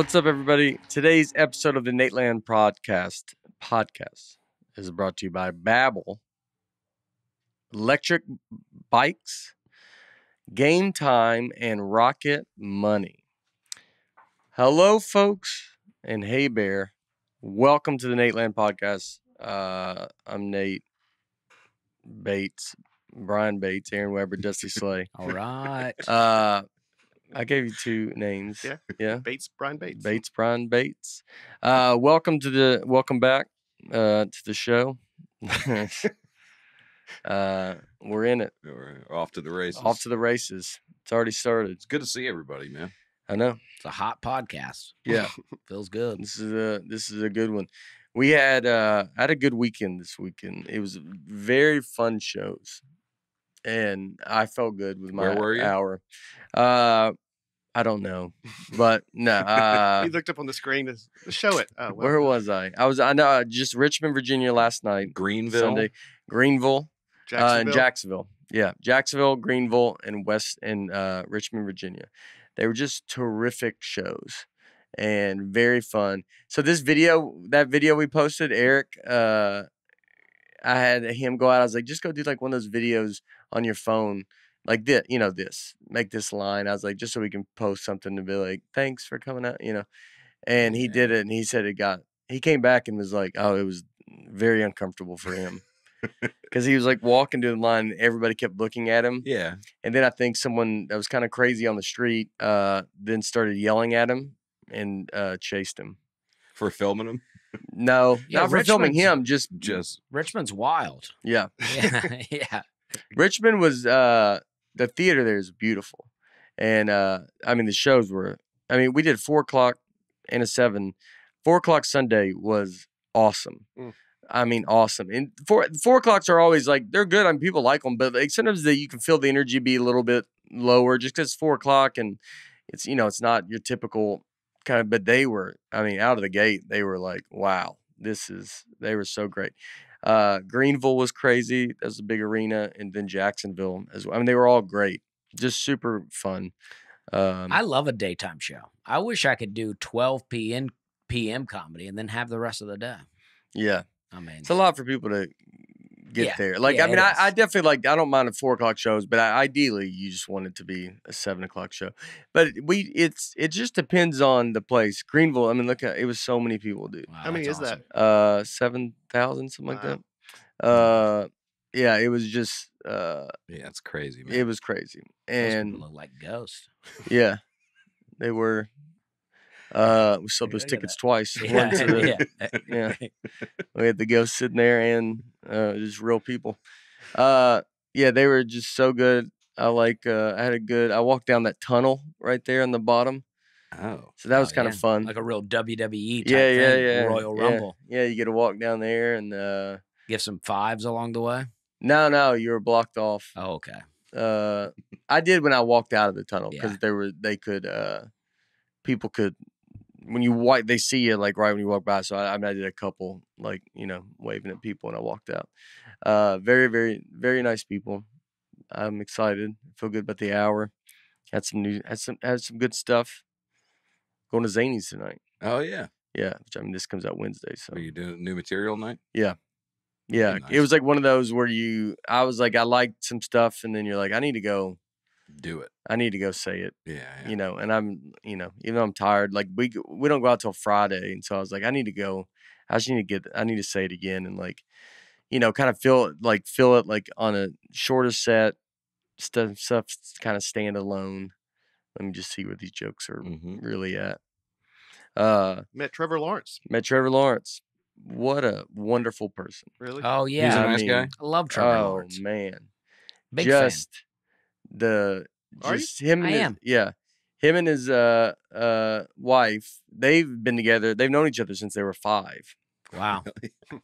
What's up, everybody? Today's episode of the Nateland podcast podcast is brought to you by Babbel, Electric Bikes, Game Time, and Rocket Money. Hello, folks, and hey, Bear. Welcome to the Nateland podcast. Uh, I'm Nate Bates, Brian Bates, Aaron Weber, Dusty Slay. All right. Uh, I gave you two names. Yeah. Yeah. Bates, Brian Bates. Bates, Brian Bates. Uh, welcome to the welcome back uh, to the show. uh, we're in it. We're off to the races. Off to the races. It's already started. It's good to see everybody, man. I know. It's a hot podcast. Yeah, Feels good. this is a this is a good one. We had uh, I had a good weekend this weekend. It was very fun shows, and I felt good with my Where were you? hour. Uh, I don't know, but no. Uh, he looked up on the screen to, show it. Oh, well, Where was I? I was I know uh, just Richmond, Virginia last night. Greenville. Sunday, Greenville, uh, and Jacksonville. Yeah, Jacksonville, Greenville, and West and uh, Richmond, Virginia. They were just terrific shows and very fun. So this video, that video we posted, Eric, uh, I had him go out. I was like, just go do like one of those videos on your phone, like this, you know, this, make this line. I was like, just so we can post something to be like, thanks for coming out, you know. And he did it, and he said it got. He came back and was like, oh, it was very uncomfortable for him because he was like walking to the line, and everybody kept looking at him. Yeah. And then I think someone that was kind of crazy on the street uh, then started yelling at him and uh, chased him. For filming them. No, Yeah, not for filming him. Just Just Richmond's wild. yeah. Yeah. yeah. Richmond was uh, the theater there is beautiful, and uh, I mean the shows were. I mean we did four o'clock and a seven. Four o'clock Sunday was awesome. Mm. I mean, awesome. And four four o'clocks are always like they're good. I mean, people like them, but like sometimes that you can feel the energy be a little bit lower just because four o'clock and it's you know it's not your typical kind of. But they were, I mean, out of the gate, they were like, wow, this is. They were so great. Uh, Greenville was crazy. That was a big arena, and then Jacksonville as well. I mean, they were all great, just super fun. Um, I love a daytime show. I wish I could do 12 p.m. p.m. comedy and then have the rest of the day. yeah, I mean, it's a lot for people to get Yeah, there. Like, yeah, I mean, I, I definitely like. I don't mind the four o'clock shows, but I, ideally, you just want it to be a seven o'clock show. But we, it's it just depends on the place. Greenville. I mean, look at it was so many people, dude. Wow, How many that's is that? Uh, seven thousand, something like that. Uh, yeah, it was just uh, yeah, it's crazy, man. it was crazy, and look like ghosts. Yeah, they were. Uh, we sold those tickets twice. Yeah, the- yeah. yeah. We had the ghost sitting there and uh, just real people. Uh, yeah, they were just so good. I like. Uh, I had a good. I walked down that tunnel right there on the bottom, oh. so that was Oh, kind yeah. of fun. Like a real WWE type yeah, yeah, thing. yeah. Royal yeah, Rumble. Yeah, you get to walk down there, and uh, Give some fives along the way. no, no, you were blocked off. Oh, okay. uh I did when I walked out of the tunnel because Yeah. they were they could uh people could when you walk they see you like right when you walk by so I, I, mean, I did a couple like you know waving at people and I walked out. Uh very very very nice people. I'm excited. Feel good about the hour. Had some new had some had some good stuff. Going to Zanies tonight. Oh yeah. yeah which I mean this comes out Wednesday so Are you doing new material night? yeah, Yeah. it was like one of those where you I was like I liked some stuff and then you're like I need to go Do it. I need to go say it Yeah. yeah. you know, and I'm, you know, even though I'm tired, like we we don't go out till Friday, and so I was like, I need to go. I just need to get. I need to say it again, and like, you know, kind of feel it, like feel it like on a shorter set, stuff stuff kind of stand alone. Let me just see where these jokes are Mhm. really at. Uh, Met Trevor Lawrence. met Trevor Lawrence. What a wonderful person. Really? Oh, He's yeah. nice guy. mean, I love Trevor oh Lawrence. man, Big fan. just the just him. I his- am. Yeah, him and his uh uh wife. They've been together. They've known each other since they were five. Wow.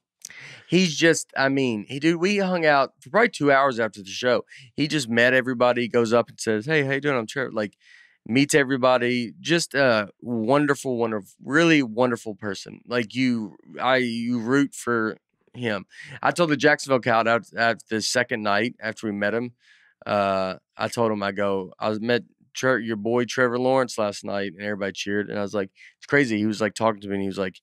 He's just. I mean, he dude. We hung out for probably two hours after the show. He just met everybody. Goes up and says, "Hey, how you doing?" I'm sure Like meets everybody. Just a wonderful, wonderful, really wonderful person. Like you, I you root for him. I told the Jacksonville crowd out at the second night after we met him. Uh, I told him I go. I was met Tre- your boy Trevor Lawrence last night, and everybody cheered. And I was like, it's crazy. He was like talking to me, and he was like,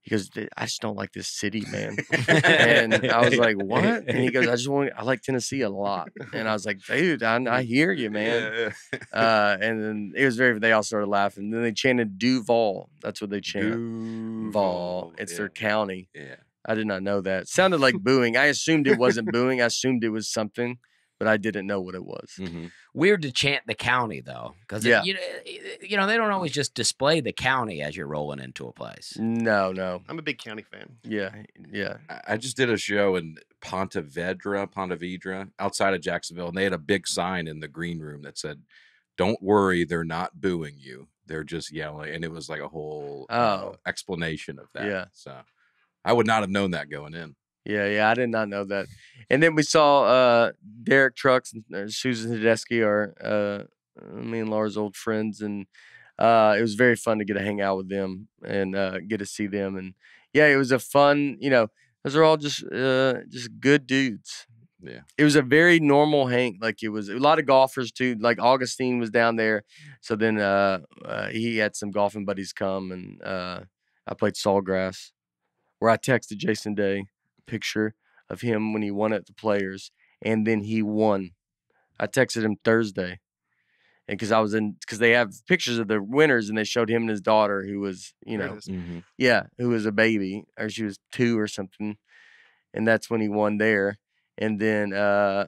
he goes, I just don't like this city, man. and I was like, what? And he goes, I just want, I like Tennessee a lot. And I was like, dude, I, I hear you, man. Yeah. Uh, and then it was very, they all started laughing. Then they chanted Duval. That's what they chant. Duval. Duval, It's yeah. their county. Yeah. I did not know that. sounded like booing. I assumed it wasn't booing. I assumed it was something, but I didn't know what it was. Mhm. Weird to chant the county though, because Yeah. you know, you know they don't always just display the county as you're rolling into a place. No, no. I'm a big county fan. Yeah, yeah. I- I just did a show in Ponte Vedra, Pontevedra, outside of Jacksonville, and they had a big sign in the green room that said, "Don't worry, they're not booing you. They're just yelling." And it was like a whole uh, Oh. explanation of that. Yeah. So I would not have known that going in. Yeah, yeah, I did not know that. And then we saw uh Derek Trucks and uh, Susan Tedeschi are uh me and Laura's old friends and uh it was very fun to get to hang out with them and uh get to see them and yeah, it was a fun, you know, those are all just uh just good dudes. Yeah. It was a very normal hang like it was a lot of golfers too. Like Augustine was down there. So then uh, uh he had some golfing buddies come and uh I played Sawgrass where I texted Jason Day picture of him when he won at the Players, and then he won. I texted him Thursday, and because I was in, because they have pictures of the winners, and they showed him and his daughter, who was, you know. Mhm. yeah, who was a baby, or she was two or something, and that's when he won there, and then, uh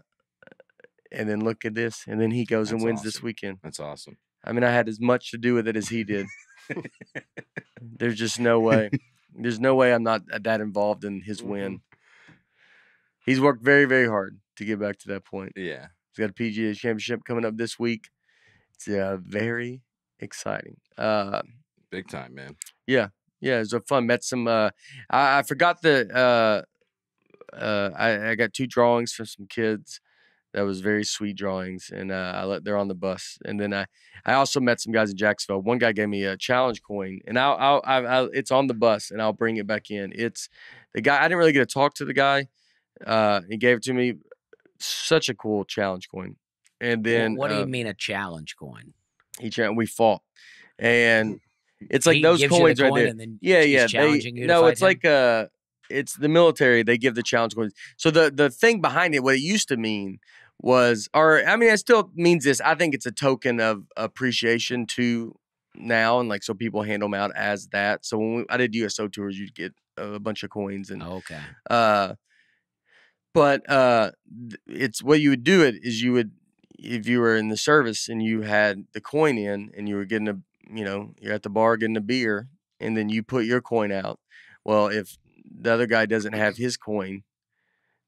and then look at this, and then he goes and That's wins this weekend. That's awesome. I mean, I had as much to do with it as he did. There's just no way. There's no way I'm not that involved in his win. He's worked very, very hard to get back to that point. Yeah. He's got a PGA championship coming up this week. It's uh, very exciting. Uh, Big time, man. yeah, Yeah. it was a fun. Met some. Uh, I, I forgot the. Uh, uh, I, I got two drawings from some kids. That was very sweet drawings, and uh, I let they're on the bus. And then I, I also met some guys in Jacksonville. One guy gave me a challenge coin, and I'll, I'll, I'll, I'll it's on the bus, and I'll bring it back in. It's the guy. I didn't really get to talk to the guy. Uh, he gave it to me. Such a cool challenge coin. And then what do uh, you mean a challenge coin? he we fought, and it's like He those you the coins right coin there. Yeah, yeah. They, you no, it's him? like uh it's the military. They give the challenge coins. So the the thing behind it, what it used to mean was, or I mean, it still means this. I think it's a token of appreciation to now, and like so people hand them out as that. So when we, I did USO tours, you'd get a bunch of coins and okay. uh, but uh, it's what you would do it is you would if you were in the service and you had the coin in and you were getting a you know you're at the bar getting a beer and then you put your coin out. Well, if the other guy doesn't have his coin,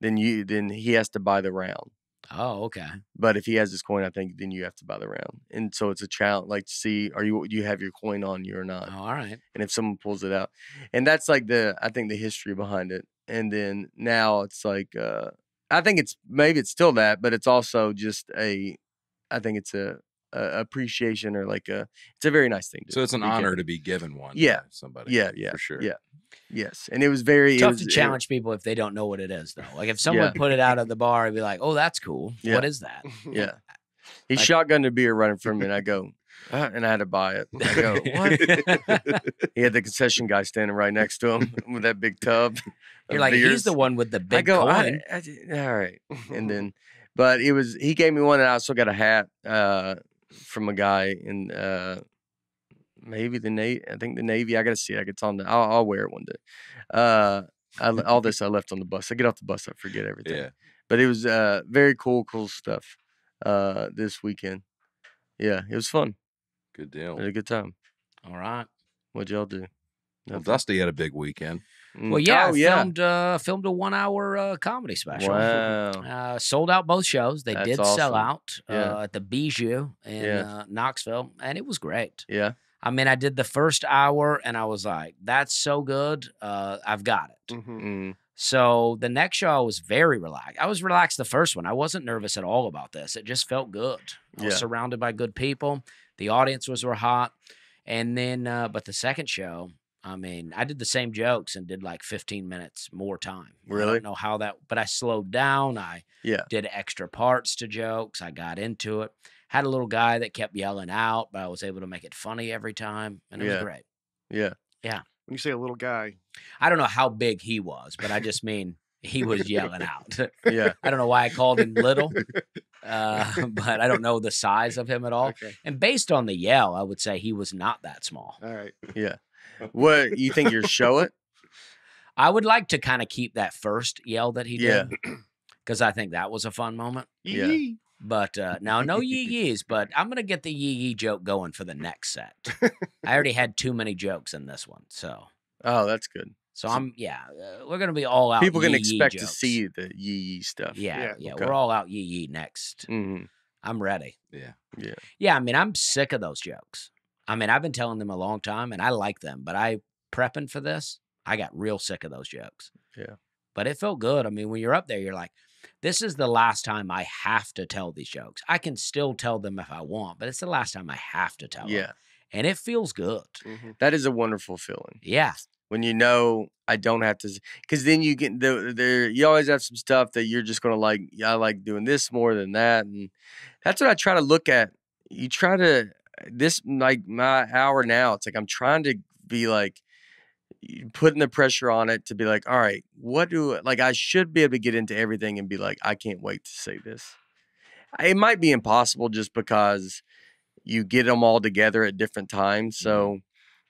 then you then he has to buy the round. Oh, okay. But if he has his coin, I think then you have to buy the round. And so it's a challenge, like to see are you you have your coin on you or not Oh, all right. and if someone pulls it out and that's like the i think the history behind it and then now it's like uh i think it's maybe it's still that but it's also just a i think it's a, a appreciation or like a it's a very nice thing to So it's an honor given. to be given one. Yeah. by somebody. yeah yeah For sure. yeah yes and it was very Tough was- to it- challenge people if they don't know what it is, though. Like if someone put it out at the bar, I'd be like, "Oh, that's cool. Yeah. What is that?" yeah he Like- shotgunned a beer running from me and i go "Uh," and i had to buy it i go what he had the concession guy standing right next to him with that big tub You're like, he's the one with the big I go. I, I all right. And then, but it was, he gave me one and I also got a hat uh, from a guy in uh, maybe the Navy. I think the Navy. I got to see it. It's on the, I'll, I'll wear it one day. Uh, I, all this I left on the bus. I get off the bus, I forget everything. Yeah. But it was uh, very cool, cool stuff uh, this weekend. Yeah, it was fun. Good deal. Had a good time. All right. What'd y'all do? Well, Nothing? Dusty had a big weekend. Mm. Well, yeah, Oh, I filmed uh, filmed a one hour uh, comedy special. Wow. Uh, sold out both shows. They That's did sell out Yeah. uh, at the Bijou in Yeah. uh, Knoxville, and it was great. Yeah. I mean, I did the first hour, and I was like, "That's so good. Uh, I've got it." Mhm. Mm. So the next show, I was very relaxed. I was relaxed the first one. I wasn't nervous at all about this. It just felt good. I was surrounded by good people. The audience was were hot. And then, uh, but the second show, I mean, I did the same jokes and did like 15 minutes more time. I Really? don't know how that, but I slowed down. I Yeah. did extra parts to jokes. I got into it. Had a little guy that kept yelling out, but I was able to make it funny every time, and it Yeah. was great. Yeah. Yeah. When you say a little guy, I don't know how big he was, but I just mean he was yelling out. Yeah. I don't know why I called him little, uh, but I don't know the size of him at all. okay, And based on the yell, I would say he was not that small. all right. Yeah. What you think you're show it? I would like to kind of keep that first yell that he Yeah. did because I think that was a fun moment. Yeah. But uh, now, no yee yees, but I'm going to get the yee yee joke going for the next set. I already had too many jokes in this one. So, Oh, that's good. So So- I'm, yeah, uh, we're going to be all out. People can yee yee expect to see the yee yee stuff. Yeah, Yeah, yeah, okay. we're all out yee yee next. hmm I'm ready. Yeah. Yeah, yeah. I mean, I'm sick of those jokes. I mean, I've been telling them a long time and I like them, but I prepping for this, I got real sick of those jokes. Yeah. But it felt good. I mean, when you're up there, you're like, this is the last time I have to tell these jokes. I can still tell them if I want, but it's the last time I have to tell them. Yeah. And it feels good. Mhm. That is a wonderful feeling. Yeah. When you know I don't have to, because then you get the there. You always have some stuff that you're just gonna like. Yeah, I like doing this more than that, and that's what I try to look at. You try to this like my hour now. It's like I'm trying to be like putting the pressure on it to be like, all right, what do like I should be able to get into everything and be like, I can't wait to say this. It might be impossible just because you get them all together at different times. Mm-hmm. So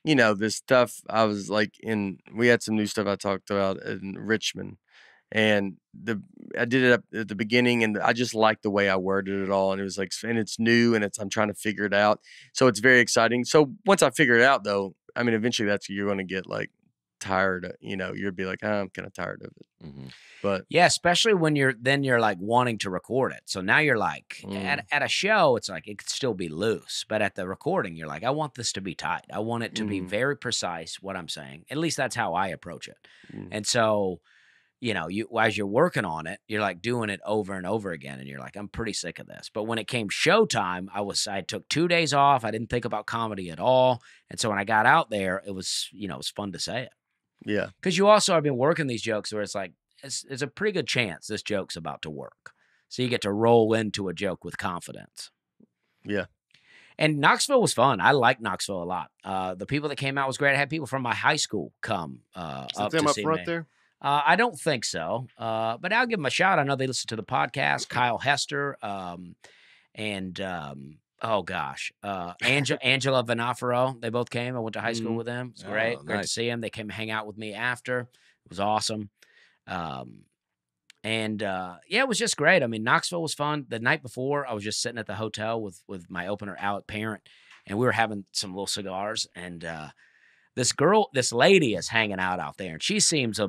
you know, this stuff I was like in we had some new stuff I talked about in Richmond. And the I did it at the beginning and I just liked the way I worded it all. And it was like and it's new and it's I'm trying to figure it out. So it's very exciting. So once I figure it out though, I mean eventually that's you're gonna get like tired, of- you know, you'd be like, "Ah, I'm kind of tired of it. Mhm. But Yeah, especially when you're then you're like wanting to record it. So now you're like Mm. at at a show, it's like it could still be loose, but at the recording, you're like, I want this to be tight. I want it to be Mhm. very precise what I'm saying. At least that's how I approach it. mm, And so, you know, you as you're working on it, you're like doing it over and over again, and you're like, I'm pretty sick of this. But when it came showtime, I was I took two days off. I didn't think about comedy at all, and so when I got out there, it was you know it was fun to say it yeah. because you also have been working these jokes where it's like it's, it's a pretty good chance this joke's about to work. So you get to roll into a joke with confidence. Yeah. And Knoxville was fun. I like Knoxville a lot. Uh, the people that came out was great. I had people from my high school come uh, Is up them to up see front me. there? Uh, I don't think so, uh, but I'll give them a shot. I know they listen to the podcast. Kyle Hester um, and um, oh gosh, uh, Angela Angela Venafaro. They both came. I went to high school Mhm. with them. It's great. Oh, Great to see them. They came hang out with me after. It was awesome. Um, and uh, yeah, it was just great. I mean, Knoxville was fun. The night before, I was just sitting at the hotel with with my opener Alec Parent, and we were having some little cigars. And uh, this girl, this lady, is hanging out out there, and she seems a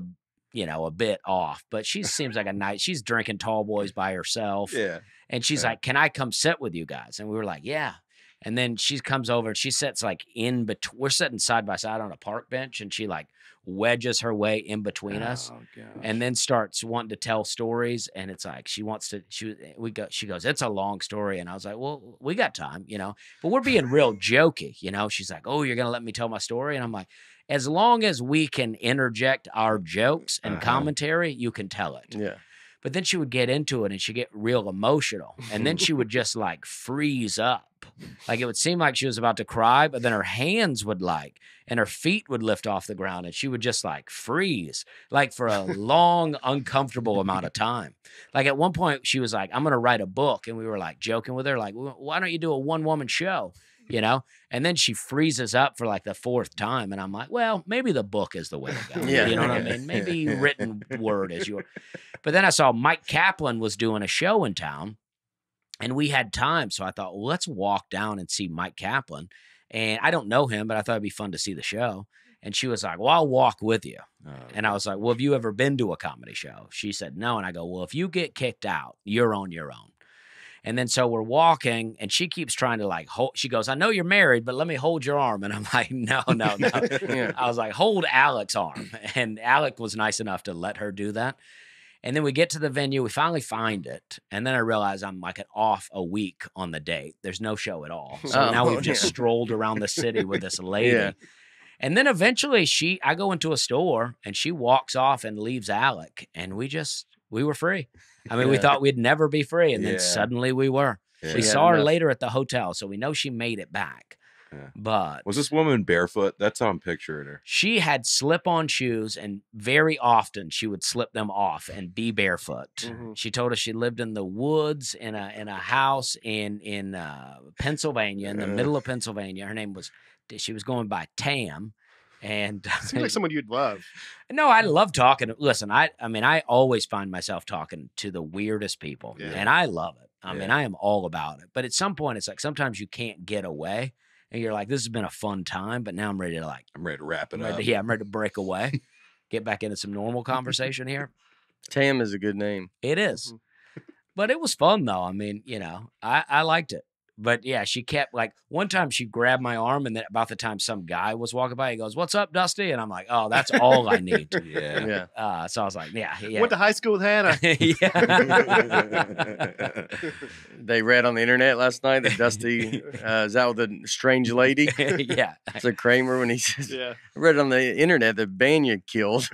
you know a bit off, but she seems like a nice. She's drinking tall boys by herself, Yeah. And she's Yeah. like, "Can I come sit with you guys?" And we were like, "Yeah." And then she comes over and she sits like in between. We're sitting side by side on a park bench, and she like wedges her way in between us Oh, gosh. and then starts wanting to tell stories and it's like she wants to she we go she goes it's a long story and i was like well we got time you know but we're being real jokey you know she's like oh you're gonna let me tell my story and i'm like as long as we can interject our jokes and Uh-huh. commentary you can tell it Yeah. But then she would get into it and she'd get real emotional and then she would just like freeze up. Like it would seem like she was about to cry but then her hands would like and her feet would lift off the ground and she would just like freeze like for a long uncomfortable amount of time. Like at one point she was like i'm gonna write a book and we were like joking with her like why don't you do a one woman show you know and then she freezes up for like the fourth time and i'm like well maybe the book is the way to go Yeah. you know what i mean maybe written word is your but then I saw Mike Kaplan was doing a show in town and we had time. So I thought, well, let's walk down and see Mike Kaplan. And I don't know him, but I thought it'd be fun to see the show. And she was like, well, I'll walk with you. Oh, And I was like, well, have you ever been to a comedy show? She said, no. And I go, well, if you get kicked out, you're on your own. And then so we're walking, and she keeps trying to like hold. She goes, "I know you're married, but let me hold your arm." And I'm like, "No, no, no." Yeah. I was like, hold Alec's arm. And Alec was nice enough to let her do that. And then we get to the venue, we finally find it. And then I realize I'm like an off a week on the date. There's no show at all. So Oh, now we've just yeah. strolled around the city with this lady. Yeah. And then eventually she I go into a store and she walks off and leaves Alec. And we just we were free. I mean, we thought we'd never be free. And then Yeah. suddenly we were. Yeah. We saw her enough. later at the hotel, so we know she made it back. Yeah. But Was this woman barefoot? That's how I'm picturing her. she had slip on shoes, and very often she would slip them off and be barefoot. Mhm. She told us she lived in the woods in a in a house in in uh, Pennsylvania, in the middle of Pennsylvania. Her name was she was going by Tam, and Seems like someone you'd love. no, I love talking. Listen, I I mean, I always find myself talking to the weirdest people, Yeah. and I love it. I mean, I am all about it. But at some point, it's like sometimes you can't get away, and you're like, "This has been a fun time," but now I'm ready to like, I'm ready to wrap it I'm up. to- yeah, I'm ready to break away, get back into some normal conversation here. Tam is a good name. It is. Mhm. But it was fun though. I mean, you know, I, I liked it. But yeah, she kept like one time she grabbed my arm and then about the time some guy was walking by, he goes, What's up, Dusty? And I'm like, Oh, that's all I need. Yeah. Yeah. Uh, so I was like, Yeah, yeah. Went to high school with Hannah. yeah. They read on the internet last night that Dusty uh, is out with a strange lady. yeah. It's a Kramer when he says, yeah. I read on the internet that Bania killed.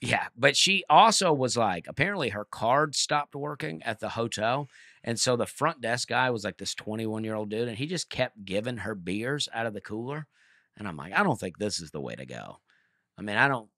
Yeah. But she also was like, apparently her card stopped working at the hotel. And so the front desk guy was like this 21 year old dude, and he just kept giving her beers out of the cooler. And I'm like, I don't think this is the way to go. I mean, I don't,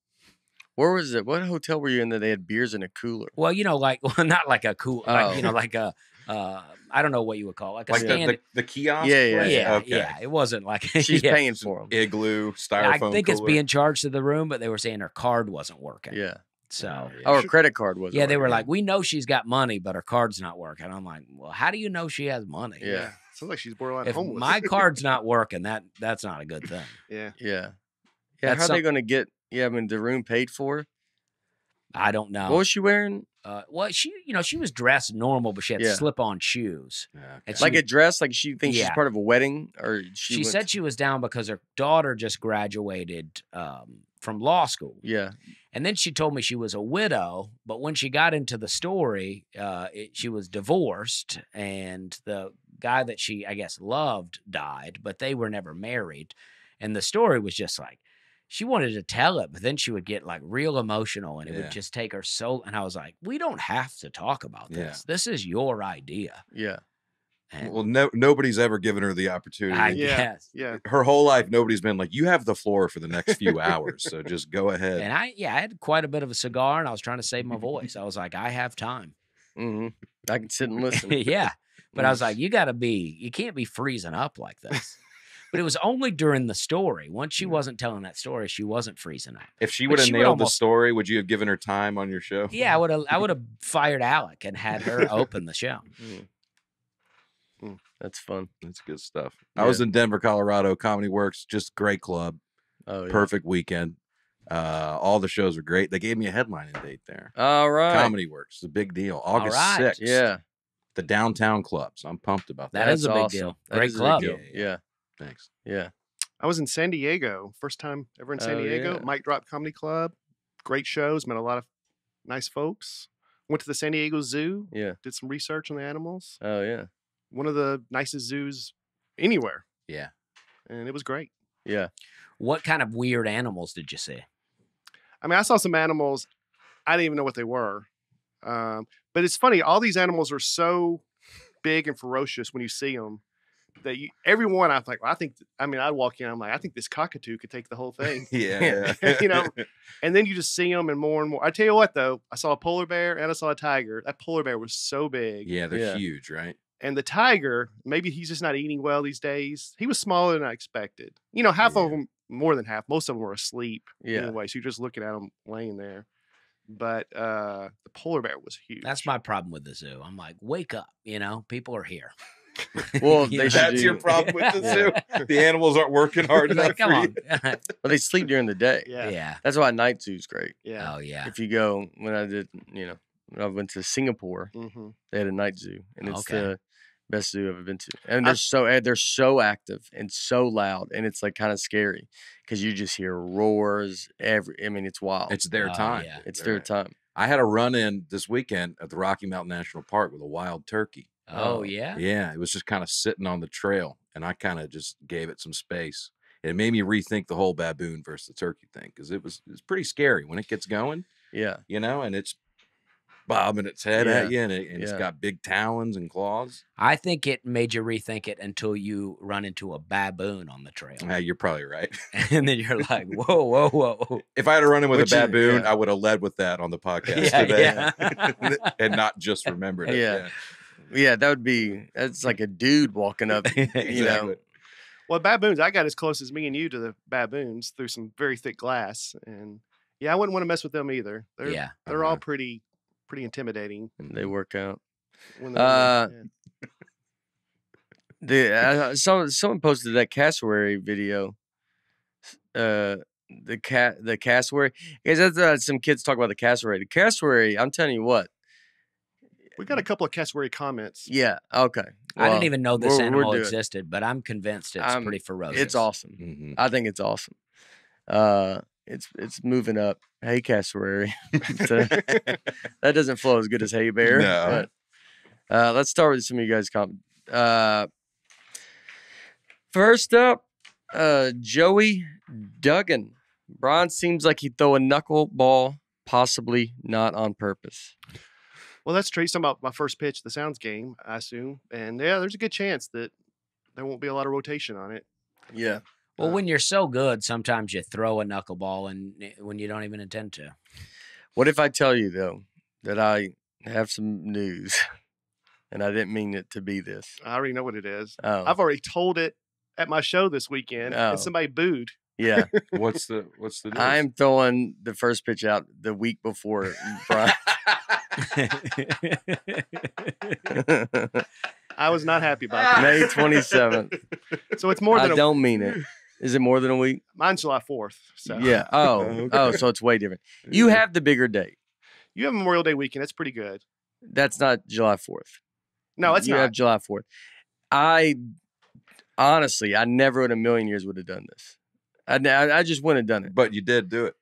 Where was it? What hotel were you in that they had beers in a cooler? well, you know, like, well, not like a cool, like, you Oh. know, like a, uh, I don't know what you would call it, like a Like the, stand. the, the kiosk? Yeah, yeah, place? yeah, Okay. yeah. It wasn't like, She's yeah. paying for them. Igloo, I styrofoam. think it's being charged to the room, but they were saying her card wasn't working. Yeah. So, Oh, yeah. Oh, her credit card was. yeah, they were like, we know she's got money, but her card's not working. I'm like, well, how do you know she has money? Yeah. Sounds like she's borderline If homeless. my card's not working, that that's not a good thing. yeah. yeah. Yeah. That's How are they some- going to get? Yeah, I mean, the room paid for. I don't know. What was she wearing? uh, well, she, you know, she was dressed normal, but she had Yeah. slip-on shoes. Yeah, And okay. Like she- a dress? Like she thinks Yeah. she's part of a wedding, or she? She, went- said she was down because her daughter just graduated um, from law school, Yeah. and then she told me she was a widow. But when she got into the story, uh, it, she was divorced, and the guy that she, I guess, loved died, but they were never married. And the story was just like she wanted to tell it, but then she would get like real emotional, and it Yeah. would just take her so. And I was like, we don't have to talk about Yeah. this. This is your idea. Yeah. And well, no, nobody's ever given her the opportunity. I Yeah. guess. Yeah. her whole life, nobody's been like, "You have the floor for the next few hours, so just go ahead." And I, yeah, I had quite a bit of a cigar, and I was trying to save my voice. I was like, I have time. hmm I can sit and listen. yeah, but I Mm. was like, you got to be, you can't be freezing up like this. but it was only during the story. Once she Yeah. wasn't telling that story, she wasn't freezing up. If she would have she would nailed the story, would you have given her time on your show? Yeah, I would have, I would have fired Alec and had her open the show. That's fun. That's good stuff. I was in Denver, Colorado. Comedy Works, just great club, Oh, yeah. perfect weekend. Uh, all the shows were great. They gave me a headlining date there. All right. Comedy Works, it's a big deal. August right. sixth. Yeah. the downtown clubs. I'm pumped about that. That is That's a big awesome. deal. That Great is a big club. deal. Yeah, Yeah. Thanks. Yeah. I was in San Diego. First time ever in San Oh, Diego. yeah. Mic Drop Comedy Club. Great shows. Met a lot of nice folks. Went to the San Diego Zoo. Yeah. Did some research on the animals. Oh, yeah. One of the nicest zoos anywhere. Yeah. And it was great. Yeah. What kind of weird animals did you see? I mean, I saw some animals. I didn't even know what they were. Um, but it's funny. All these animals are so big and ferocious when you see them that you, everyone, I'm like, well, I think, I mean, I'd walk in, I'm like, I think this cockatoo could take the whole thing. Yeah. You know, and then you just see them and more and more. I tell you what, though, I saw a polar bear and I saw a tiger. That polar bear was so big. yeah, they're Yeah. huge, right? And the tiger, maybe he's just not eating well these days. He was smaller than I expected. You know, half of them, more than half, most of them were asleep Yeah. anyway. So you're just looking at them laying there. But uh the polar bear was huge. That's my problem with the zoo. I'm like, wake up, you know, people are here. Well, You they know? That's your problem with the Yeah. zoo. The animals aren't working hard enough like, come for on. you. Well, they sleep during the day. yeah, yeah. yeah, That's why night zoo's great. Yeah. Oh yeah. If you go, when I did, you know, when I went to Singapore, hmm they had a night zoo, and it's Okay. the best zoo I've ever been to. And they're so eh, they're so active and so loud, and it's like kind of scary because you just hear roars. Every, I mean, it's wild. It's their Oh, time. yeah. it's They're their right. time. I had a run in this weekend at the Rocky Mountain National Park with a wild turkey. Oh Oh, yeah. Yeah, it was just kind of sitting on the trail, and I kind of just gave it some space. It made me rethink the whole baboon versus the turkey thing because it was it's pretty scary when it gets going, Yeah, you know. And it's bobbing its head Yeah. at you, and, it, and it's Yeah. got big talons and claws. I think it made you rethink it until you run into a baboon on the trail. Yeah, you're probably right. and then you're like, whoa, whoa, whoa. If I had run in with Which a is- baboon, yeah. I would have led with that on the podcast Yeah, today, yeah. and not just remembered it. Yeah. Yeah, that would be that's like a dude walking up. You know, Exactly. Well, baboons, I got as close as me and you to the baboons through some very thick glass, and yeah, I wouldn't want to mess with them either. They're yeah. they're all Uh-huh. pretty pretty intimidating. they work out. When Uh, yeah. The uh, so someone posted that cassowary video. Uh, the cat the cassowary. Guys, that's uh, some kids talk about the cassowary. The cassowary. I'm telling you what. we got a couple of cassowary comments. Yeah. Okay. I didn't even know this we're- we're animal existed, but I'm convinced it's I'm- pretty ferocious. It's awesome. Mhm. I think it's awesome. Uh, it's it's moving up. Hey, cassowary. So- that doesn't flow as good as hay bear. No. But, uh, let's start with some of you guys' comments. Uh, first up, uh, Joey Duggan. Brian seems like he'd throw a knuckleball, possibly not on purpose. Well, that's true. He's talking about my first pitch, of the Sounds game, I assume, and yeah, there's a good chance that there won't be a lot of rotation on it. Yeah. Well, Uh, when you're so good, sometimes you throw a knuckleball and when you don't even intend to. What if I tell you though that I have some news, and I didn't mean it to be this? I already know what it is. Oh, I've already told it at my show this weekend, Oh. and somebody booed. yeah. What's the what's the? news? I'm throwing the first pitch out the week before Brian. I was not happy about that. May 27th. So it's more I than a, don't mean it. Is it more than a week? mine's July 4th. So Yeah. Oh, oh, Okay. oh, so it's way different. You have the bigger date. you have Memorial Day weekend. That's pretty good. That's not July 4th. No, it's not. you not. have July 4th. I honestly, I never in a million years would have done this. I, I, I just wouldn't have done it but you did do it.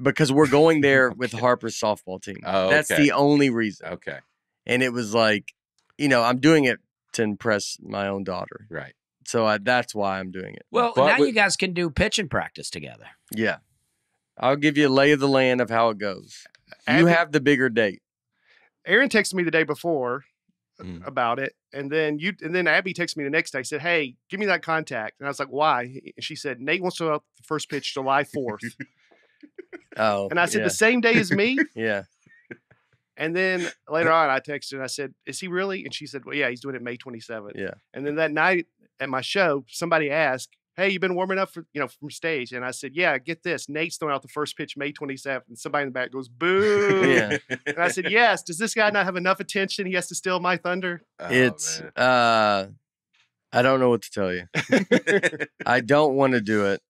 because we're going there with Okay. Harper's softball team. Oh, That's the only reason. Okay, And it was like, you know, I'm doing it to impress my own daughter. right. So I, that's why I'm doing it. well, But now with- you guys can do pitching practice together. Yeah. I'll give you a lay of the land of how it goes. You Abby- have the bigger date. Aaron texted me the day before Mm. about it, and then you and then Abby texted me the next day. Said, "Hey, give me that contact." And I was like, "Why?" And she said, "Nate wants to throw out the first pitch July 4th. Oh. and I said, yeah. "The same day as me." yeah. And then later on, I texted and I said, "Is he really?" And she said, "Well, yeah, he's doing it May 27th." Yeah. And then that night at my show, somebody asked, "Hey, you've been warming up for you know from stage?" And I said, "Yeah, get this. Nate's throwing out the first pitch May 27th." And somebody in the back goes, "Boo!" Yeah. And I said, "Yes. Does this guy not have enough attention? He has to steal my thunder." Oh, it's man. uh I don't know what to tell you. I don't want to do it.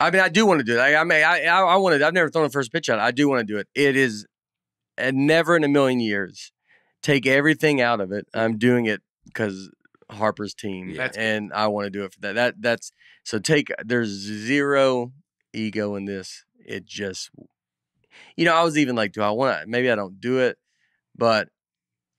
I mean, I do want to do it. I, I mean, I I, I want to. I've never thrown a first pitch out. I do want to do it. It is, uh, never in a million years. Take everything out of it. I'm doing it because Harper's team, Yeah. And I want to do it for that. That that's so. Take there's zero ego in this. It just, you know, I was even like, do I want to? Maybe I don't do it, but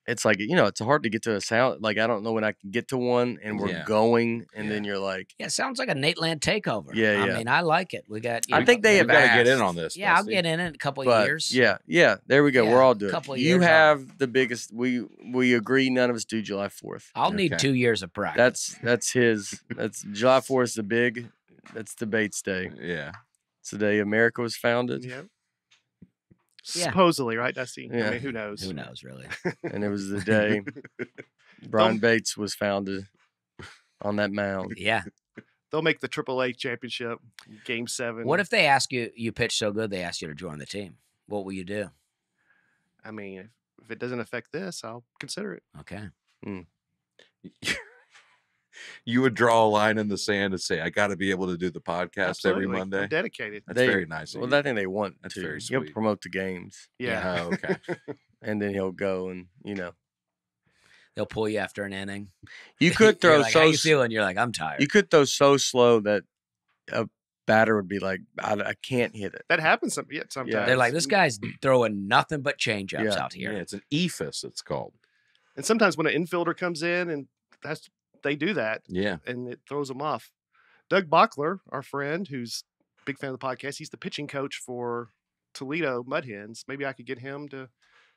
it's like you know, it's hard to get to a sound. Like I don't know when I can get to one, and we're Yeah. going, and Yeah. then you're like. Yeah, sounds like a Nateland takeover. Yeah, yeah I mean, I like it. We got. you I know, think they have gotta get in on this. Yeah, I'll Dusty. get in in a couple of But years. yeah, yeah, there we go. Yeah, We're all doing. couple it. of You years, I'll- have the biggest. We we agree. None of us do July Fourth. I'll need two years of practice. That's that's his. That's July Fourth is the big. That's the Bates Day. Yeah. It's the day America was founded, Yeah. Yeah. Supposedly, right, Dusty? I mean, who knows? Who knows, really? and it was the day Brian Bates was founded on that mound. Yeah. They'll make the AAA championship game seven. What if they ask you, you pitch so good, they ask you to join the team? What will you do? I mean, if, if it doesn't affect this, I'll consider it. Okay. Hmm. you would draw a line in the sand and say, "I got to be able to do the podcast Absolutely. every I'm Monday." dedicated. That's They- very nice. Well, you. I think they want That's to. very He'll promote the games, Yeah. Oh, okay. and then he'll go and you know. They'll pull you after an inning. You could throw like, so How you feeling? You're like, I'm tired. you could throw so slow that a batter would be like, I, I can't hit it. That happens some, yeah, sometimes. They're like, this mm. guy's throwing nothing but change ups Yeah. out Yeah, here. it's an eephus. It's called. And sometimes when an infielder comes in and that's they do that Yeah. and it throws them off. Doug Bochtler, our friend, who's a big fan of the podcast, he's the pitching coach for Toledo Mud Hens. Maybe I could get him to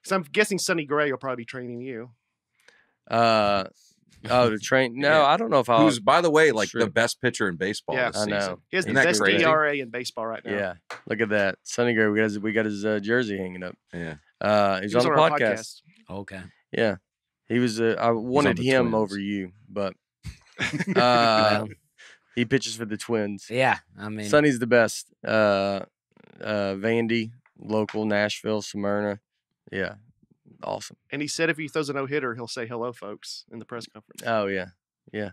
Because I'm guessing Sonny Gray will probably be training you. Uh, oh, to train? No, Yeah. I don't know if I'll. Who's, by the way, like True. the best pitcher in baseball Yeah. this I know. season. He has the Isn't that best crazy? ERA in baseball right now. Yeah, look at that. Sonny Gray, we got his, we got his uh, jersey hanging up. Yeah. Uh, he's He was on the our podcast. Okay. Yeah, he was. Uh, I wanted him Twins. over you, but uh, Well, he pitches for the Twins. yeah. I mean, Sonny's the best. Uh, uh, Vandy, local Nashville, Smyrna. Yeah, awesome. And he said if he throws a no hitter, he'll say hello, folks, in the press conference. Oh yeah, yeah.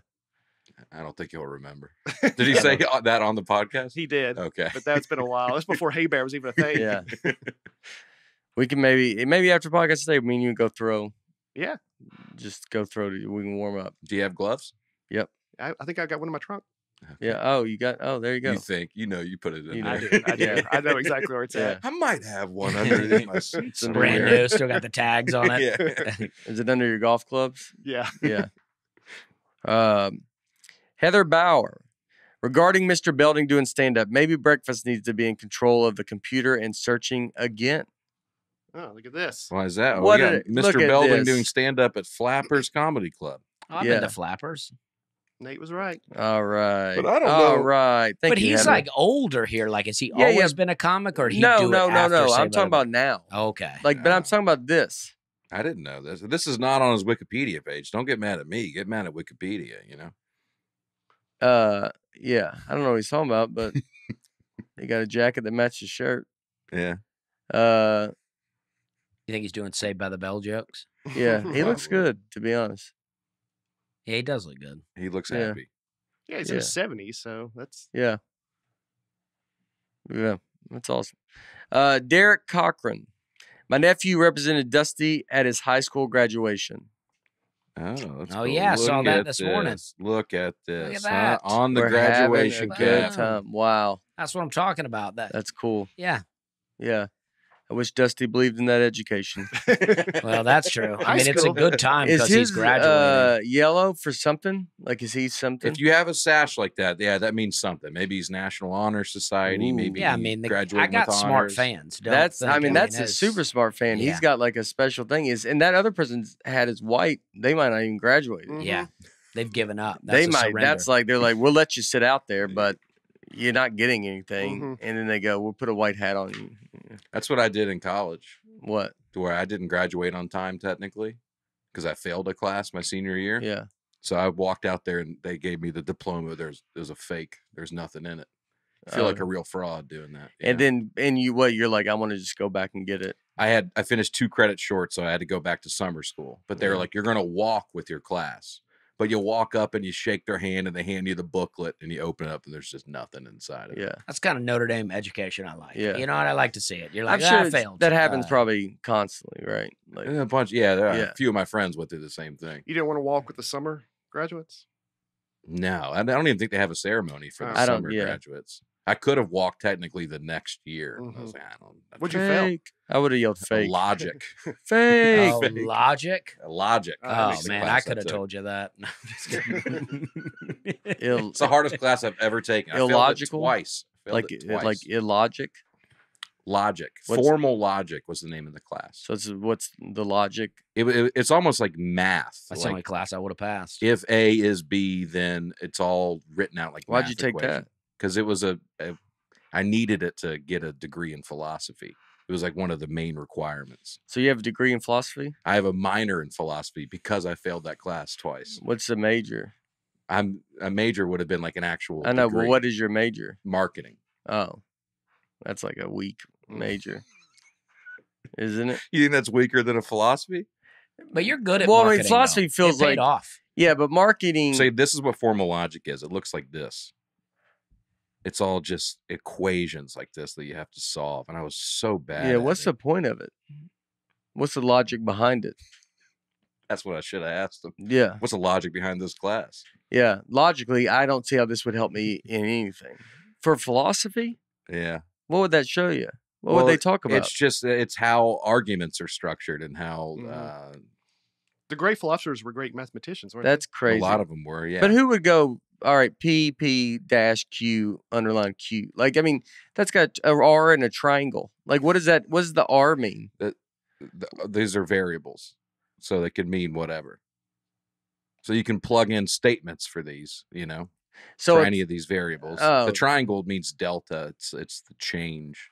I don't think he'll remember. Did he say that on the podcast? He did, Okay. but that's been a while. That's before Hay Bear was even a thing. yeah. we can maybe maybe after podcast today, me and you go throw. Yeah. Just go throw. it. we can warm up. Do you have gloves? Yep. I, I think I got one in my trunk. Yeah. Oh, you got. Oh, there you go. You think you know you put it in You there. know. I do. I do. Yeah. I know exactly where it's Yeah. at. I might have one underneath my seat. It's brand new, still got the tags on it. Yeah. Is it under your golf clubs? Yeah. Yeah. um, Heather Bauer. Regarding Mr. Belding doing stand up, maybe breakfast needs to be in control of the computer and searching again. Oh, look at this. Why is that? What we got a- look Mr. at Belding doing stand up at Flappers Comedy Club. I've Yeah. been to Flappers, Nate was right. All right. But I don't All know- right. Thank but you. he's Heather. like older here. Like, has he Yeah, yeah. always been a comic, or did he no, do no, it no, after no. I'm talking the about now. Okay. Like, but I'm Oh. talking about this. I didn't know this. This is not on his Wikipedia page. Don't get mad at me. Get mad at Wikipedia, you know? Uh, yeah. I don't know what he's talking about, but he got a jacket that matches his shirt. Yeah. Uh, You think he's doing Saved by the Bell jokes? yeah. He looks good, to be honest. Yeah, he does look good. He looks Yeah. happy. Yeah, he's Yeah. in his 70s, so that's Yeah. Yeah, that's awesome. Uh, Derek Cochran. My nephew represented Dusty at his high school graduation. Oh, that's Oh, cool. yeah, I saw that at this morning. Look at this. huh? that. On the We're having graduation a cap. good cap. time. Wow, That's what I'm talking about. That. that's cool. yeah. Yeah, I wish Dusty believed in that education. Well, that's true. I High mean, it's a good time is because he's graduating. uh, yellow for something? Like, is he something? If you have a sash like that, yeah, that means something. Maybe he's National Honor Society. Ooh. Maybe yeah, I mean, the, I graduated got with smart honors. fans. Don't that's, I mean, that's a super smart fan. yeah. He's got like a special thing. Is and that other person's had his white. They might not even graduate. Mhm. Yeah, they've given up. That's they a might. surrender. That's like they're like, we'll let you sit out there, but you're not getting anything. Mhm. And then they go, we'll put a white hat on you. That's what I did in college, What? to where I didn't graduate on time technically because I failed a class my senior year. Yeah. So I walked out there and they gave me the diploma. There's there's a fake. There's nothing in it. I feel like Uh, a real fraud doing that. and yeah. then and you what? You're like, I want to just go back and get it. I had I finished two credits short, so I had to go back to summer school. But they were Yeah. like, "You're gonna walk with your class." But you walk up and you shake their hand and they hand you the booklet and you open it up and there's just nothing inside of it. Yeah. That's kind of Notre Dame education I like. Yeah. You know what? I like to see it. You're like, I'm "Ah, sure I failed. that happens Uh, probably constantly, right? Like, a bunch, yeah, there are Yeah. a few of my friends went through the same thing. You didn't want to walk with the summer graduates? No, I don't even think they have a ceremony for the I don't- summer yeah. graduates. I could have walked technically the next year. I was Mhm. like, I don't. I What'd you fail? fake. I would have yelled fake. Logic, Fake. Oh, logic. Logic. Oh, Oh makes the man, I class could have took. told you that. No, I'm just kidding. Ill, It's the hardest class I've ever taken. I failed it Illogical? twice. I failed like it uh, like illogic. Logic. What's- Formal logic was the name of the class. So it's what's the logic? It, it- it's almost like math. That's the only class I would have passed. if A is B, then it's all written out like. Why'd you take that? Because it was a, a. I needed it to get a degree in philosophy. It was like one of the main requirements. So you have a degree in philosophy. I have a minor in philosophy because I failed that class twice. What's the major? I'm a major would have been like an actual. I know, degree. what is your major? marketing? Oh, that's like a weak major, isn't it? You think that's weaker than a philosophy? But you're good at Well, I mean, marketing, though. philosophy It feels paid like- off. Yeah, but marketing. Say this is what formal logic is. It looks like this. It's all just equations like this that you have to solve, and I was so bad. yeah, at what's it. the point of it? What's the logic behind it? That's what I should have asked them. Yeah, What's the logic behind this class? yeah. Logically, I don't see how this would help me in anything. For philosophy, Yeah, what would that show you? What Well, would they talk about? it's just it's how arguments are structured and how Mhm. uh, The great philosophers were great mathematicians, weren't That's crazy. a lot of them were. Yeah, But who would go? All right, P P dash Q underline Q. Like, I mean, that's got a R and a triangle. Like, what does that? What does the R mean? th- these are variables, so they could mean whatever. So you can plug in statements for these, you know, So for any of these variables. oh. The triangle means delta. It's it's the change.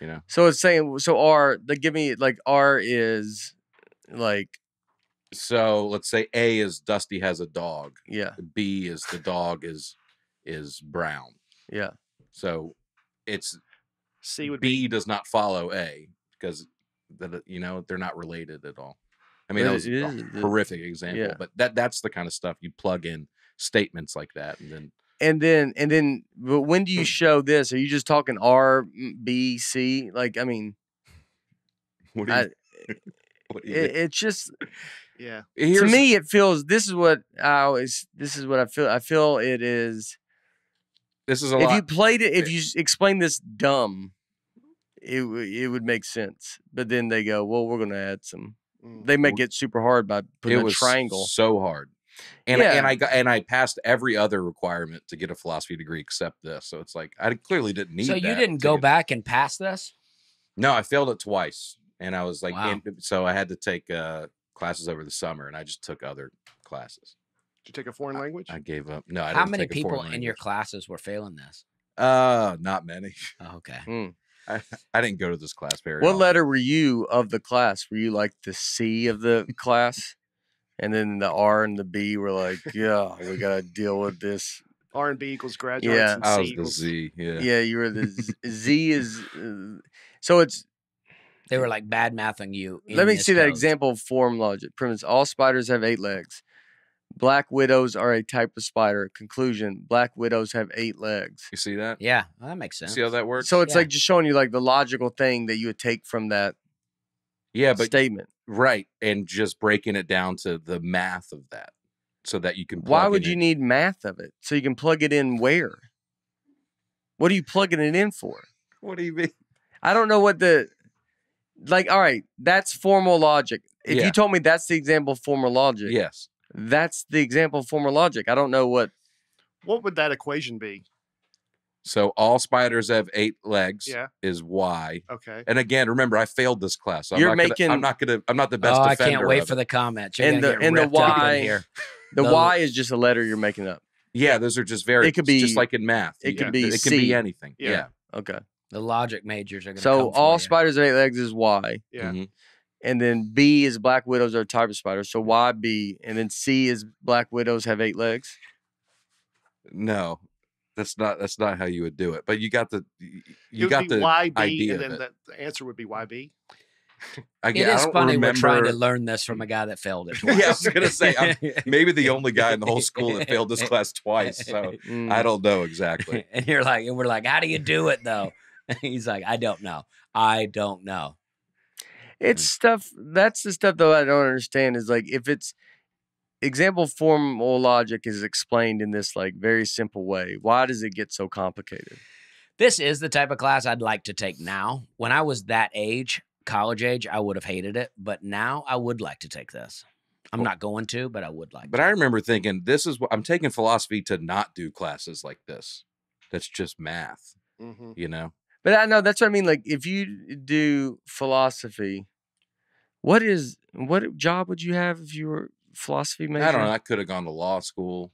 You know, so it's saying so R. They give me like R is like so let's say A is Dusty has a dog. yeah B is the dog is is brown. yeah. So it's C would B be does not follow A because that you know they're not related at all. I mean, that was a horrific example, yeah. but that that's the kind of stuff you plug in statements like that, and then And then and then but when do you show this? Are you just talking R mm, B C? Like I mean, what do I, what do you it, think? it's just yeah. to me it feels this is what I always this is what I feel I feel it is this is a if lot. you played it if you s- explain this dumb it it would make sense but then they go well we're gonna add some Mm. they make it super hard by putting it a triangle so hard, and and I got and I passed every other requirement to get a philosophy degree except this. So it's like I clearly didn't need. So you that didn't go get- back and pass this? No, I failed it twice, and I was like, Wow. in- so I had to take uh, classes over the summer, and I just took other classes. Did you take a foreign language? I gave up. No, I How didn't many take people foreign in your classes were failing this? Uh, not many. Oh, okay. Mm. I, I didn't go to this class very. what often. letter were you of the class were you like the C of the class and then the R and the B were like yeah we gotta deal with this R and B equals graduates. Yeah. and I C was the equals- Z. Yeah. yeah you were the Z, Z is uh, so it's They were like bad mouthing you. in Let me this see that code. example of form logic. Premise: All spiders have eight legs. Black widows are a type of spider. Conclusion: Black widows have eight legs. You see that? Yeah, well, that makes sense. See how that works? So it's Yeah. like just showing you like the logical thing that you would take from that yeah, but statement. right, and just breaking it down to the math of that, so that you can. Why would it you in. need math of it? So you can plug it in where? What are you plugging it in for? What do you mean? I don't know what the like. All right, that's formal logic. If Yeah. you told me that's the example of formal logic, Yes. that's the example of formal logic. I don't know what. What would that equation be? So all spiders have eight legs. Yeah. Is Y. Okay. And again, remember, I failed this class. So I'm You're not gonna- making- I'm not gonna. I'm not the best. oh, I can't wait of for it. the comments. You're And the- get and the ripped up in Y- here. The The- Y is just a letter you're making up. Yeah, those are just very. It could be just like in math. it You- could be It can C. be anything. Yeah. Yeah. Okay. The logic majors are going to So come all spiders have eight legs is Y. Yeah. Mhm. And then B is black widows are a type of spider. So Y B. And then C is black widows have eight legs. No, that's not. That's not how you would do it. But you got the. y- You got the YB, idea. and then the, the answer would be YB. I, It get- I don't funny remember. we're trying to learn this from a guy that failed it. Yeah, I was gonna say, I'm maybe the only guy in the whole school that failed this class twice. So Mm. I don't know exactly. and you're like, and we're like, how do you do it though? He's like, I don't know. I don't know. It's stuff. That's the stuff though I don't understand. Is like if it's example formal logic is explained in this like very simple way. Why does it get so complicated? This is the type of class I'd like to take now. When I was that age, college age, I would have hated it, but now I would like to take this. I'm Well- not going to, but I would like. But to. I remember thinking, this is what I'm taking philosophy to not do classes like this. That's just math, Mm-hmm. you know? But I know that's what I mean. Like if you do philosophy, what is what job would you have if you were philosophy major? I don't know. I could have gone to law school.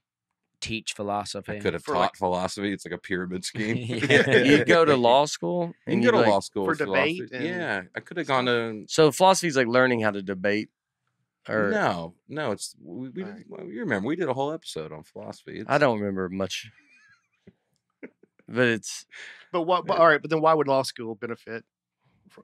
teach philosophy. I could have For, taught like- philosophy. It's like a pyramid scheme. Yeah. You'd go to law school You can and go you'd to like, law school for philosophy. debate and Yeah, I could have gone to. So philosophy is like learning how to debate. Or No, no, it's we. we Alright. well, you remember we did a whole episode on philosophy. I don't remember much. But it's But what? But, all right. But then why would law school benefit? fr-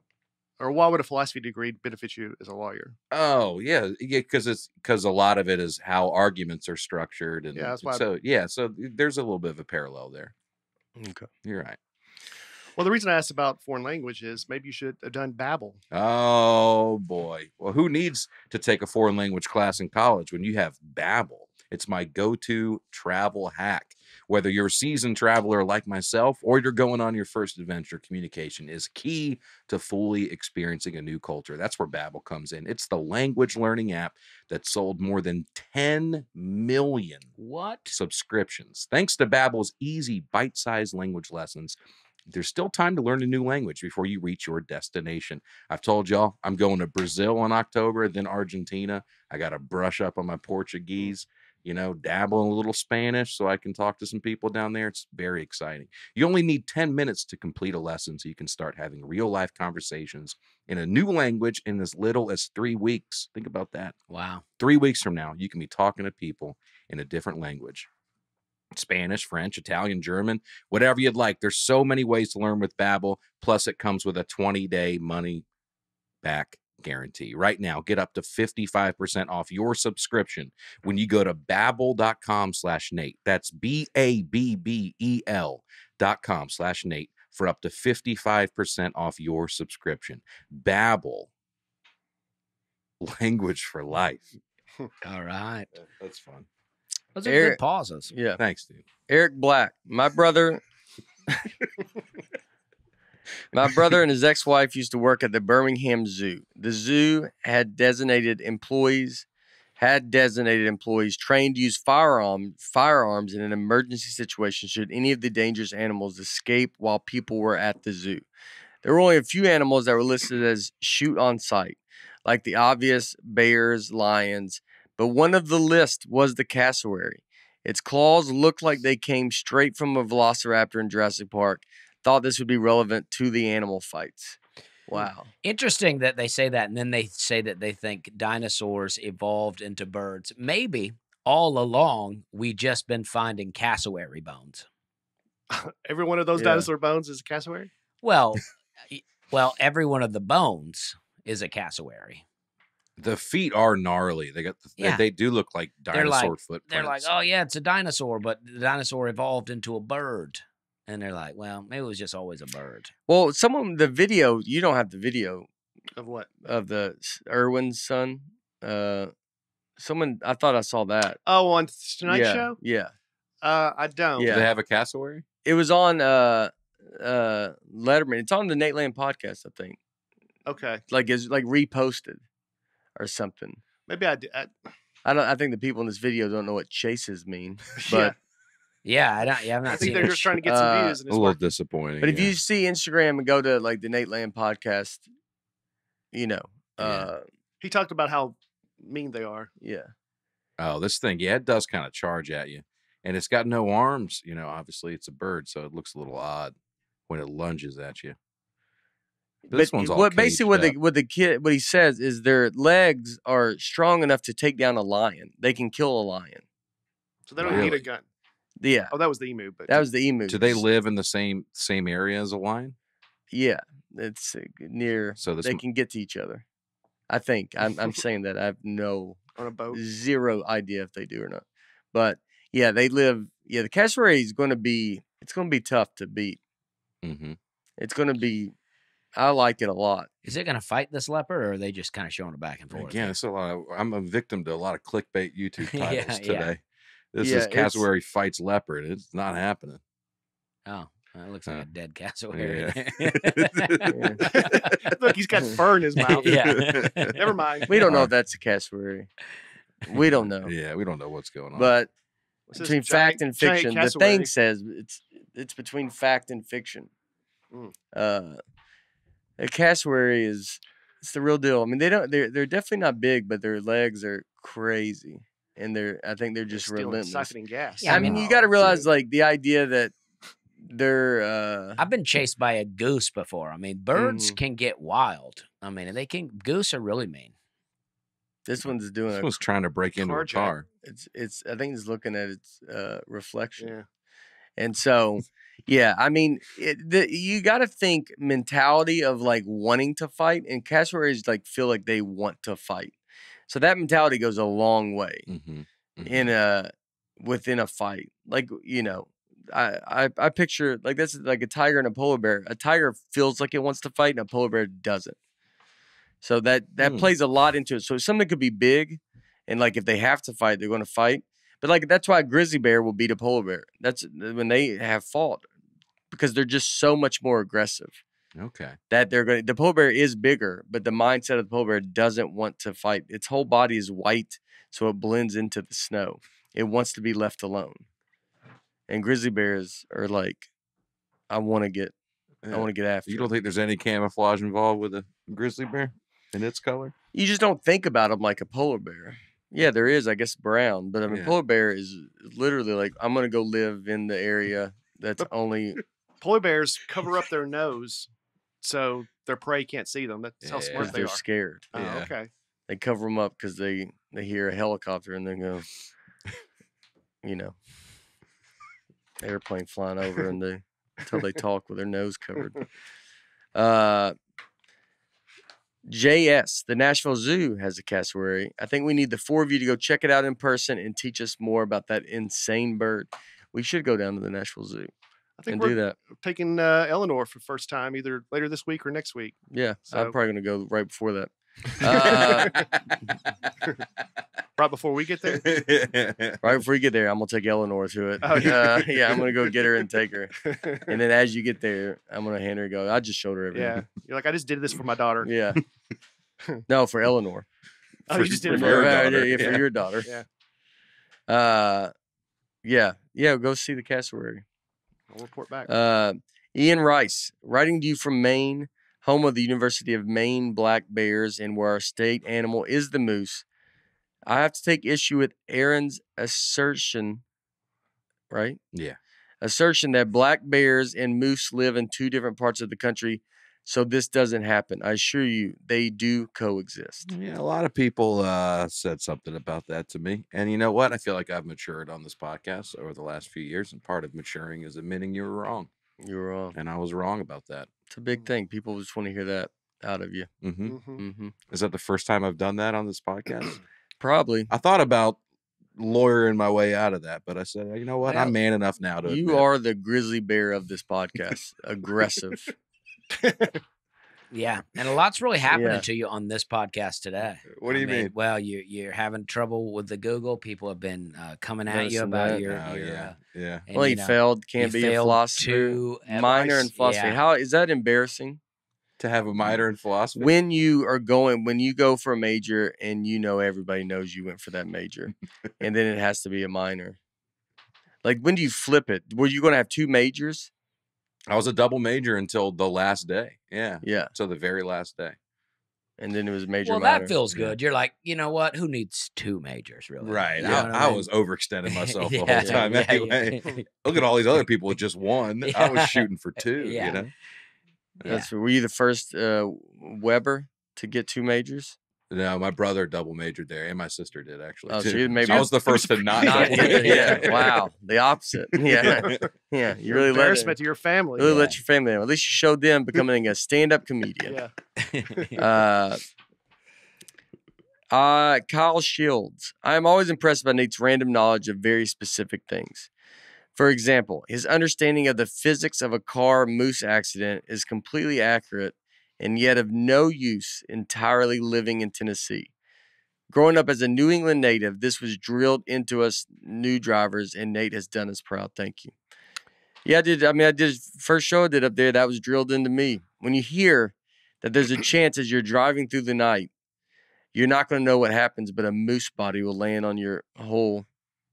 Or why would a philosophy degree benefit you as a lawyer? Oh yeah, yeah, because it's because a lot of it is how arguments are structured, and Yeah, that's why I- so yeah, so there's a little bit of a parallel there. okay. You're right. Well, the reason I asked about foreign language is maybe you should have done Babbel. Oh boy. Well, who needs to take a foreign language class in college when you have Babbel? It's my go-to travel hack. Whether you're a seasoned traveler like myself or you're going on your first adventure, communication is key to fully experiencing a new culture. That's where Babbel comes in. It's the language learning app that sold more than 10 million what? subscriptions. Thanks to Babbel's easy bite-sized language lessons, there's still time to learn a new language before you reach your destination. I've told y'all I'm going to Brazil in October, then Argentina. I got to brush up on my hmm. Portuguese, you know, dabble in a little Spanish so I can talk to some people down there. It's very exciting. You only need 10 minutes to complete a lesson so you can start having real life conversations in a new language in as little as three weeks. Think about that. Wow. Three weeks from now, you can be talking to people in a different language. Spanish, French, Italian, German, whatever you'd like. There's so many ways to learn with Babbel. Plus, it comes with a 20-day money back guarantee. Right now, get up to 55% off your subscription when you go to babbel.com slash Nate. That's B-A-B-B-E-L dot com slash Nate for up to 55% off your subscription. Babbel. Language for life. All right. That's fun. Those are Eric- good pauses. Yeah. Thanks, dude. Eric Black, my brother. my brother and his ex-wife used to work at the Birmingham Zoo. The zoo had designated employees, had designated employees trained to use firearm firearms in an emergency situation should any of the dangerous animals escape while people were at the zoo. There were only a few animals that were listed as shoot on sight, like the obvious bears, lions, but one of the list was the cassowary. Its claws looked like they came straight from a velociraptor in Jurassic Park. Thought this would be relevant to the animal fights. Mm, wow. Interesting that they say that, and then they say that they think dinosaurs evolved into birds. Maybe all along we just been finding cassowary bones. Every one of those Yeah. dinosaur bones is a cassowary. Well, well, every one of the bones is a cassowary. The feet are gnarly. They got the, Yeah. they, do look like They're like- dinosaur footprints. They're like, oh yeah, it's a dinosaur, but the dinosaur evolved into a bird. And they're like, well, maybe it was just always a bird. Well, someone the video you don't have the video Of what? of the s- Irwin's son. Uh, someone I thought I saw that. Oh, on Tonight yeah, Show? Yeah, Uh, I don't. Do yeah. they have a cassowary? it was on uh uh Letterman. It's on the Nateland podcast, I think. Okay. Like is like reposted or something. Maybe I did. I, I don't. I think the people in this video don't know what chases mean. yeah. But Yeah, I don't. Yeah, I've not I seen think they're it. just trying to get some Uh, views. And A little working. disappointing. but if yeah. you see Instagram and go to like the Nateland podcast, you know, Yeah. uh, He talked about how mean they are. yeah. oh, this thing, yeah, it does kind of charge at you, and it's got no arms. You know, obviously it's a bird, so it looks a little odd when it lunges at you. This but one's all what basically what caged the what the kid what he says is their legs are strong enough to take down a lion. They can kill a lion. So they don't need a gun. Yeah, Oh, that was the emu. But that was the emu. Do they live in the same same area as a lion? Yeah, it's uh, near. So this they m- can get to each other. I think I'm I'm saying that I have no on a boat. zero idea if they do or not. But yeah, they live. Yeah, the cassowary is going to be. It's going to be tough to beat. hmm It's going to be. I like it a lot. Is it going to fight this leopard, or are they just kind of showing it back and forth? Again, it's a lot. Of, I'm a victim to a lot of clickbait YouTube Yeah, titles yeah. today. This Yeah, is it's- cassowary fights leopard. It's not happening. Oh, that looks like Uh, a dead cassowary. Look, he's got fur in his mouth. Yeah. Never mind. We don't know Uh, if that's a cassowary. We don't know. Yeah, we don't know what's going on. But What's this between giant- fact and fiction, the thing says it's it's between fact and fiction. Mm. Uh, a cassowary is it's the real deal. I mean, they don't they're they're definitely not big, but their legs are crazy, and they're I think they're They're just relentless. Siphoning gas. Yeah, I mean, you got to dude. realize like the idea that they're uh I've been chased by a goose before. I mean, birds Mhm. can get wild. I mean, and they can. Goose are really mean. this one's doing this a, one's trying to break into a car. it's it's I think it's looking at its uh reflection. Yeah. And so, yeah, I mean, it, the, you got to think mentality of like wanting to fight, and cassowaries like feel like they want to fight. So that mentality goes a long way hmm in a within a fight. Like you know, I, I I picture like this is like a tiger and a polar bear. A tiger feels like it wants to fight, and a polar bear doesn't. So that that Hmm. plays a lot into it. So something could be big, and like if they have to fight, they're going to fight. But like that's why a grizzly bear will beat a polar bear. That's when they have fought because they're just so much more aggressive Okay. that they're going. to The polar bear is bigger, but the mindset of the polar bear doesn't want to fight. Its whole body is white, so it blends into the snow. It wants to be left alone. And grizzly bears are like, I want to get I want to get after. You it. don't think there's any camouflage involved with a grizzly bear in its color? you just don't think about them like a polar bear. Yeah, there is, I guess, brown, but I mean, Yeah. polar bear is literally like I'm gonna go live in the area that's only. Polar bears cover up their nose so their prey can't see them. That's how smart because they they're are. scared. Oh, Yeah. okay. They cover them up because they they hear a helicopter and they go, you know, airplane flying over and they until they talk with their nose covered. Uh, JS, the Nashville Zoo has a cassowary. I think we need the four of you to go check it out in person and teach us more about that insane bird. We should go down to the Nashville Zoo I think we're do that. taking uh, Eleanor for the first time, either later this week or next week. Yeah, So- I'm probably gonna go right before that. Uh, Right before we get there. right before you get there, I'm gonna take Eleanor to it. Oh, yeah. uh, yeah, I'm gonna go get her and take her. And then as you get there, I'm gonna hand her and go. I just showed her everything. yeah. You're like, I just did this for my daughter. Yeah. no, for Eleanor. Oh, For- you just did for it for your her. daughter, yeah, for yeah. your daughter. Yeah. Uh, yeah, yeah. Go see the cassowary. I'll report back. Uh, Ian Rice, writing to you from Maine, home of the University of Maine Black Bears, and where our state animal is the moose. I have to take issue with Aaron's assertion, right? yeah. Assertion that black bears and moose live in two different parts of the country, so this doesn't happen. I assure you, they do coexist. Yeah, a lot of people uh, said something about that to me. And you know what? I feel like I've matured on this podcast over the last few years. And part of maturing is admitting you were wrong. You're wrong. And I was wrong about that. It's a big thing. People just want to hear that out of you. hmm Mhm. hmm Is that the first time I've done that on this podcast? Probably. I thought about lawyering my way out of that, but I said, you know what? Well, I'm man enough now to. You admit. are the grizzly bear of this podcast. Aggressive. Yeah, and a lot's really happening Yeah. to you on this podcast today. What do I you mean? Well, you you're having trouble with the Google. People have been uh, coming at you about your, Oh, your yeah. uh, Yeah. and, well, you know, failed. Can't you be a failed philosopher. two Minor in philosophy. yeah. How is that embarrassing? To have a minor in philosophy? When you are going, when you go for a major and you know everybody knows you went for that major, and then it has to be a minor. Like when do you flip it? Were you going to have two majors? I was a double major until the last day. Yeah. Yeah, Until the very last day. and then it was major. Well, minor. that feels good. You're like, you know what? Who needs two majors, really? Right. You know what I, I mean? was overextending myself the Yeah, whole time yeah, anyway. yeah. Look at all these other people with just one. I was shooting for two, Yeah. you know? That's were you the first uh, Weber to get two majors? No, my brother double majored there, and my sister did actually. Oh, so too. you maybe- I was the first to not. Not double get it, major. yeah. Wow. The opposite. Yeah. Yeah. You really let it, embarrassment to your family. really Yeah. let your family know. At least you showed them becoming a stand-up comedian. Yeah. Uh, uh, Kyle Shields. I am always impressed by Nate's random knowledge of very specific things. For example, his understanding of the physics of a car moose accident is completely accurate and yet of no use entirely living in Tennessee. Growing up as a New England native, this was drilled into us new drivers, and Nate has done us proud. Thank you. Yeah, I did. I mean, I did first show I did up there. That was drilled into me. When you hear that there's a chance as you're driving through the night, you're not going to know what happens, but a moose body will land on your whole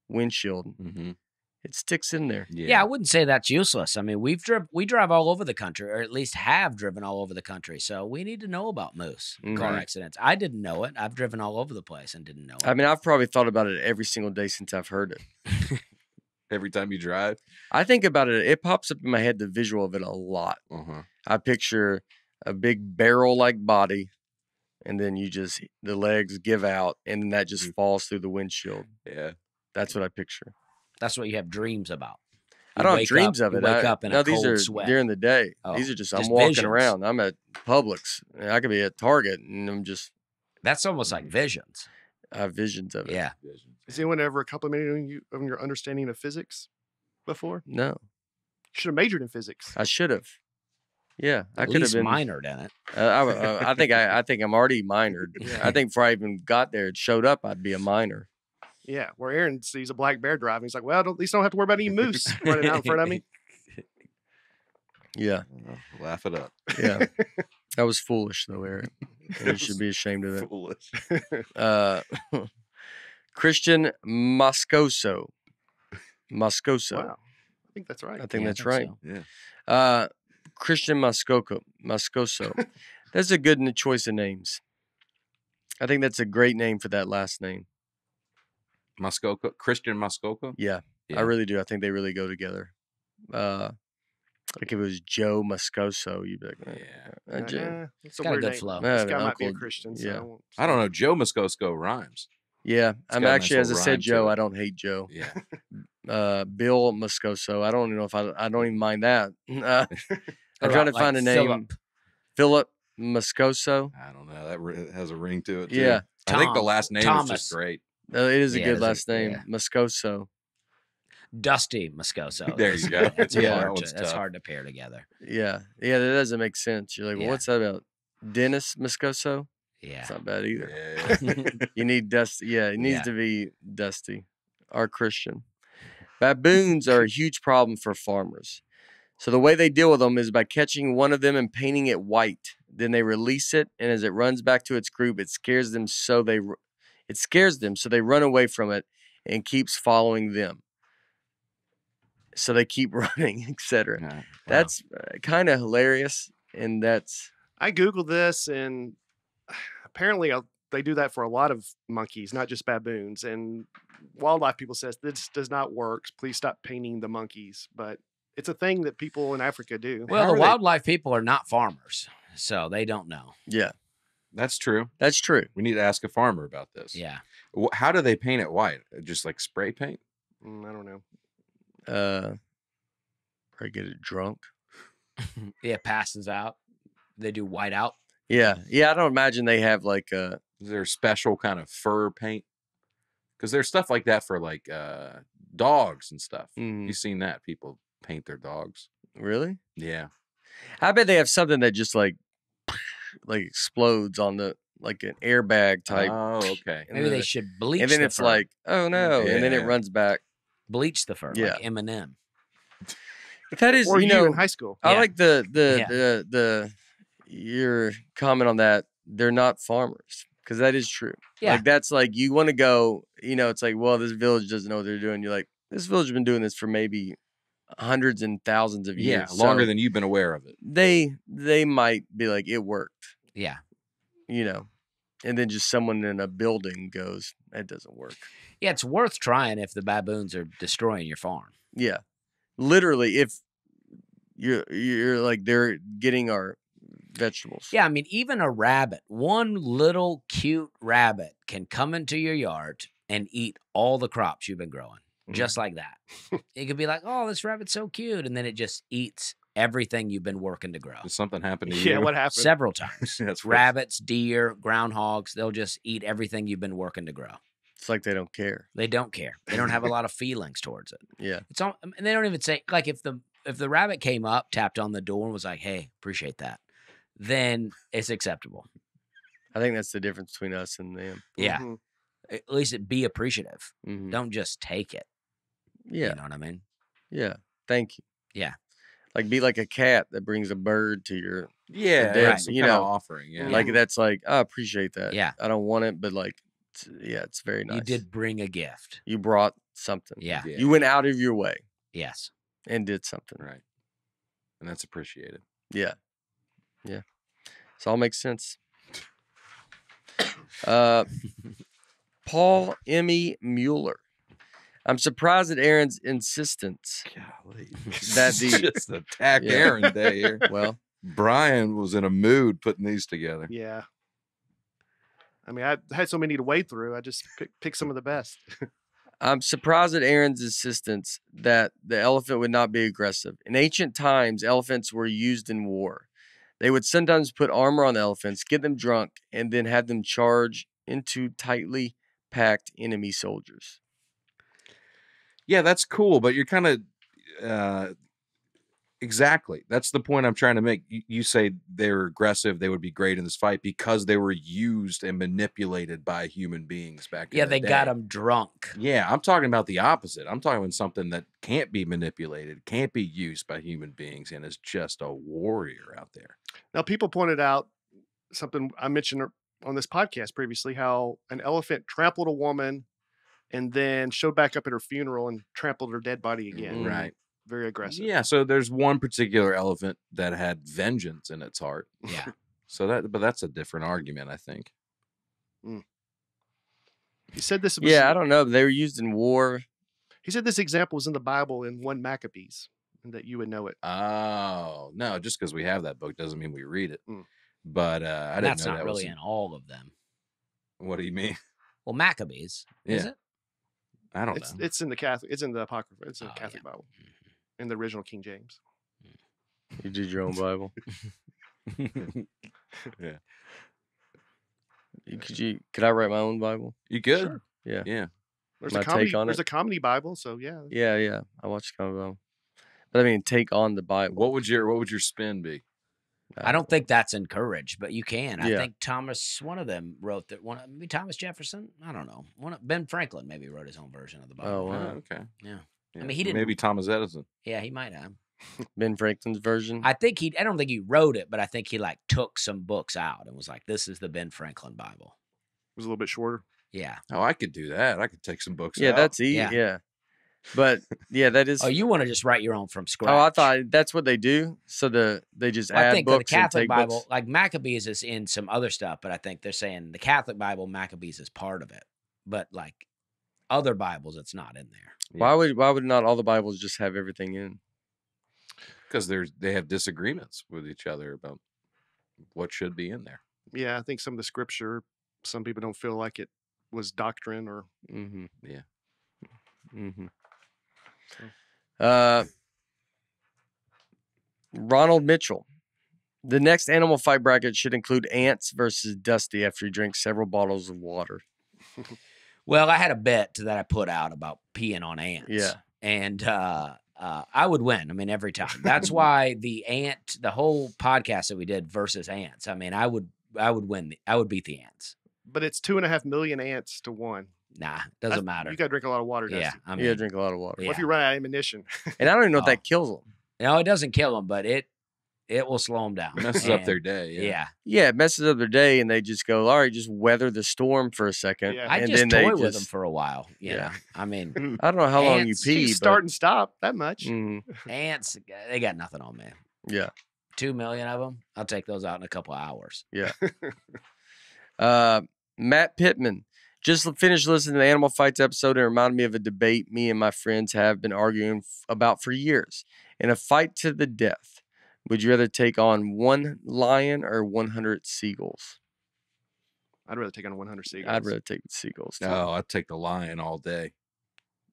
windshield. Mhm. It sticks in there. Yeah. Yeah, I wouldn't say that's useless. I mean, we've driven, we drive all over the country, or at least have driven all over the country. So we need to know about moose car Mhm. accidents. I didn't know it. I've driven all over the place and didn't know it. I mean, I've probably thought about it every single day since I've heard it. Every time you drive. I think about it. It pops up in my head the visual of it a lot. Uh-huh. I picture a big barrel-like body, and then you just the legs give out, and then that just Mm. falls through the windshield. Yeah. That's what I picture. That's what you have dreams about. I don't have dreams up- of you it. Wake I- up in no, a these are sweat. during the day. Oh, these are just I'm walking visions. around. I'm at Publix. I could be at Target, and I'm just That's almost like visions. I have visions of it. Yeah. Has anyone ever complimented you on your understanding of physics before? No, You should have majored in physics. I should have. Yeah, I At could have been. minored in it. Uh, I, w- uh, I think I, I think I'm already minored. Yeah. I think before I even got there, it showed up. I'd be a minor. Yeah, where Aaron sees a black bear driving, he's like, "Well, at least I don't have to worry about any moose running out in front of me." Yeah, Oh, laugh it up. yeah. that was foolish, though, Eric. And you should be ashamed of it. Foolish. Uh, Christian Moscoso. Moscoso. Wow, I think that's right. I think Yeah, I that's think right. so. Yeah. Uh, Christian Moscoso. Moscoso. that's a good n- choice of names. I think that's a great name for that last name. Muskoka, Christian Muskoka. Yeah, Yeah. I really do. I think they really go together. Uh, like if it was Joe Moscoso, you'd be like, eh, Yeah. uh, Like, Joe. eh, it's a got a weird good name. flow. Yeah, This guy the might be a uncle- Christian. So yeah. I, won't I don't know. Joe Muskosko rhymes. Yeah, I'm got nice actually, as I said, Joe, it. I don't hate Joe. Yeah. Uh, Bill Moscoso. I don't even know if I, I don't even mind that. Uh, I'm trying to like find a name. Philip. Philip Moscoso. I don't know. That ri- has a ring to it. Too. Yeah. I think the last name is just great. Uh, it is a Yeah, good it is a- last name, yeah. Moscoso. Dusty Moscoso. There you go. That's, Yeah. hard, That to, that's hard to pair together. Yeah, yeah, that doesn't make sense. You're like, well, Yeah. what's that about? Dennis Moscoso. Yeah. It's not bad either. Yeah. You need Dusty. Yeah, it needs Yeah. to be Dusty or Christian. Baboons are a huge problem for farmers. So the way they deal with them is by catching one of them and painting it white. Then they release it, and as it runs back to its group, it scares them so they r- it scares them so they run away from it and keeps following them. So they keep running, etc. Yeah. Wow. That's uh, kind of hilarious, and that's I googled this, and apparently uh, they do that for a lot of monkeys, not just baboons. And wildlife people says this does not work. Please stop painting the monkeys. But it's a thing that people in Africa do. Well, How the are they- wildlife people are not farmers, so they don't know. yeah, That's true. that's true. We need to ask a farmer about this. Yeah. How do they paint it white? Uh, Just like spray paint? Mm, I don't know. Uh, or get it drunk. Yeah, passes out. They do white out. Yeah, yeah. I don't imagine they have like uh Is there a special kind of fur paint? Because there's stuff like that for like uh dogs and stuff. mm, You've seen that people paint their dogs. really. Yeah. I bet they have something that just like like explodes on the like an airbag type. Oh, okay. and Maybe they it- should bleach. and then the it's fur. like, oh no, and then it runs back. bleach the fur, Yeah. like Eminem. But that is, Or you you, know, in high school. I Yeah. like the the Yeah. the the your comment on that. They're not farmers because that is true. Yeah. Like that's like you want to go. You know, it's like, well, this village doesn't know what they're doing. You're like, this village has been doing this for maybe hundreds and thousands of years. Yeah. Longer so than you've been aware of it. they they might be like it worked. Yeah. You know, and then just someone in a building goes, that doesn't work. Yeah, it's worth trying if the baboons are destroying your farm. Yeah, literally, if you're you're like they're getting our vegetables. Yeah, I mean, even a rabbit, one little cute rabbit can come into your yard and eat all the crops you've been growing. Just like that. it could be like, oh, this rabbit's so cute. And then it just eats everything you've been working to grow Did something happened to you? Yeah, what happened? several times. That's crazy. Rabbits, deer, groundhogs, they'll just eat everything you've been working to grow. It's like they don't care. They don't care. They don't have a lot of feelings towards it. Yeah. It's all, and they don't even say like if the if the rabbit came up, tapped on the door, and was like, "Hey, appreciate that," then it's acceptable. I think that's the difference between us and them. Yeah, Mhm. at least it be appreciative. Mhm. Don't just take it. Yeah. You know what I mean? Yeah. Thank you. Yeah. Like be like a cat that brings a bird to your Yeah, dead, right. you kinda know, offering. Yeah. like that's like I appreciate that. Yeah. I don't want it, but like it's, yeah, it's very nice. You did bring a gift. You brought something. Yeah. Yeah. You went out of your way Yes. and did something. right. And that's appreciated. Yeah. Yeah. This all makes sense. Uh, Paul Emmy Mueller. I'm surprised at Aaron's insistence. Golly. That the- just attack Yeah. Aaron day here. Well, Brian was in a mood putting these together. Yeah. I mean, I had so many to wade through. I just picked pick some of the best. I'm surprised at Aaron's insistence that the elephant would not be aggressive. In ancient times, elephants were used in war. They would sometimes put armor on the elephants, get them drunk, and then have them charge into tightly packed enemy soldiers. Yeah, that's cool, but you're kind of uh exactly. That's the point I'm trying to make. You, you say they're aggressive, they would be great in this fight because they were used and manipulated by human beings back in Yeah, the they got them drunk. Yeah, I'm talking about the opposite. I'm talking about something that can't be manipulated, can't be used by human beings, and is just a warrior out there. Now, people pointed out something I mentioned on this podcast previously how an elephant trampled a woman and then showed back up at her funeral and trampled her dead body again. Mhm. Right. very aggressive. Yeah, so there's one particular elephant that had vengeance in its heart. Yeah. So that, but that's a different argument, I think. He said this. Was, Yeah, I don't know. They were used in war. He said this example was in the Bible in one Maccabees, and that you would know it. Oh no, just because we have that book doesn't mean we read it. Mm. But uh, I didn't that's know not that was really in all of them. What do you mean? Well, Maccabees, is it? I don't It's know. it's in the Catholic. It's in the Apocrypha. It's in the Oh, Catholic yeah. Bible, mm-hmm. in the original King James. You did your own Bible. yeah, Could you? Could I write my own Bible? you could. Sure. Yeah. Yeah. There's My a take comedy. on There's it? a comedy Bible, so yeah. Yeah, yeah. I watched kind of Bible, but I mean, take on the Bible. What would your What would your spin be? I uh don't think that's encouraged, but you can. I Yeah. think Thomas, one of them wrote that one. Maybe Thomas Jefferson. I don't know. One of, Ben Franklin maybe wrote his own version of the Bible. Oh, Oh, wow. okay. Yeah. Yeah. mean, he didn't- Maybe Thomas Edison. Yeah, he might have. Ben Franklin's version. I think he. I don't think he wrote it, but I think he like took some books out and was like, "This is the Ben Franklin Bible." It was a little bit shorter. Yeah. Oh, I could do that. I could take some books. yeah, out. that's easy. Yeah. Yeah. But yeah, that is. Oh, you want to just write your own from scratch? Oh, I thought that's what they do. So the they just Well, I think the books and Catholic Bible, books. like Maccabees, is in some other stuff, but I think they're saying the Catholic Bible, Maccabees is part of it, but like other Bibles, it's not in there. Why would why would not all the Bibles just have everything in? because there's they have disagreements with each other about what should be in there. Yeah, I think some of the scripture, some people don't feel like it was doctrine or Mm-hmm. Yeah. Mm-hmm. So- Uh, Ronald Mitchell. The next animal fight bracket should include ants versus Dusty after he drinks several bottles of water. Well, I had a bet that I put out about peeing on ants. Yeah. And uh, uh, I would win. I mean, every time. That's why the ant, the whole podcast that we did versus ants. I mean, I would, I would win. The, I would beat the ants. but it's two and a half million ants to one. Nah, it doesn't That's- matter. You got to drink a lot of water. yeah, Dusty. I I mean, yeah, drink a lot of water. What if you run out of ammunition? And I don't even know if Oh. that kills them. no, it doesn't kill them, but it, it will slow them down. Messes up their day. Yeah. Yeah. Yeah, it messes up their day, and they just go, "All right, just weather the storm for a second. Yeah. I and just then they toy with them for a while. You Yeah. know, I mean, I don't know how long you Ants, You pee. but- start and stop that much. Mhm, ants, they got nothing on me. yeah. Two million of them, I'll take those out in a couple hours. Yeah. uh, Matt Pittman just finished listening to the Animal Fights episode and reminded me of a debate me and my friends have been arguing f- about for years. In a fight to the death, would you rather take on one lion or 100 seagulls? I'd rather take on 100 seagulls. I'd rather take the seagulls. Too. Oh, I'd take the lion all day.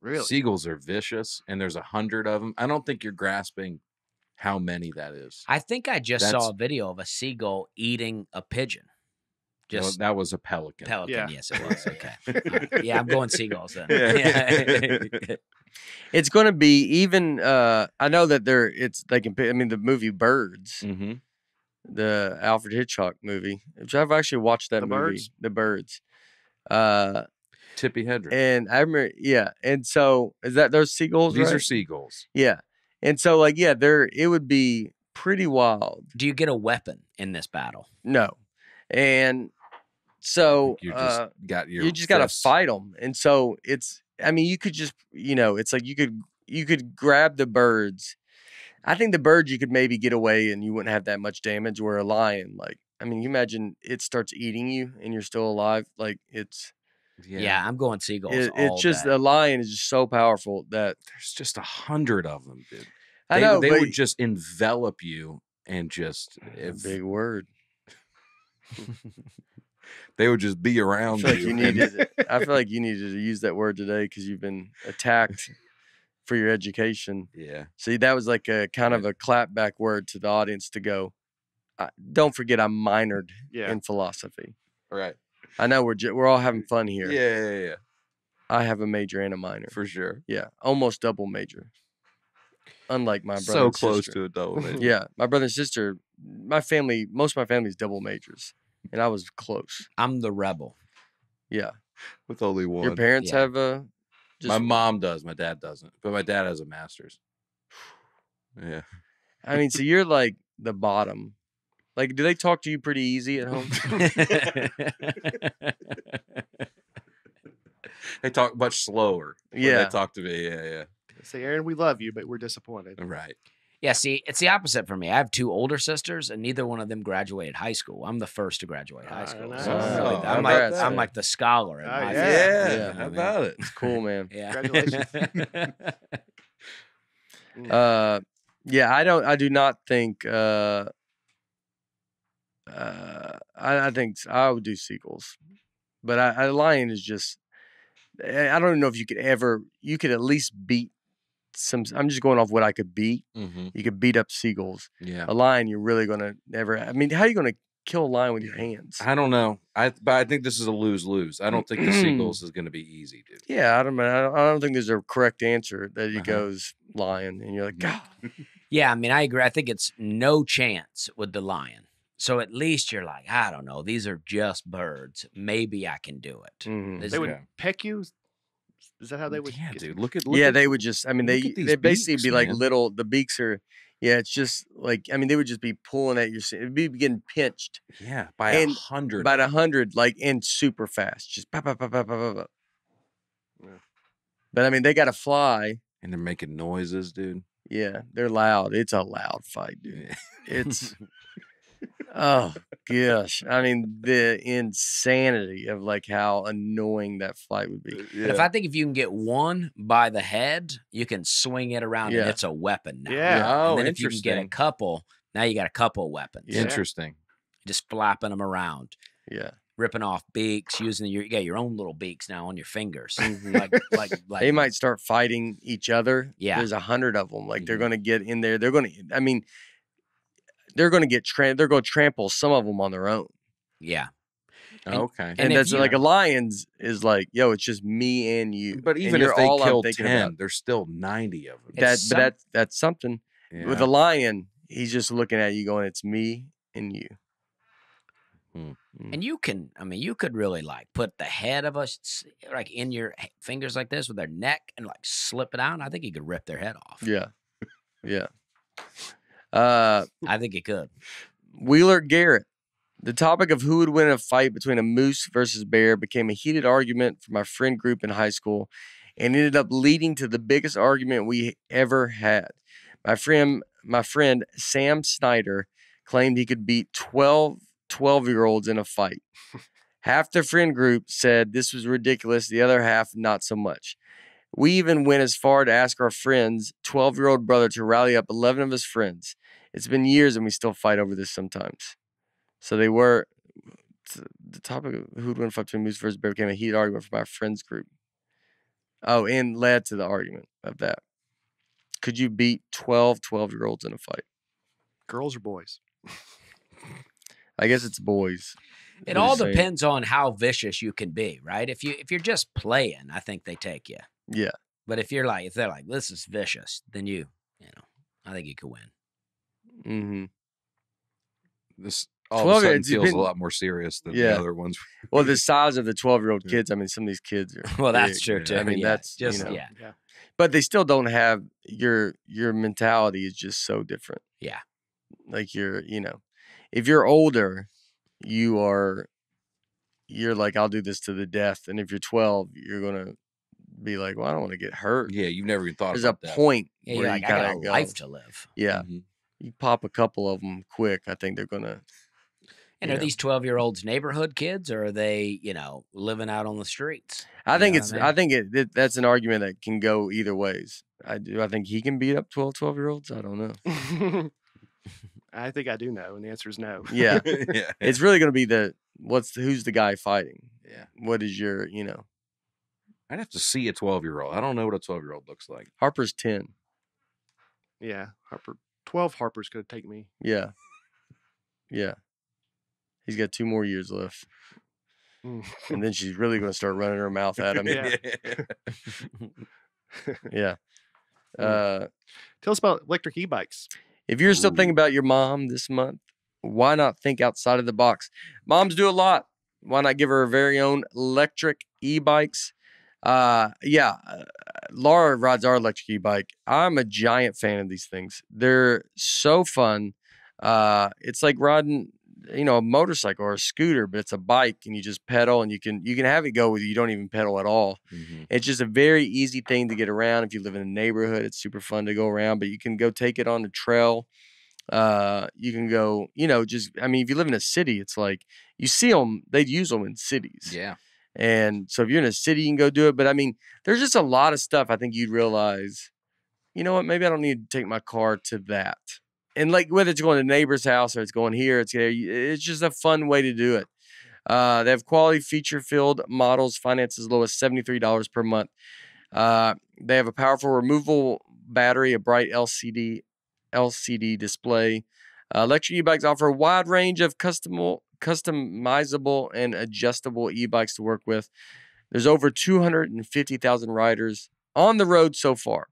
really. Seagulls are vicious, and there's a hundred of them. I don't think you're grasping how many that is. I think I just That's- saw a video of a seagull eating a pigeon. No, Just that was a pelican. pelican, Yeah. yes, it was. Okay. All right. Yeah, I'm going seagulls then. Yeah. It's going to be even. Uh, I know that they're. It's they can. pick- I mean, the movie Birds, mm-hmm. the Alfred Hitchcock movie, which I've actually watched that The movie, Birds? The Birds. Uh, Tippi Hedrick. and I remember, yeah, and so is that those seagulls? These are seagulls. Yeah. And so like yeah, there it would be pretty wild. Do you get a weapon in this battle? No. And so you just uh, got your. you just got to fight them. And so it's I mean you could just you know, it's like you could you could grab the birds. I think the birds you could maybe get away and you wouldn't have that much damage where a lion like I mean, you imagine it starts eating you and you're still alive like it's Yeah, I'm going seagulls. it, all it's just day. a lion is just so powerful that There's just a hundred of them, dude. I They, know they but would just envelop you and just a if big word. they would just be I around feel like you needed. I feel like you needed to use that word today because you've been attacked for your education. yeah. See, that was like a kind of a clapback word to the audience to go. I, don't forget, I'm minored Yeah. in philosophy. Right. I know we're ju- we're all having fun here. yeah, yeah, yeah, I have a major and a minor. for sure. yeah, almost double major. Unlike my brother. so close sister. to a double major. Yeah, my brother and sister. My family, most of my family's double majors, and I was close. I'm the rebel. Yeah, with only one. your parents Yeah. have a. Just, my mom does. My dad doesn't. But my dad has a master's. Yeah. I mean, so you're like the bottom. Like, do they talk to you pretty easy at home? They talk much slower. when Yeah. They talk to me. Yeah, yeah. Say, Aaron, we love you, but we're disappointed. right. Yeah, see, it's the opposite for me. I have two older sisters, and neither one of them graduated high school. I'm the first to graduate high Ah, school. nice. So I'm, really- Oh, I'm like I'm like the scholar. In Oh, my yeah. family, Yeah. you know How what I mean? about it? It's cool, man. Yeah. Congratulations. Uh, yeah, I don't. I do not think. Uh, uh, I, I think s- I would do sequels, but I, a lion is just. I I don't know if you could ever. You could at least beat some. I'm just going off what I could beat. hmm You could beat up seagulls. Yeah. A lion, you're really gonna never. I mean, how are you gonna kill a lion with your hands? I don't know. I but I think this is a lose lose. I don't think the seagulls is going to be easy, dude. Yeah, I don't. I don't, I don't think there's a correct answer that he Uh-huh. goes lion, and you're like, God. Yeah, I mean, I agree. I think it's no chance with the lion. So at least you're like, I don't know. These are just birds. Maybe I can do it. Mhm. They would Yeah. peck you. Is that how they would? yeah, get- dude. Look at look yeah, at, they would just. I mean, they look at these they basically beaks, be like man. little. The beaks are. Yeah, it's just like I mean, they would just be pulling at your. It'd be getting pinched yeah by a hundred. about a hundred, like and super fast, just pop, pop, pop, pop, pop, pop, pop. Yeah. But I mean, they got to fly. and they're making noises, dude. Yeah, they're loud. It's a loud fight, dude. Yeah. It's oh gosh. I mean, the insanity of like how annoying that flight would be. But if I think if you can get one by the head, you can swing it around Yeah. and it's a weapon now. Yeah. Oh, and then if you can get a couple, now you got a couple of weapons. Yeah. Interesting. Just flapping them around, Yeah, ripping off beaks, using your you got your own little beaks now on your fingers. Mhm. like like like they might start fighting each other. Yeah. there's a hundred of them. Like they're Mhm. going to get in there. They're going to. I mean, they're going to get tra- They're going to trample some of them on their own. yeah. And- okay. And, And that's you- like a lion's is like, yo, it's just me and you. But even if they all kill ten, about. there's still ninety of them. that, but some- that that's something. With Yeah. a lion, he's just looking at you, going, "It's me and you." Hmm. Mm. And you can, I mean, you could really like put the head of us like in your fingers like this with their neck and like slip it out. I think you could rip their head off. Yeah, yeah. Uh, I think it could. Wheeler Garrett. The topic of who would win a fight between a moose versus bear became a heated argument for my friend group in high school and ended up leading to the biggest argument we ever had. My friend, my friend Sam Snyder claimed he could beat 12 12 year olds in a fight. half the friend group said this was ridiculous, the other half, not so much. We even went as far to ask our friend's 12 year old brother to rally up 11 of his friends. It's been years and we still fight over this sometimes. So they were the topic of who'd win a fight between Moose versus Bear became a heated argument for my friends group. Oh, and led to the argument of that. Could you beat 12 12 year olds in a fight? Girls or boys? I guess it's boys. It all saying? depends on how vicious you can be, right? If you if you're just playing, I think they take you. Yeah. But if you're like if they're like this is vicious, then you you know I think you could win. Hmm This all of a sudden feels been- a lot more serious than Yeah. the other ones. Well, the size of the 12 year old kids, I mean, some of these kids are. Well, that's big, true yeah. too. I mean, yeah. that's, you just know, yeah. Yeah. but they still don't have your your mentality is just so different. Yeah. Like you're, you know, if you're older, you are you're like, I'll do this to the death. And if you're 12, you're gonna be like, Well, I don't want to get hurt. Yeah, you've never even thought There's a that. point Yeah, where you're like you I got kind a of go, life to live. Yeah. Mhm. You pop a couple of them quick, I think they're gonna And are know. these twelve year olds neighborhood kids or are they, you know, living out on the streets? I think it's what I I think it, it that's an argument that can go either ways. I do I think he can beat up 12 12 year olds. I don't know. I think I do know, and the answer is no. Yeah. yeah. it's really going to be the what's the, who's the guy fighting Yeah. what is your you know I'd have to see a 12 year old. I don't know what a 12 year old looks like. harper's 10 Yeah, Harper. Twelve Harper's gonna take me. yeah. Yeah. He's got two more years left. Mm. and then she's really going to start running her mouth at him. Yeah, Yeah. Uh, Tell us about electric e-bikes. if you're still thinking about your mom this month why not think outside of the box? Moms do a lot. Why not give her her very own electric e-bikes uh yeah uh, laura rides our electric e-bike i'm a giant fan of these things they're so fun uh it's like riding you know a motorcycle or a scooter, but it's a bike and you just pedal and you can you can have it go with you. You don't even pedal at all. Mhm. It's just a very easy thing to get around. If you live in a neighborhood, it's super fun to go around. But you can go take it on the trail. Uh, you can go, you know, just I mean, if you live in a city, it's like you see them. They use them in cities. Yeah. And so if you're in a city, you can go do it. But I mean, there's just a lot of stuff I think you'd realize, you know what, maybe I don't need to take my car to that. And like whether it's going to a neighbor's house or it's going here, it's it's just a fun way to do it. Uh, they have quality feature filled models, finance as low as $73 per month. Uh, they have a powerful removable battery, a bright LCD LCD display. Uh, electric e-bikes offer a wide range of custom, customizable and adjustable e-bikes to work with. There's over 250,000 riders on the road so far.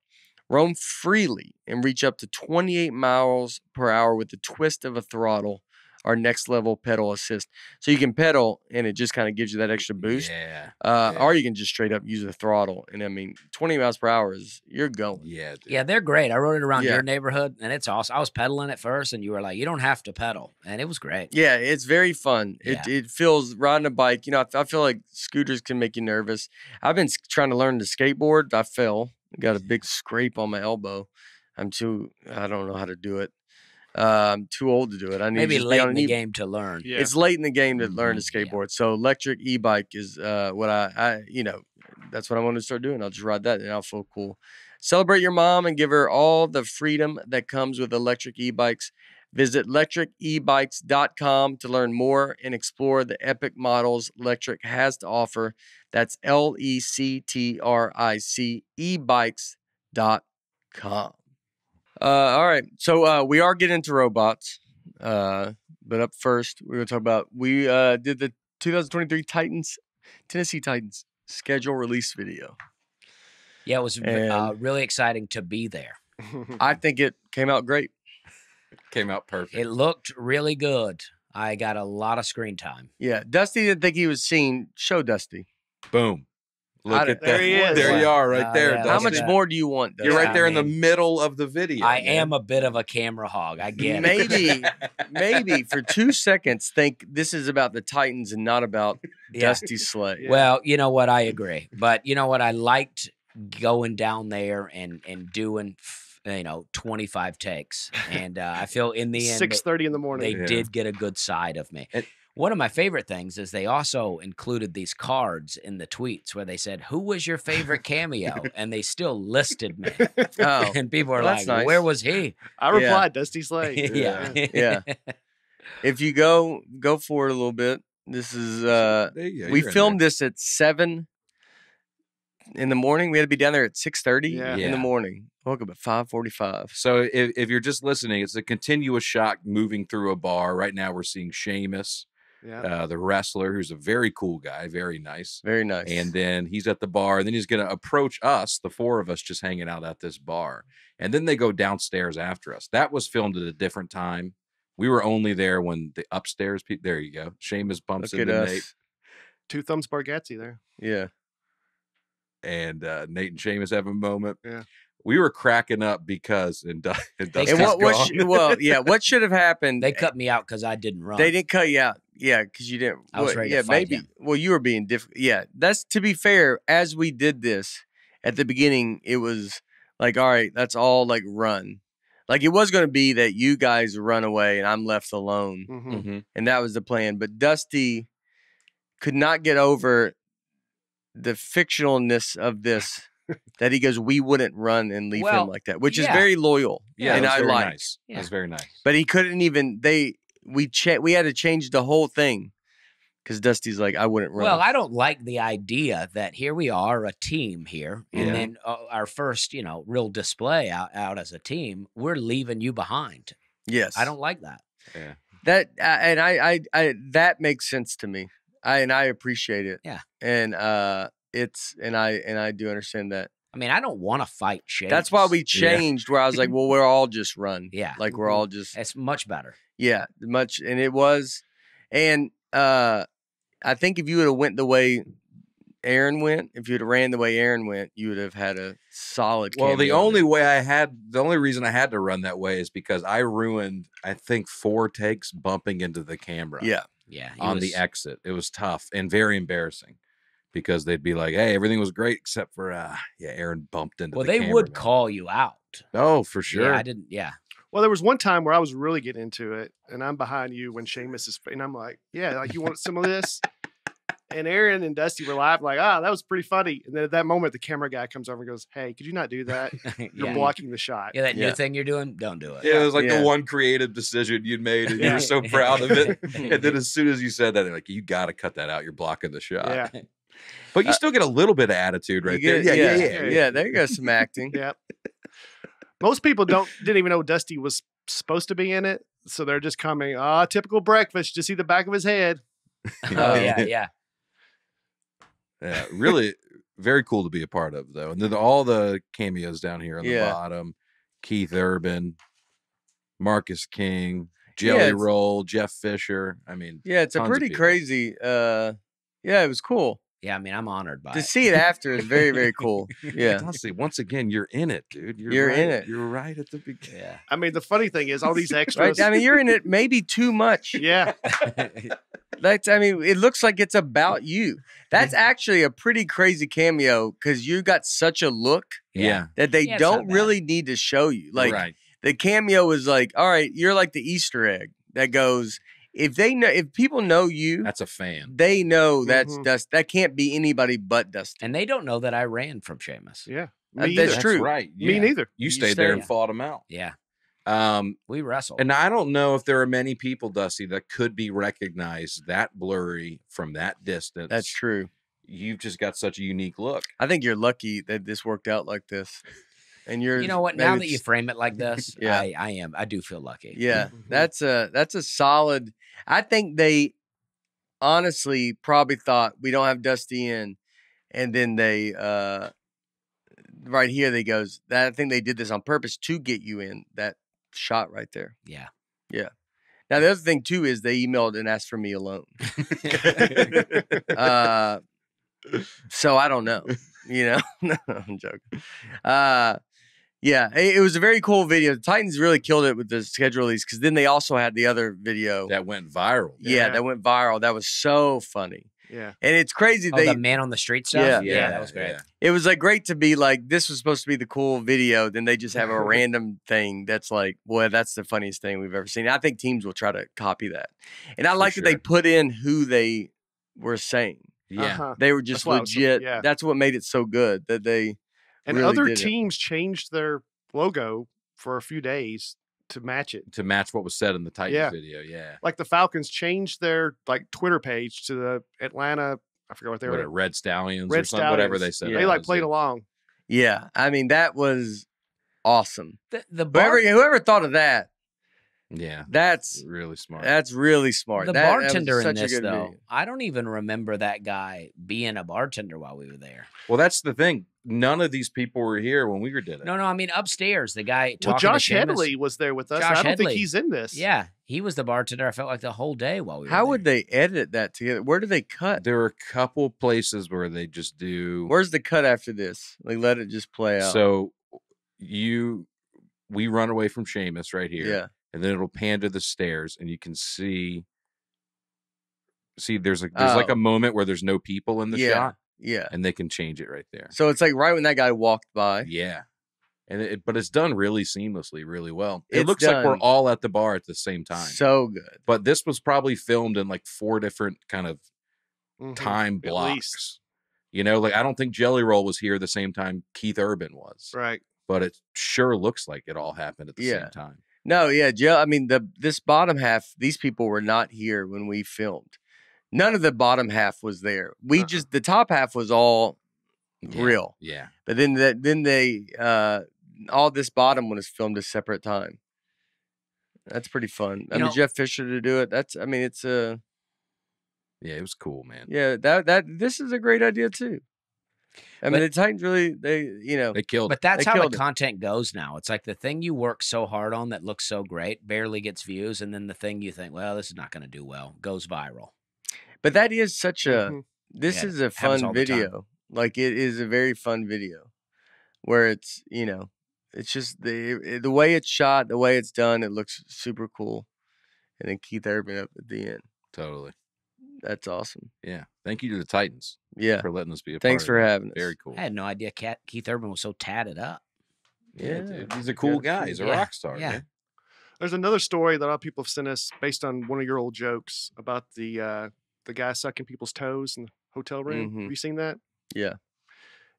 Roam freely and reach up to 28 miles per hour with the twist of a throttle or next level pedal assist. So you can pedal and it just kind of gives you that extra boost. Yeah. Uh, yeah. Or you can just straight up use the throttle. And I mean, 20 miles per hour is you're going. Yeah. dude. Yeah, they're great. I rode it around Yeah. your neighborhood, and it's awesome. I was pedaling at first, and you were like, "You don't have to pedal," and it was great. Yeah, it's very fun. It it feels riding a bike. You know, I, I feel like scooters can make you nervous. I've been trying to learn to skateboard. I fell, got a big scrape on my elbow. I'm too. I don't know how to do it. Uh, I'm too old to do it. I need Maybe to late in the e- game to learn. Yeah. It's late in the game to learn to Mhm, yeah. skateboard. So electric e-bike is uh, what I, I, you know, that's what I want to start doing. I'll just ride that and I'll feel cool. Celebrate your mom and give her all the freedom that comes with electric e-bikes. Visit lectricebikes.com to learn more and explore the epic models Lectric has to offer. That's L E C T R I C ebikes.com. Uh, all right. So uh, we are getting into robots. Uh, but up first, we're going to talk about we uh, did the 2023 Titans, Tennessee Titans schedule release video. Yeah, it was And- uh, really exciting to be there. I think it came out great. Came out perfect. It looked really good. I got a lot of screen time. Yeah. Dusty didn't think he was seen. Show Dusty. Boom. Look How at There that. he is. There you are, right Uh, there. yeah, How much that. more do you want? You're right there in the middle of the video. I man. am a bit of a camera hog. I get. Maybe, maybe for two seconds, think this is about the Titans and not about Yeah. Dusty Slay. Yeah. Well, you know what? I agree. But you know what? I liked going down there and and doing f- you know 25 takes, and uh, I feel in the end Six they, thirty in the they morning. Yeah. did get a good side of me. And- one of my favorite things is they also included these cards in the tweets where they said, "Who was your favorite cameo?" and they still listed me. Oh, and people are Well, like, that's "Where was he?" I Yeah. replied, Dusty Slay. yeah, Yeah. if you go go for it a little bit, this is uh There you go, we filmed this at seven in the morning. We had to be down there at six thirty Yeah. in the morning. Woke up at five forty five. So if, if you're just listening, it's a continuous shot moving through a bar. Right now, we're seeing Seamus, Yeah. uh, the wrestler, who's a very cool guy, very nice. Very nice. And then he's at the bar, and then he's going to approach us, the four of us, just hanging out at this bar. And then they go downstairs after us. That was filmed at a different time. We were only there when the upstairs people. There you go. Seamus bumps look into. Nate, Two thumbs Bargatze there. Yeah. and uh, Nate and Seamus have a moment. Yeah. We were cracking up because and, Du- and They Dusty's And what, what gone. sh- well, yeah, what should have happened? they cut me out because I didn't run. They didn't cut you out. Yeah, because you didn't. I was well, ready to yeah, fight maybe. him. Well, you were being difficult. Yeah, that's to be fair. As we did this at the beginning, it was like, all right, that's all like run. Like it was going to be that you guys run away and I'm left alone, hmm Mhm. and that was the plan. But Dusty could not get over the fictionalness of this. That he goes, we wouldn't run and leave Well, him like that, which is very loyal. Yeah, and I very like. nice. It Yeah. was very nice. But he couldn't even. They we cha- we had to change the whole thing because Dusty's like, I wouldn't run. Well, I don't like the idea that here we are, a team here, and then uh, our first, you know, real display out, out as a team, we're leaving you behind. yes, I don't like that. Yeah. that, uh, and I, I, I, that makes sense to me. I and I appreciate it. Yeah. and uh, it's and I and I do understand that. I mean, I don't want to fight Shane. That's why we Yeah. changed. Where I was like, well, we're all just run. Yeah. like we're Mhm. all just It's much better. yeah, much, and it was, and uh, I think if you would have went the way Aaron went, if you'd have ran the way Aaron went, you would have had a solid. Well, the only there. way I had, the only reason I had to run that way is because I ruined, I think, four takes bumping into the camera. yeah, Yeah. on was- the exit. It was tough and very embarrassing because they'd be like, "Hey, everything was great except for uh, yeah, Aaron bumped into." Well, the they would cameraman." call you out. Oh, for sure. Yeah, I didn't. Yeah. Well, there was one time where I was really getting into it, and I'm behind you when Seamus is, and I'm like, "Yeah, like you want some of this?" And Aaron and Dusty were laughing, like, "Ah, that was pretty funny." And then at that moment, the camera guy comes over and goes, "Hey, could you not do that? You're yeah. blocking the shot." Yeah, that Yeah. new thing you're doing, don't do it. yeah, it was like Yeah. the one creative decision you'd made, and you were so proud of it. and then as soon as you said that, they're like, "You got to cut that out. You're blocking the shot." Yeah, But you Uh, still get a little bit of attitude right You there. get- Yeah, yeah, yeah, yeah. yeah. There goes some acting. yeah. Most people don't didn't even know Dusty was supposed to be in it, so they're just coming. Ah, typical breakfast. Just see the back of his head. Oh yeah, yeah. Yeah, really very cool to be a part of though. And then all the cameos down here on the Yeah. bottom. Keith Urban, Marcus King, Jelly it's- Roll, Jeff Fisher. I mean, Yeah, it's a Tons of pretty crazy. uh Yeah, it was cool Yeah, I mean, I'm honored by to it. see it after. is very very cool. Yeah, honestly, once again, you're in it, dude. You're, You're right, in it. You're right at the beginning. Yeah. I mean, the funny thing is, all these right. extras. I mean, you're in it maybe too much. yeah, That's. I mean, it looks like it's about you. That's actually a pretty crazy cameo because you got such a look Yeah. that they Yeah, it's not don't bad. really need to show you. Like right. the cameo is like, all right, you're like the Easter egg that goes. If they know, if people know you, That's a fan. they know that's Mhm. Dust. That can't be anybody but Dustin. and they don't know that I ran from Seamus. yeah. Uh, Me that's either. true. right. Me neither. You You stayed there and stayed. fought him out. Yeah. Um, We wrestled. and I don't know if there are many people, Dusty, that could be recognized that blurry from that distance. That's true. You've just got such a unique look. I think you're lucky that this worked out like this. And you're, you know what? Now that you frame it like this, Yeah. I, I am. I do feel lucky. yeah, Mhm. that's a that's a solid. I think they honestly probably thought we don't have Dusty in, and then they uh right here they goes that I think they did this on purpose to get you in that shot right there. Yeah yeah. Now the other thing too is they emailed and asked for me alone. uh, so I don't know. You know, no, I'm joking. Uh, yeah, it, it was a very cool video. The Titans really killed it with the schedule release because then they also had the other video. That went viral. yeah, Yeah. that went viral. That was so funny, Yeah. and it's crazy. Oh, they the man on the street stuff. Yeah. yeah, that was great. yeah. it was like great to be like this was supposed to be the cool video. Then they just have a random thing that's like, boy, that's the funniest thing we've ever seen. I think teams will try to copy that, and I For like that they put in who they were saying. Yeah. Uh-huh. They were just why I was legit. yeah. That's what made it so good that they. And really other did it. teams changed their logo for a few days to match it. To match what was said in the Titans Yeah. video. Yeah. Like the Falcons changed their like Twitter page to the Atlanta. I forgot what they What, were. Red Stallions Red or something, whatever they said. Yeah. They like played yeah. along. Yeah, I mean that was awesome. The, the bar- Whoever whoever thought of that, Yeah. that's Really smart. that's really smart. the That- that bartender in this though, video. I don't even remember that guy being a bartender while we were there. well, that's the thing. None of these people were here when we were did it. No, no, I mean upstairs, the guy Well, talking Josh to Seamus. Hedley was there with us. Josh I don't Hedley. think he's in this. Yeah, he was the bartender. I felt like the whole day while we were How there. would they edit that together? Where do they cut? There are a couple places where they just do. Where's the cut after this? Like let it just play out. So you, we run away from Seamus right here. yeah, and then it'll pan to the stairs and you can see see there's like there's like Oh. a moment where there's no people in the Yeah. shot yeah. and they can change it right there So it's like right when that guy walked by. yeah and it, but it's done really seamlessly really well it It's looks like we're all at the bar at the same time So good. but this was probably filmed in like four different kind of Mhm. time at blocks least. you know like i don't think jelly roll was here the same time keith urban was Right. but it sure looks like it all happened at the Yeah. same time No, yeah, Joe. I mean, the this bottom half, these people were not here when we filmed. None of the bottom half was there. We Uh-uh. just the top half was all Yeah. real. yeah But then that then they uh all this bottom one is filmed a separate time. That's pretty fun. I You mean know- Jeff Fisher to do it. That's I mean it's a yeah it was cool man yeah, that that this is a great idea too. I mean the Titans really they you know they killed But that's how the it. content goes now. It's like the thing you work so hard on that looks so great barely gets views, and then the thing you think, well, this is not going to do well, goes viral. But that is such a Mhm. This Yeah, is a fun all the time. video. Like it is a very fun video, where it's you know, it's just the the way it's shot, the way it's done. It looks super cool, and then Keith Urban up at the end. Totally. That's awesome. Yeah. Thank you to the Titans Yeah. for letting us be a Thanks for of having us. Very cool. I had no idea Cat, Keith Urban was so tatted up. Yeah, Yeah, dude. He's a cool guy. He's a Yeah, rock star. yeah. man. There's another story that a lot of people have sent us based on one of your old jokes about the uh, the guy sucking people's toes in the hotel room. Mhm. Have you seen that? Yeah.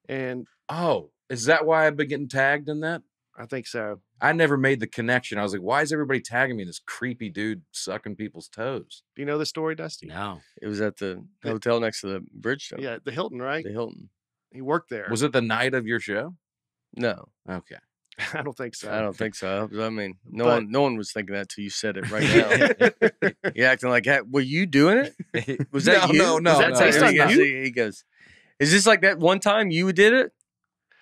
And Oh, is that why I've been getting tagged in that? I think so. I never made the connection. I was like, why is everybody tagging me this creepy dude sucking people's toes? Do you know the story, Dusty? No. It was at the Yeah. hotel next to the Bridgestone. Yeah, the Hilton, right? The Hilton. He worked there. Was it the night of your show? No, Okay. I don't think so. I don't think so. I mean, no But- one, no one was thinking that till you said it right now. you acting like, "Hey, were you doing it? Was that no, you? No, no, Was that no. based He on goes- you? He goes, "Is this like that one time you did it?"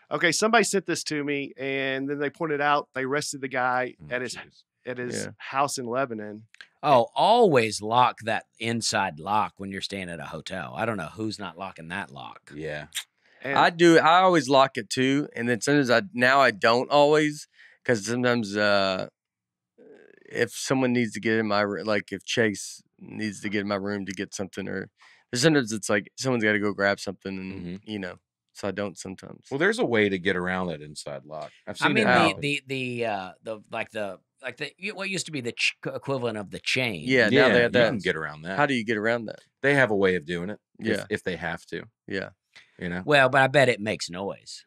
Okay, somebody sent this to me, and then they pointed out they arrested the guy Oh, at his jeez. at his Yeah. house in Lebanon. Oh, always lock that inside lock when you're staying at a hotel. I don't know who's not locking that lock. Yeah. And I do. I always lock it too, and then sometimes I now I don't always because sometimes uh if someone needs to get in my room, like if Chase needs to get in my room to get something, or there's sometimes it's like someone's got to go grab something, and Mhm. you know, so I don't sometimes. Well, there's a way to get around that inside lock. I've seen I mean the, the the uh the like the like the what used to be the ch- equivalent of the chain. yeah, now yeah, they have you that. can get around that. How do you get around that? they have a way of doing it. if- Yeah. if, they have to. Yeah, You know. Well, but I bet it makes noise.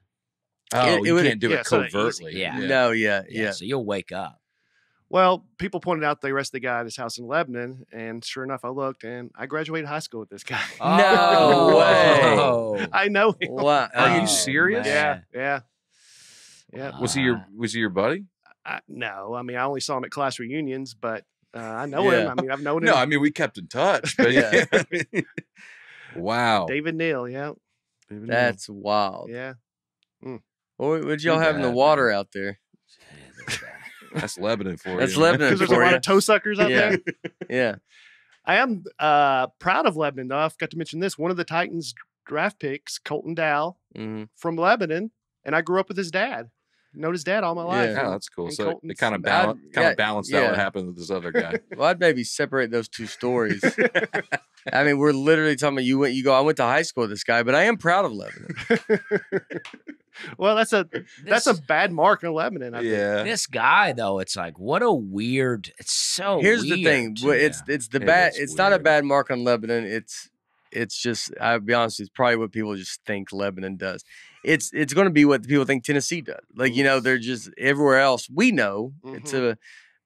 Oh, it you would- can't do yeah, it it's not easy. covertly. Yeah. no, yeah, Yeah. yeah. So you'll wake up. well, people pointed out they arrested the guy at his house in Lebanon, and sure enough, I looked, and I graduated high school with this guy. No way. I know him. Wow. Are you Oh, serious? Yeah, man. yeah, yeah. Was he your Uh, Was he your buddy? I, no, I mean I only saw him at class reunions, but uh, I know him. I mean I've known him. No, I mean we kept in touch. But Yeah. wow. David Neal, yeah, David Neal. That's wild. yeah. What would y'all Too have in the water man. out there? that's Lebanon for That's you. man. Lebanon Because there's a lot of toe suckers out Yeah. there. Yeah. I am uh, proud of Lebanon. Though I forgot to mention this. One of the Titans draft picks, Colton Dowell hmm from Lebanon, and I grew up with his dad. Known his dad all my life. Yeah. Oh, that's cool. And So Colton's- it kind of I'd- balance, kind yeah, of balanced out yeah. what happened with this other guy. Well, I'd maybe separate those two stories. I mean, we're literally talking about you went, you go. I went to high school with this guy, but I am proud of Lebanon. well, that's a that's a bad mark in Lebanon. I think. yeah. this guy though. It's like what a weird. It's so. Here's the thing: weird. wh- it's it's the It bad. is It's not a bad mark on Lebanon. It's it's just I'll be honest. It's probably what people just think Lebanon does. It's it's going to be what people think Tennessee does. Like you know, they're just everywhere else. We know it's Mhm. a,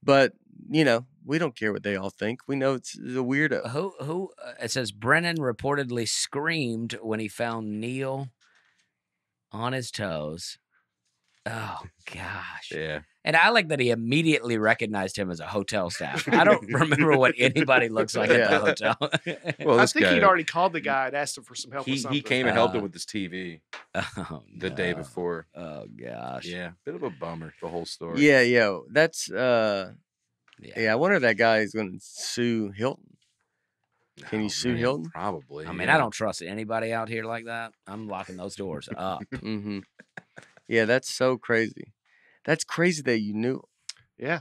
but you know, we don't care what they all think. We know it's, it's a weirdo. Who who uh, it says Brennan reportedly screamed when he found Neal on his toes. Oh gosh. Yeah. And I like that he immediately recognized him as a hotel staff. I don't remember what anybody looks like at the hotel. Well, I think guy, he'd already called the guy and asked him for some help. he, with he came and helped him Uh, with his TV oh, the day before. Oh gosh. Yeah. Bit of a bummer, the whole story. Yeah, yeah. That's uh, Yeah. yeah. I wonder if that guy is going to sue Hilton. Can you Oh, sue man, Hilton? Probably. I mean, yeah. I don't trust anybody out here like that. I'm locking those doors up. hmm Yeah, that's so crazy. That's crazy that you knew. Yeah.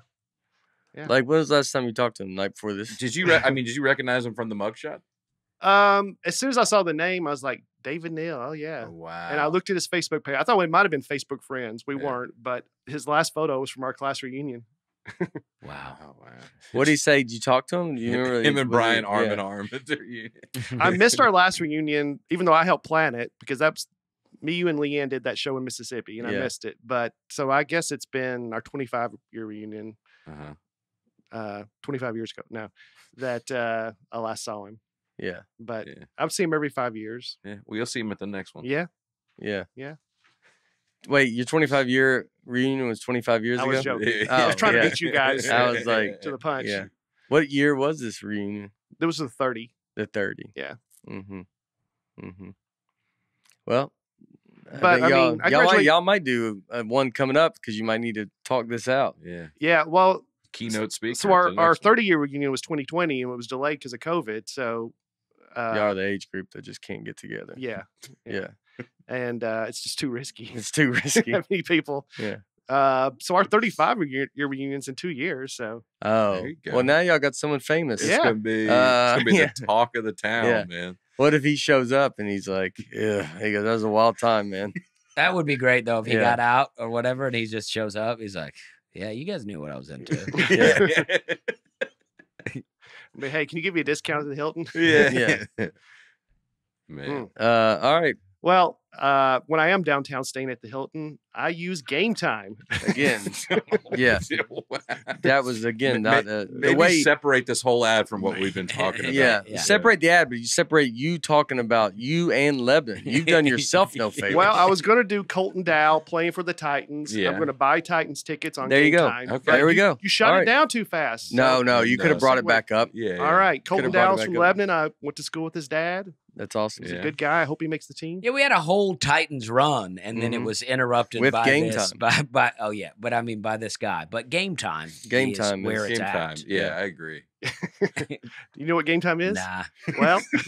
Yeah. Like, when was the last time you talked to him? The night before this? Did you? Re- I mean, did you recognize him from the mugshot? Um, as soon as I saw the name, I was like, David Neal. Oh yeah. Oh, wow. And I looked at his Facebook page. I thought we might have been Facebook friends. We Yeah. weren't, but his last photo was from our class reunion. Wow. Oh wow. What did he say? Did you talk to him? Do you remember? him and Brian arm yeah. in arm at the reunion. I missed our last reunion, even though I helped plan it because that's me, you, and Leanne did that show in Mississippi, and I missed it. But so I guess it's been our 25 year reunion, Uh-huh. uh, 25 years ago now that uh, I last saw him. Yeah, But Yeah. I've seen him every five years. Yeah. Well, you'll see him at the next one. Yeah, yeah, Yeah. Wait, your 25 year reunion was 25 years I ago. was joking. Oh, I was trying yeah. to beat you guys I was like, to the punch. Yeah. What year was this reunion? It was the 30. The 30. Yeah. Mm-hmm. Mm-hmm. Well, I But, I y'all, mean, I y'all, might, y'all might do uh, one coming up because you might need to talk this out. Yeah. Yeah. Well, Keynote speaker. so our, our 30 year reunion was 2020 and it was delayed because of COVID. So Uh, Y'all are the age group that just can't get together. yeah, Yeah. and uh, it's just too risky. It's too risky. that many people. Yeah. Uh, so our 35 year, year reunions in two years. So Oh. Well, now y'all got someone famous. It's Yeah. gonna be, Uh, it's gonna be yeah. the talk of the town, Yeah. man. What if he shows up and he's like, yeah, he goes, that was a wild time, man. That would be great though if he Yeah. got out or whatever and he just shows up. He's like, "Yeah, you guys knew what I was into." Yeah. but hey, can you give me a discount at the Hilton? yeah. Yeah. Man. Uh, all right. Well, uh, when I am downtown staying at the Hilton, I use Game Time. Again. Yeah. That was again Ma- not uh, the Maybe way. separate this whole ad from what we've been talking about. yeah, Yeah. separate the ad, but you separate you talking about you and Lebanon. You've done yourself no favor. Well, I was going to do Colton Dowell playing for the Titans. Yeah. I'm going to buy Titans tickets on There you Game go. Time. Okay. but There we go. You shut All it down too fast. no, So- no, you could have No, brought it segue. back up. Yeah. All right, Colton brought it Dowell's from up. Lebanon. I went to school with his dad. That's awesome. He's Yeah. a good guy. I hope he makes the team. Yeah, we had a whole Titans run, and then it Mhm. was interrupted With by game this. time. By, by oh yeah, but I mean by this guy. But game time. Game is time where is it's Game at. time. Yeah, Yeah. I agree. Do you know what Game Time is? Nah. Well,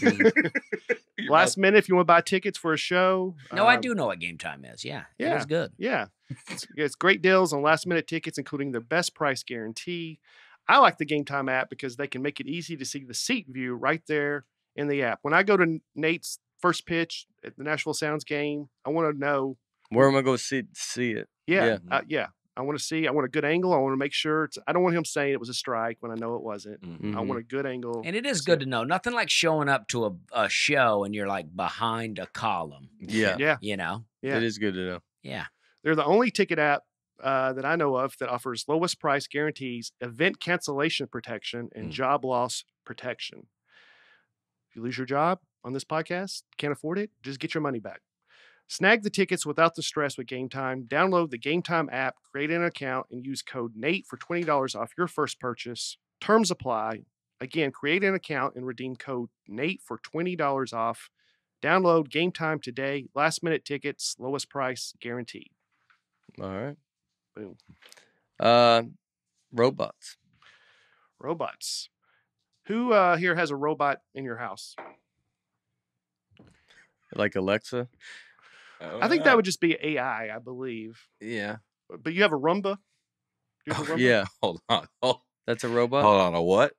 You're last minute if you want to buy tickets for a show. No, I um, do know what game time is. Yeah, it yeah. is good. Yeah, it's, it's great deals on last minute tickets, including their best price guarantee. I like the Game Time app because they can make it easy to see the seat view right there in the app. When I go to Nate's first pitch at the Nashville Sounds game, I want to know. Where am I going to see see it? Yeah, Yeah. yeah. yeah. I want to see. I want a good angle. I want to make sure. It's, I don't want him saying it was a strike when I know it wasn't. Mhm. I want a good angle. And it is good to know. Nothing like showing up to a, a show and you're like behind a column. Yeah, yeah, You know? yeah. it is good to know. Yeah. They're the only ticket app uh, that I know of that offers lowest price guarantees, event cancellation protection, and Mm. job loss protection. You lose your job on this podcast, can't afford it, just get your money back. Snag the tickets without the stress with Game Time. Download the Game Time app, create an account, and use code NATE for $20 off your first purchase. Terms apply. Again, create an account and redeem code NATE for $20 off. Download Game Time today. Last minute tickets, lowest price guaranteed. All right. Boom. Uh, robots. robots. Who uh, here has a robot in your house? Like Alexa. I think that would just be AI, I believe. Yeah. But you have a Roomba. You have a Roomba? Yeah, Hold on. Hold, that's a robot. hold on. A what?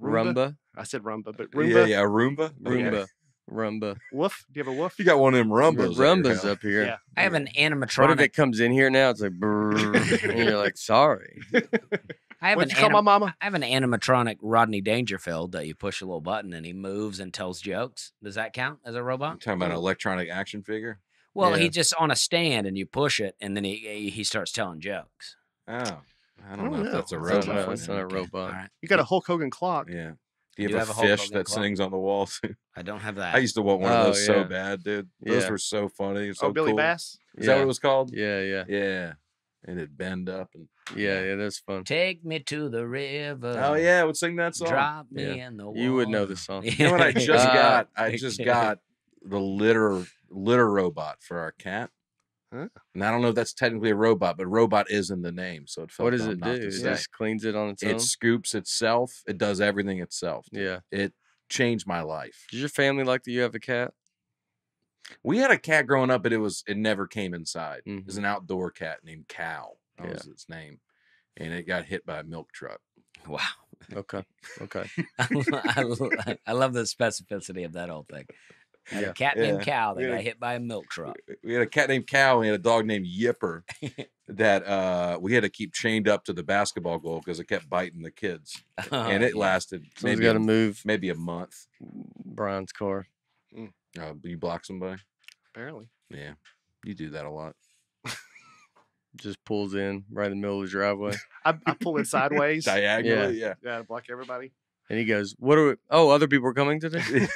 Rumba. I said Roomba, but Yeah, Roomba. yeah. A Roomba. Okay. Roomba. Rumba. Woof. Do you have a woof? You got one of them Rumbas. at your Rumba's up here. Yeah. I have an What if animatronic. it comes in here now? It's like, brrr, and you're like, sorry. I have What'd an you call my mama? I have an animatronic Rodney Dangerfield that you push a little button and he moves and tells jokes. Does that count as a robot? talking about an electronic action figure. Well, Yeah. he's just on a stand and you push it and then he he starts telling jokes. Oh, I don't, don't know, know. if that's a That's That's a robot. not, that's not a Okay, robot. All right. You got a Hulk Hogan clock. Yeah. Do you Do have, have a a fish Hogan that clock? sings on the wall? too? I don't have that. I used to want one of Oh, those so yeah. bad, dude. Those Yeah. were so funny. Oh, so oh, Billy cool. Bass. Is that what Yeah. it was called? Yeah, yeah, Yeah. And it'd bend up and yeah, yeah. That's fun. Take me to the river. Oh yeah, I would sing that song. Drop me Yeah. in the You would know water. the song. You know what I just Uh, got? I just got the litter litter robot for our cat. Huh? And I don't know if that's technically a robot, but robot is in the name, so it felt What does it do? It just cleans it on its own. It scoops itself. It does everything itself. dude. yeah. It changed my life. Does your family like that you have a cat? We had a cat growing up, but it was it never came inside. It Mm-hmm. was an outdoor cat named Cow. That Yeah. was its name. And it got hit by a milk truck. Wow. Okay. Okay. I, lo- I love the specificity of that whole thing. Had Yeah. a cat named Yeah. Cow that Yeah. got hit by a milk truck. We had a cat named Cow and we had a dog named Yipper that uh, we had to keep chained up to the basketball goal because it kept biting the kids. and Oh, it yeah. lasted Someone's maybe got a, to move maybe a month. Brian's car. Uh, you block somebody? Apparently. Yeah. You do that a lot. Just pulls in right in the middle of the driveway, I, I pull it sideways. Diagonally, yeah. yeah, to block everybody. and he goes, "What are? We, oh, other people are coming today."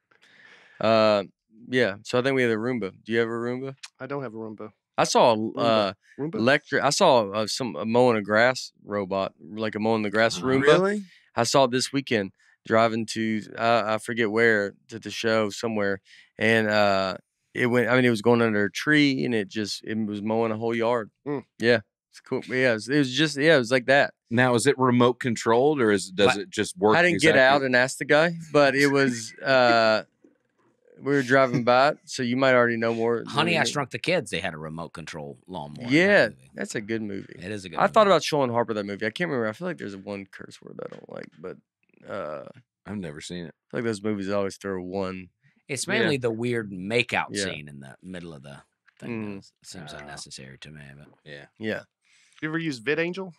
uh, yeah. So I think we have a Roomba. Do you have a Roomba? I don't have a Roomba. I saw a Roomba. uh, Roomba? electric. I saw uh, some a mowing a grass robot, like a mowing the grass Roomba. Really? I saw it this weekend driving to uh, I forget where to the show somewhere, and uh, it went. I mean, it was going under a tree, and it just it was mowing a whole yard. Mm. Yeah, it's cool. Yeah, it was, it was just yeah, it was like that. Now, is it remote controlled or is does But it just work? I didn't get out and ask the guy, but it was uh we were driving by it, so you might already know more. Honey, I me. Shrunk the Kids. They had a remote control lawnmower. in that Yeah, that's a good movie. it is a good. I thought about showing Harper that movie. I can't remember. I feel like there's a one curse word I don't like, but uh I I've never seen it. feel like those movies always throw one. It's Yeah. mainly the weird makeout Yeah. scene in the middle of the thing. Mm. that seems Ah. unnecessary to me. But Yeah. Yeah. You ever use VidAngel?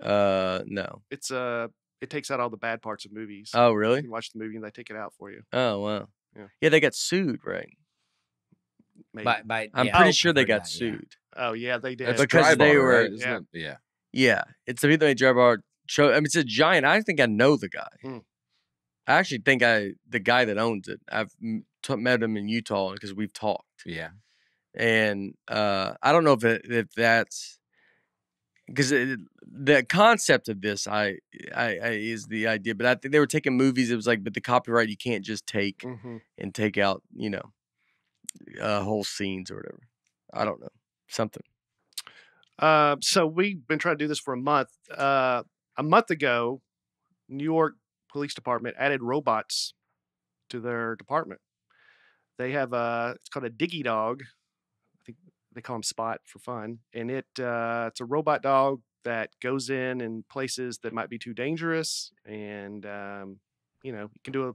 Uh no. It's uh, it takes out all the bad parts of movies. Oh You really? can watch the movie and they take it out for you. Oh wow. Yeah. Yeah, they got sued, right? Maybe. by, by I'm yeah, pretty I've sure they got that, yeah. sued. oh yeah, they did. That's because they Drybar, were- right? Yeah. it? yeah. Yeah, it's the people they drive our show. I mean, it's a giant. I think I know the guy. Hmm. I actually think I the guy that owns it. I've t- met him in Utah because we've talked, Yeah. and uh, I don't know if it, if that's because the concept of this I, I I is the idea, but I think they were taking movies. It was like, but the copyright you can't just take Mhm. and take out, you know, uh, whole scenes or whatever. I don't know something. Uh, so we've been trying to do this for a month. Uh, a month ago, New York Police Department added robots to their department. They have a it's called a DigiDog. I think they call him Spot for fun, and it uh, it's a robot dog that goes in in places that might be too dangerous, and um, you know you can do a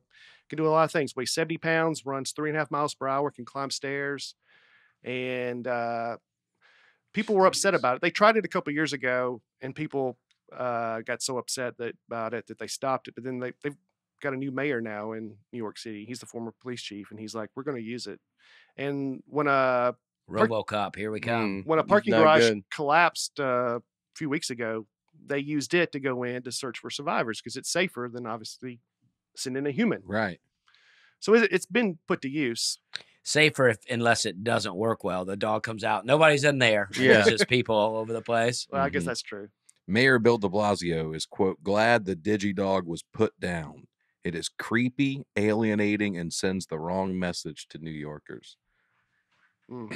can do a lot of things. Weighs seventy pounds, runs three and a half miles per hour, can climb stairs, and uh, people were upset about it. They tried it a couple years ago, and people uh, got so upset that about it that they stopped it. But then they they've got a new mayor now in New York City. He's the former police chief, and he's like, "We're going to use it." And when a Park- RoboCop, here we come. Mm, when a parking not garage good. collapsed uh, a few weeks ago, they used it to go in to search for survivors because it's safer than obviously sending a human. Right. So it, it's been put to use. Safer if unless it doesn't work well. The dog comes out, nobody's in there. Yeah. It's just people all over the place. Well, I guess Mhm. that's true. Mayor Bill de Blasio is, quote, glad the DigiDog was put down. It is creepy, alienating, and sends the wrong message to New Yorkers. Mm.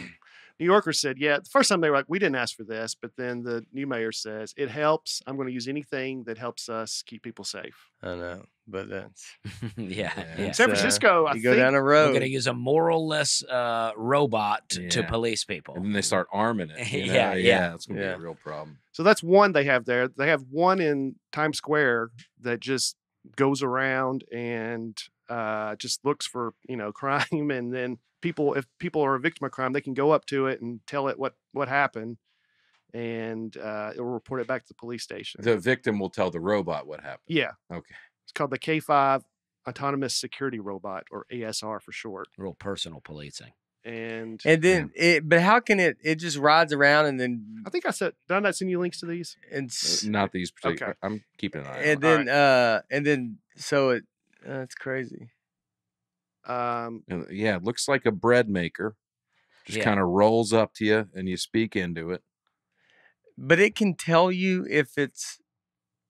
New Yorkers said, yeah, the first time they were like, we didn't ask for this. But then the new mayor says, it helps. I'm going to use anything that helps us keep people safe. I know, but that's yeah, Yeah. yeah. San uh, Francisco, I you go think, down a road. We're gonna use a moralless uh, robot to Yeah. police people. And then they start arming it. you know? Yeah, yeah. It's going to Yeah. be a real problem. So that's one they have there. They have one in Times Square that just goes around and uh, just looks for you know crime, and then people, if people are a victim of crime, they can go up to it and tell it what what happened, and uh, it will report it back to the police station. The victim will tell the robot what happened. yeah, Okay. It's called the K5 Autonomous Security Robot, or ASR for short. Real personal policing. And and then it, but how can it? It just rides around and then I think I said, did I not send you links to these? and Uh, Not these particular. Okay. I'm keeping an eye on and it. then uh and then so it uh, that's crazy. Um, And, yeah, it looks like a bread maker. Just Yeah. kind of rolls up to you and you speak into it. But it can tell you if it's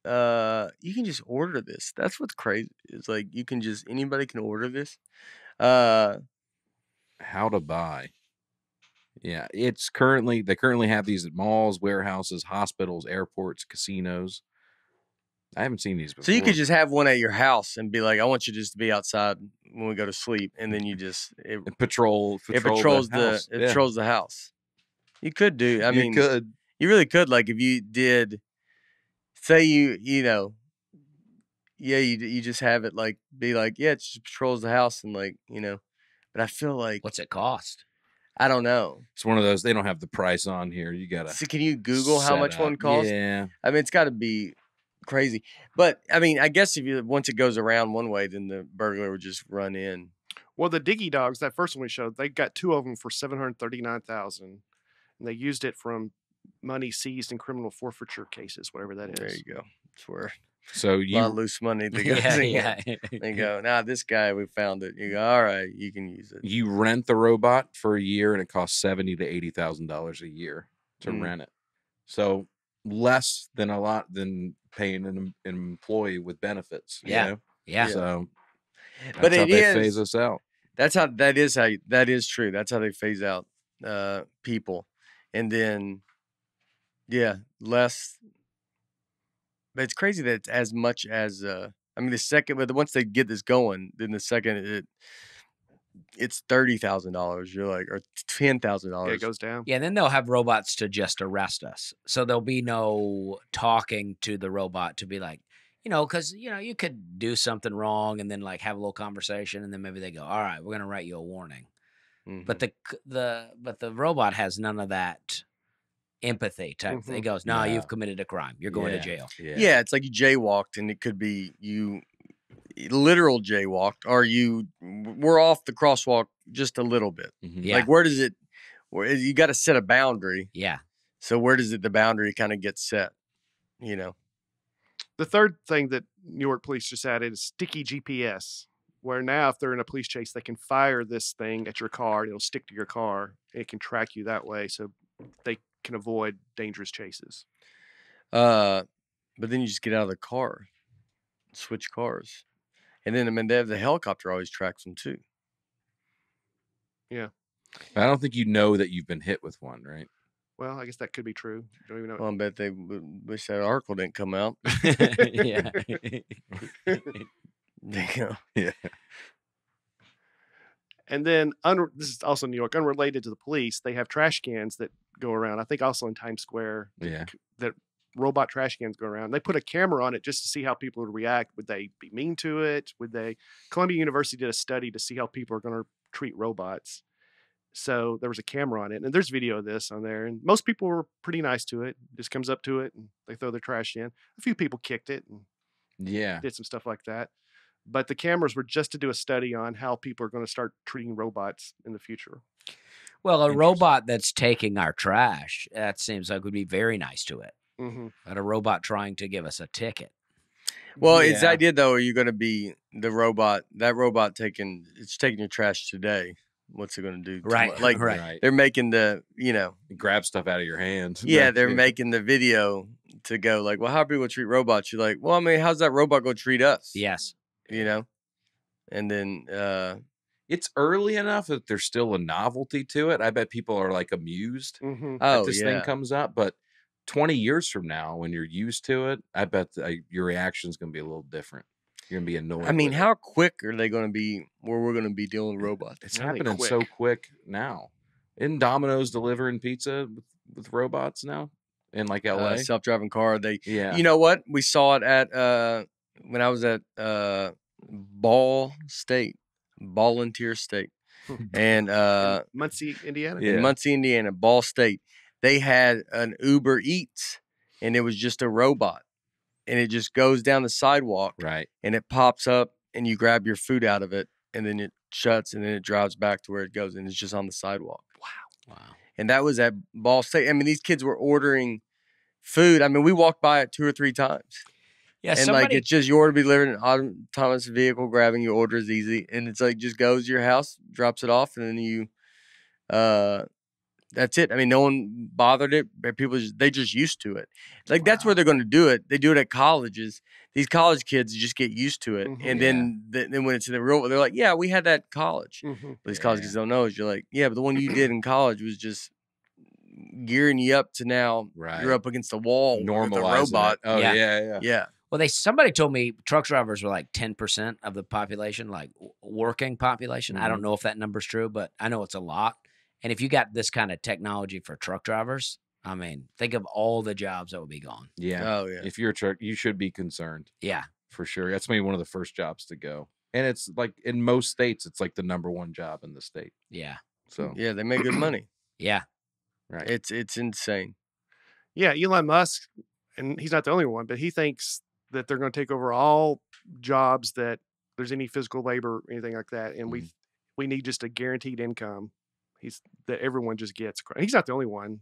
uh you can just order this. That's what's crazy. It's like you can just anybody can order this. Uh How to buy. Yeah, it's currently they currently have these at malls, warehouses, hospitals, airports, casinos. I haven't seen these before. so you could just have one at your house and be like, I want you just to be outside when we go to sleep, and then you just it, And patrol, it patrols the, house. it Yeah. patrols the house. You could do. I mean You mean, could. you really could. Like if you did, say you you know, yeah, you you just have it like be like, yeah, it just patrols the house and like you know. But I feel like What's it cost? I don't know. It's one of those. They don't have the price on here. You gotta So can you Google how much up. one costs? Yeah, I mean, it's got to be crazy. But I mean, I guess if you once it goes around one way, then the burglar would just run in. Well, the DigiDogs, that first one we showed, they got two of them for seven hundred thirty nine thousand, and they used it from money seized in criminal forfeiture cases, whatever that is. There you go. It's where so a lot of you loose money that goes yeah, yeah. They go, nah, this guy, we found it. You go, all right, you can use it. you rent the robot for a year, and it costs seventy to eighty thousand dollars a year to Mm. rent it. So less than a lot than paying an, an employee with benefits. you Yeah. know? yeah. So But that's how they is- phase us out. That's how that is how you- that is true. That's how they phase out uh people. And then yeah, less but it's crazy that it's as much as uh I mean the second but once they get this going, then the second it it's thirty thousand dollars. You're like or ten thousand dollars. it goes down. Yeah, then they'll have robots to just arrest us. So there'll be no talking to the robot to be like, you know, because you know you could do something wrong and then like have a little conversation and then maybe they go, all right, we're gonna write you a warning. But the the but the robot has none of that empathy type thing. It Mhm. goes, no, No. you've committed a crime. You're going Yeah. to jail. Yeah. yeah. it's like you jaywalked and it could be you literal jaywalked or you we're off the crosswalk just a little bit. Mhm. Yeah. Like where does it where you got to set a boundary. Yeah. So where does it the boundary kind of get set? You know. The third thing that New York police just added is sticky GPS, where now if they're in a police chase, they can fire this thing at your car. It'll stick to your car. It can track you that way, so they can avoid dangerous chases. Uh, but then you just get out of the car, switch cars, and then I mean they have the helicopter always tracks them too. Yeah, I don't think you know that you've been hit with one, right? Well, I guess that could be true. You don't even know. Well, I bet they wish that article didn't come out. yeah. Damn. And then, un- this is also New York, unrelated to the police, they have trash cans that go around. I think also in Times Square, Yeah. robot trash cans go around. They put a camera on it just to see how people would react. Would they be mean to it? Would they? Columbia University did a study to see how people are going to treat robots. So there was a camera on it, and there's video of this on there. And most people were pretty nice to it. Just comes up to it and they throw their trash in. A few people kicked it and Yeah. did some stuff like that. But the cameras were just to do a study on how people are going to start treating robots in the future. Well, a robot that's taking our trash, that seems like would be very nice to it. Mm-hmm. But a robot trying to give us a ticket. Well, it's the idea though. Are you going to be the robot? That robot taking it's taking your trash today. What's it going to do? Right, tomorrow? Like right. they're making the you know Grab stuff out of your hand. yeah they're in. making the video to go like well how are people treat robots? You're like well I mean how's that robot going to treat us? Yes. you know, and then uh It's early enough that there's still a novelty to it. I bet people are like amused Mm-hmm. oh that this yeah. thing comes up, but 20 years from now, when you're used to it, I bet uh, your reaction is going to be a little different. You're going to be annoyed. I mean, with it. how quick are they going to be where we're going to be dealing with robots? it's Really happening so quick. quick now. In Domino's delivering pizza with, with robots now in like LA. Uh, self-driving car. They, yeah. you know what? We saw it at uh when I was at uh Ball State, Volunteer State, and uh Muncie, Indiana. Yeah. in Muncie, Indiana, Ball State. They had an Uber Eats, and it was just a robot, and it just goes down the sidewalk, right. and it pops up, and you grab your food out of it, and then it shuts, and then it drives back to where it goes, and it's just on the sidewalk. Wow, wow. and that was at Ball State. I mean, these kids were ordering food. I mean, we walked by it two or three times, Yeah. and somebody, like it's just you order to be delivered in an autonomous vehicle, grabbing your order is easy, and it's like just goes to your house, drops it off, and then you, uh, that's it. I mean, no one bothered it, people just they just used to it. Like that's where they're going to do it. They do it at colleges. These college kids just get used to it, Mhm. and Yeah. then th- then when it's in the real, world, they're like, yeah, we had that college. Mm-hmm. But these college Yeah. kids don't know is you're like, yeah, but the one you did in college was just gearing you up to now Right. you're up against the wall with Normalizing a robot. It. Oh, Yeah. yeah. Yeah. Yeah. Well, they somebody told me truck drivers were like ten percent of the population, like working population. I don't mm-hmm. know if that number's true, but I know it's a lot. And if you got this kind of technology for truck drivers, I mean, think of all the jobs that would be gone. Yeah. Oh yeah. If you're a truck, you should be concerned Yeah. for sure. That's maybe one of the first jobs to go. And it's like in most states, it's like the number one job in the state. Yeah. So, Yeah, they make good money. Yeah. right. It's it's insane. Yeah, Elon Musk, and he's not the only one, but he thinks that they're going to take over all jobs that there's any physical labor, or anything like that, and we Mhm. we need just a guaranteed income. He's that everyone just gets. He's not the only one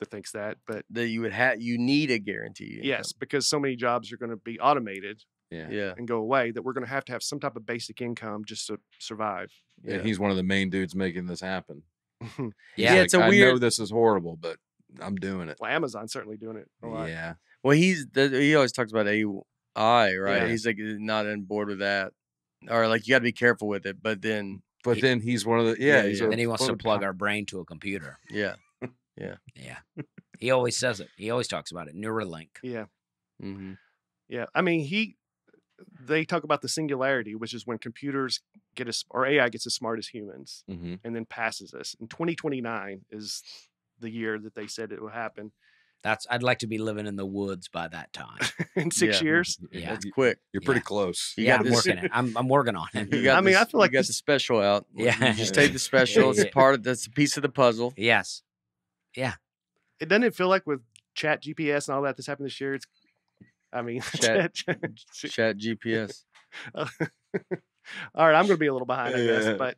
that thinks that, but That you would have you need a guarantee. income. yes, because so many jobs are going to be automated yeah. Yeah. and go away that we're going to have to have some type of basic income just to survive. Yeah. And he's one of the main dudes making this happen. Yeah. Yeah, it's a I know weird- this is horrible, but I'm doing it. well, Amazon's certainly doing it a lot. Yeah. Well, he's he always talks about AI, right? Yeah. He's like not on board with that, or like you got to be careful with it. But then, But He- then he's one of the Yeah, yeah. he's yeah. a- Then he wants to plug our brain to a computer. yeah, Yeah. Yeah. He always says it. He always talks about it. Neuralink. Yeah. hmm Yeah, I mean he. They talk about the singularity, which is when computers get as or AI gets as smart as humans, hmm and then passes us. And 2029 is the year that they said it will happen. That's I'd like to be living in the woods by that time. in six Yeah. years. Yeah. That's quick. You're pretty Yeah. close. You yeah, got I'm this- working it. I'm I'm working on it. You got I mean, I feel like you got this- the special out. Yeah. You just take the special. It's Yeah. part of that's a piece of the puzzle. yes. Yeah. It doesn't it feel like with Chat GPS and all that that's happened this year. It's, I mean, Chat- Chat- Chat GPS. all right, I'm going to be a little behind, I Yeah. guess. But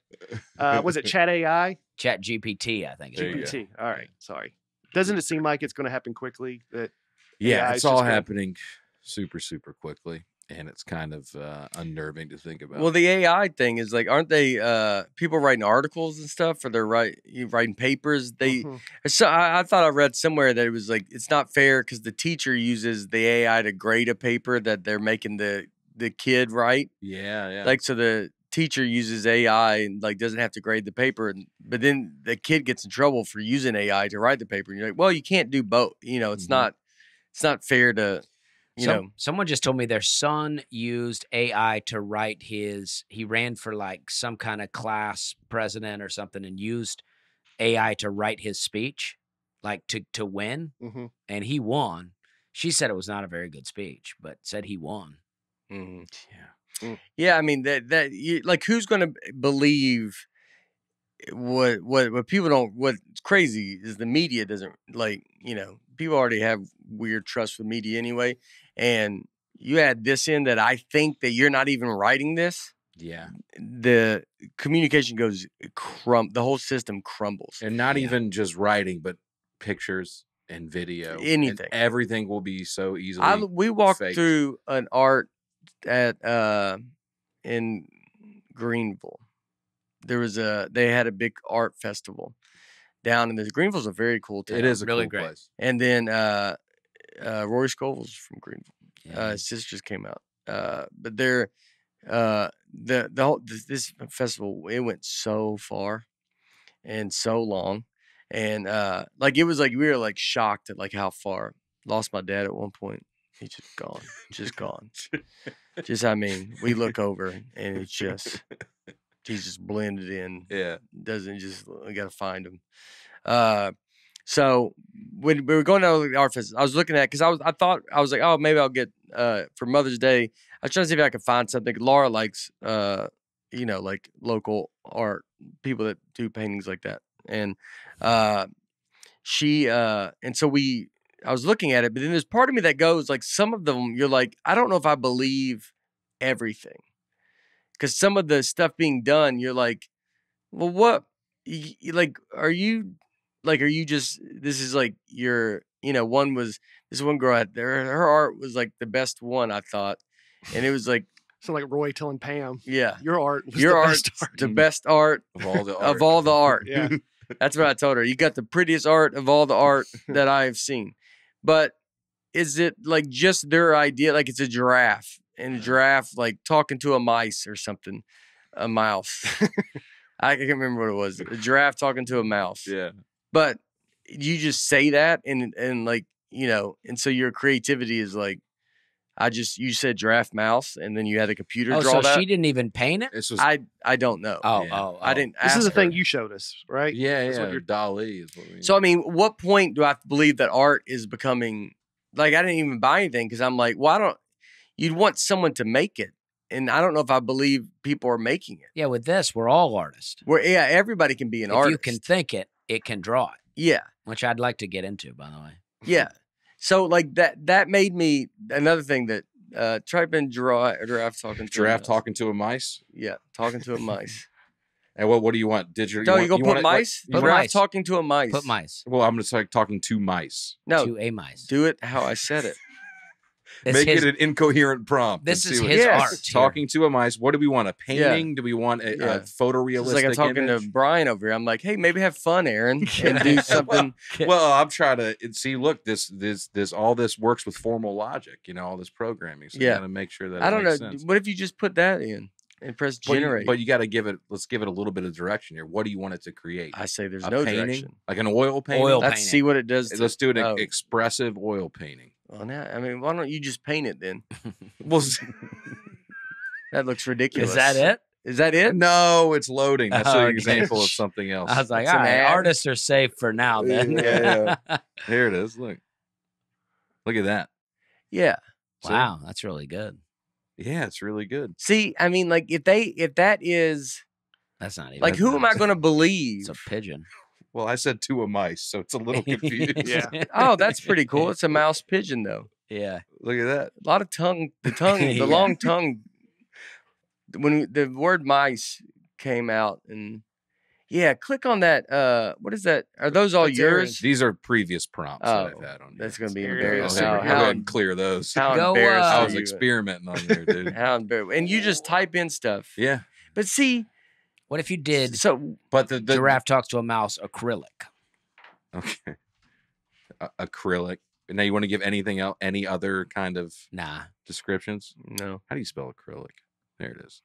uh, was it Chat AI? Chat GPT, I think. There Is you what go. it GPT. All right, sorry. Doesn't it seem like it's going to happen quickly? That Yeah, AI it's all just gonna- happening super, super quickly, and it's kind of uh, unnerving to think about. Well, the AI thing is like, aren't they uh people writing articles and stuff, or they're write writing papers? They Mhm. so I, I thought I read somewhere that it was like it's not fair because the teacher uses the AI to grade a paper that they're making the the kid write. yeah, yeah. Like so the teacher uses AI and like doesn't have to grade the paper, and, but then the kid gets in trouble for using AI to write the paper. And you're like, well, you can't do both. You know, it's Mhm. not it's not fair to you Some- know. someone just told me their son used AI to write his. He ran for like some kind of class president or something, and used AI to write his speech, like to to win, Mhm. and he won. She said it was not a very good speech, but said he won. Mhm. yeah. Mm. Yeah, I mean that that you, like who's going to believe what what what people don't what's crazy is the media doesn't like, you know, people already have weird trust with media anyway and you add this in that I think that you're not even writing this, Yeah, the communication goes crumb the whole system crumbles. and not Yeah. even just writing, but pictures and video, and Anything. everything will be so easily. I we walked faked. through an art at uh in Greenville. There was a they had a big art festival down in this. Greenville's a very cool town. it is a Really cool great. place. And then uh uh Rory Scovel's from Greenville. Yeah. Uh his sister just came out. Uh but they're uh the the whole this, this festival it went so far and so long. And uh like it was like we were like shocked at like how far. Lost my dad at one point. He's just gone. Just gone. just I mean, we look over and it's just he's just blended in Yeah, doesn't just we gotta find him. Uh, so when we were going to the art festival, I was looking at because I was I thought I was like, oh, maybe I'll get uh for Mother's Day. I was trying to see if I could find something. Laura likes uh you know like local art people that do paintings like that, and uh she uh and so we I was looking at it, but then there's part of me that goes like some of them you're like I don't know if I believe everything because some of the stuff being done you're like well what y- y- like are you like are you just this is like your you know one was this one girl had there her art was like the best one i thought and it was like So like Roy telling Pam, yeah your art was your the art best art. the best art of all the art. of all the art Yeah. that's what i told her you got the prettiest art of all the art that i have seen but is it like just their idea like it's a giraffe and a giraffe like talking to a mice or something a mouse. I can't remember what it was a giraffe talking to a mouse. Yeah. but you just say that and and like you know and so your creativity is like i just you said giraffe mouse and then you had a computer oh, draw so that she didn't even paint it. This was i i don't know Oh, yeah. oh, i oh. didn't This ask is the her. thing you showed us, right? yeah, That's yeah. you're- DALL-E is what we. so i mean what point do i have to believe that art is becoming like i didn't even buy anything because i'm like well i don't you'd want someone to make it and i don't know if i believe people are making it Yeah, with this, we're all artists. We're yeah everybody can be an if artist you can think it, it can draw it, yeah which I'd like to get into, by the way. Yeah. So like that that made me another thing that uh tripe and giraffe, giraffe talking to a giraffe mouse. talking to a mice. Yeah, talking to a mice. And what what do you want? Digital? No, you, want- go put want it like- mice? you Put giraffe mice. talking to a mice. Put mice well, I'm just like talking to mice. No, to a mice. do it how I said it. It's Make his- it an incoherent prompt. this is his Yes. art. here. Talking to a mice. What do we want? A painting? Do we want a, Yeah. a photorealistic It's like I'm talking image? to Brian over here. I'm like, hey, maybe have fun, Aaron, and do something. well, I'm trying to see. Look, this this this all this works with formal logic. You know, all this programming. So you Yeah. got to make sure that I it don't know. sense. What if you just put that in and press But you- generate? But you, got to give it. Let's give it a little bit of direction here. What do you want it to create? I say there's a no painting, direction. like an oil painting. Oil Let's painting. see what it does. To, Let's do an oh, expressive oil painting. Well, now, I mean, why don't you just paint it then? Well, That looks ridiculous. Is that it? Is that it? no, it's loading. That's Oh, an okay. example of something else. I was like, It's all an right, ad. artists are safe for now then. Yeah, Here it is. Look. Look at that. Yeah. See? wow, that's really good. Yeah, it's really good. See, I mean, like if they if that is That's not even like who am I going to believe? It's a pigeon. Well, I said two of mice, so it's a little confused. Yeah. Oh, that's pretty cool. It's a mouse pigeon though. Yeah. Look at that. A lot of tongue. The tongue. The Yeah. long tongue. When the word mice came out, and yeah, click on that. Uh, what is that? Are those all That's Aaron. yours? These are previous prompts that Oh, I've had on. That's going to be Here it I'll is. embarrassing. go How, ahead how, and clear those. how Go, uh, embarrassing! I was experimenting on there, dude. How embarrassing! And you just type in stuff. Yeah, But see, What if you did so but the, the giraffe talks to a mouse acrylic? Okay. A- acrylic. Now you want to give anything else? Any other kind of Nah. descriptions? no, How do you spell acrylic? There it is.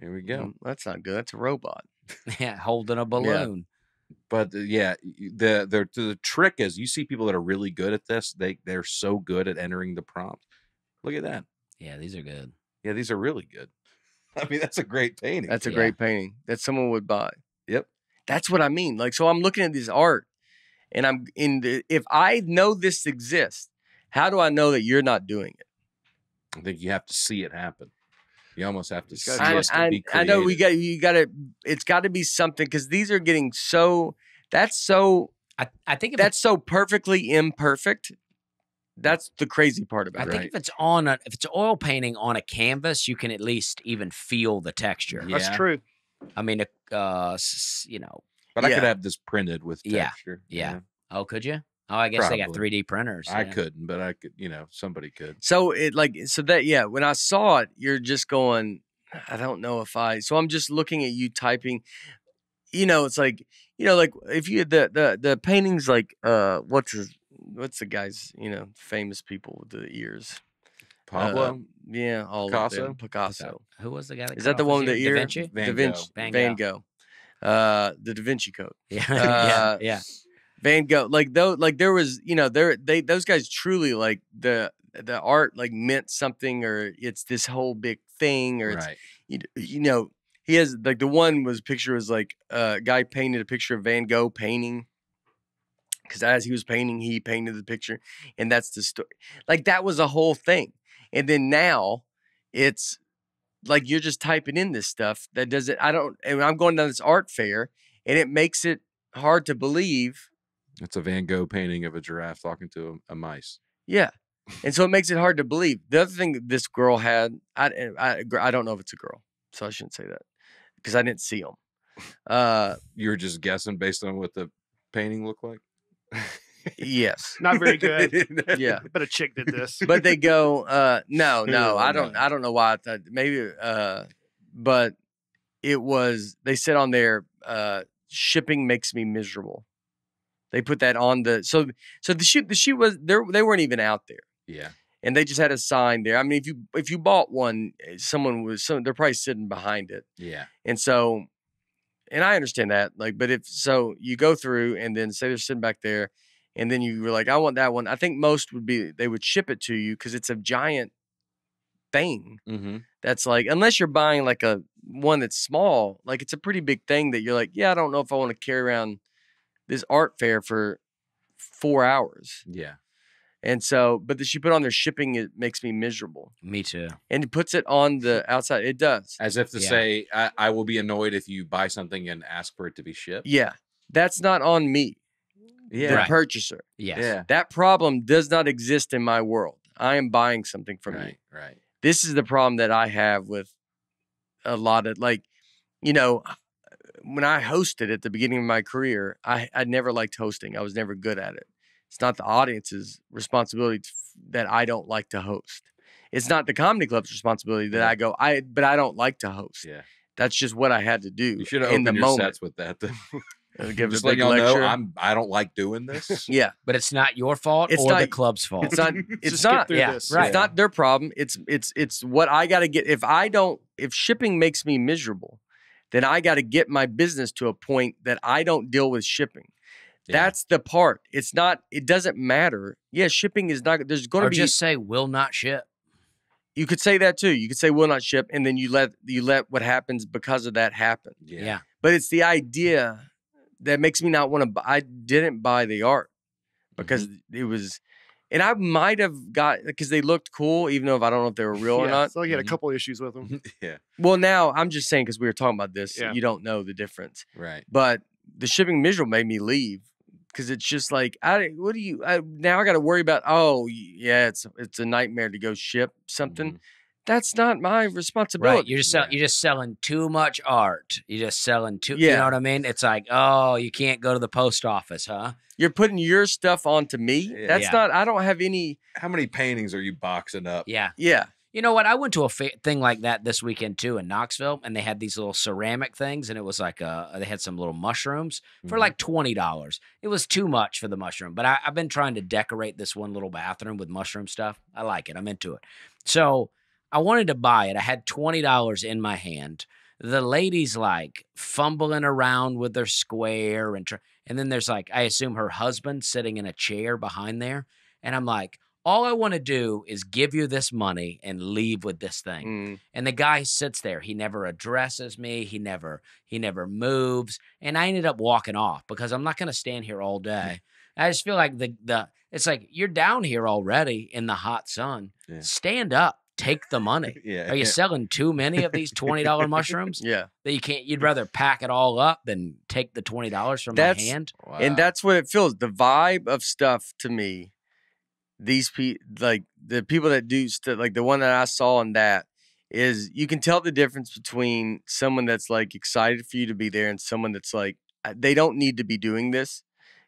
Here we go. mm, that's not good. That's a robot. Yeah, holding a balloon. But uh, yeah, y- the, the the trick is you see people that are really good at this. They they're so good at entering the prompt. Look at that. Yeah, these are good. Yeah, these are really good. I mean, that's a great painting. That's a Yeah. great painting that someone would buy. Yep. That's what I mean. Like, so I'm looking at this art, and I'm in the. If I know this exists, how do I know that you're not doing it? I think you have to see it happen. You almost have to see I, it. I, I know we got you. Got to. It's got to be something because these are getting so. That's so. I, I think if That's so perfectly imperfect. That's the crazy part about it. I think it. if it's on a if it's oil painting on a canvas, you can at least even feel the texture. Yeah. That's true. I mean, uh, you know, But I could have this printed with Yeah, texture. you yeah. know? oh, could you? Oh, I guess they got 3D printers. I yeah. couldn't, but I could. You know, somebody could. So it like so that yeah, when I saw it, you're just going, I don't know if I so I'm just looking at you typing, you know, it's like you know, like if you the the the paintings like uh what's his what's the guy's, you know, famous people with the ears. Uh, Pablo, yeah, all Picasso? of them. Picasso. Who was the guy that Is that the one his with the ear? ear? Da Vinci? Van da Vinci. Van Van Gogh. Gogh. Uh the Da Vinci Code. Yeah, Uh, yeah, yeah. Van Gogh, like though, like there was, you know, there they those guys truly like the the art like meant something, or it's this whole big thing, or it's right? you, you know he has like the one was picture was like a guy painted a picture of Van Gogh painting because as he was painting, he painted the picture, and that's the story. Like that was a whole thing, and then now it's like you're just typing in this stuff that doesn't. I don't. And I'm going to this art fair, and it makes it hard to believe It's a Van Gogh painting of a giraffe talking to a, a mice. Yeah. And so it makes it hard to believe. The other thing this girl had, I, I, I don't know if it's a girl, so I shouldn't say that because I didn't see them. Uh, You're just guessing based on what the painting looked like. Yes, Not very good. yeah, But a chick did this. but they go, uh, no, no, I don't. I don't know why. I thought maybe, uh, but it was. They said on there, uh, shipping makes me miserable. They put that on the so so the shoot the shoot was there. They weren't even out there. Yeah. and they just had a sign there. I mean, if you if you bought one, eh, someone was some they're probably sitting behind it, Yeah. and so, and I understand that. Like, but if so, you go through and then say they're sitting back there, and then you were like, I want that one. I think most would be they would ship it to you because it's a giant thing. Mm-hmm. That's like unless you're buying like a one that's small, like it's a pretty big thing that you're like, yeah, I don't know if I want to carry around this art fair for four hours. Yeah. And so, but the, she put on their shipping, it makes me miserable. Me too. And it puts it on the outside. It does. As if to Yeah. say, I, I will be annoyed if you buy something and ask for it to be shipped. Yeah. That's not on me, yeah. the Right. purchaser. Yes. Yeah. That problem does not exist in my world. I am buying something from you. Right. Right. This is the problem that I have with a lot of like, you know, when I hosted at the beginning of my career, I I never liked hosting. I was never good at it. It's not the audience's responsibility to, that I don't like to host. It's not the comedy club's responsibility that Yeah. I go I but I don't like to host. Yeah. That's just what I had to do You should have in the your moment. sets with that. then. Uh, Give Just a let big lecture. know I'm I don't like doing this. yeah, But it's not your fault It's or the club's fault. it's not. It's Just not. yeah, this. right. It's not their problem. It's it's it's what I got to get. If I don't, if shipping makes me miserable, then I got to get my business to a point that I don't deal with shipping. Yeah. That's the part. It's not. It doesn't matter. Yeah, shipping is not. There's going to be. just say will not ship. you could say that too. You could say will not ship, and then you let you let what happens because of that happen. Yeah. yeah. But it's the idea that makes me not want to. buy I didn't buy the art because Mm-hmm. it was, and I might have got because they looked cool, even though if I don't know if they were real or not. So he had Mhm. a couple issues with them. yeah. Well, now I'm just saying because we were talking about this. Yeah. You don't know the difference, Right. but the shipping miserable made me leave because it's just like I. What do you? I, now I got to worry about. Oh, yeah, it's it's a nightmare to go ship something. Mhm. That's not my responsibility. Right. You're just sell- Yeah. you're just selling too much art. You're just selling too. Yeah. You know what I mean? It's like, oh, you can't go to the post office, huh? You're putting your stuff onto me. Yeah. That's Yeah. not. I don't have any. How many paintings are you boxing up? Yeah. Yeah. You know what? I went to a fa- thing like that this weekend too in Knoxville, and they had these little ceramic things, and it was like uh, they had some little mushrooms for Mhm. like twenty dollars. It was too much for the mushroom, but I, I've been trying to decorate this one little bathroom with mushroom stuff. I like it. I'm into it. So I wanted to buy it. I had twenty dollars in my hand. The lady's like fumbling around with their square, and tr- and then there's like I assume her husband sitting in a chair behind there, and I'm like. All I want to do is give you this money and leave with this thing. Mm. and the guy sits there. He never addresses me. He never he never moves. And i ended up walking off because i'm not going to stand here all day. I just feel like the the it's like you're down here already in the hot sun. Yeah. stand up. Take the money. Yeah. are you selling too many of these $20 mushrooms? Yeah. that you can't you'd rather pack it all up than take the $20 from That's- my hand? And that's what it feels. The vibe of stuff to me, these people, like the people that do stuff, like the one that I saw in that, is you can tell the difference between someone that's like excited for you to be there and someone that's like they don't need to be doing this.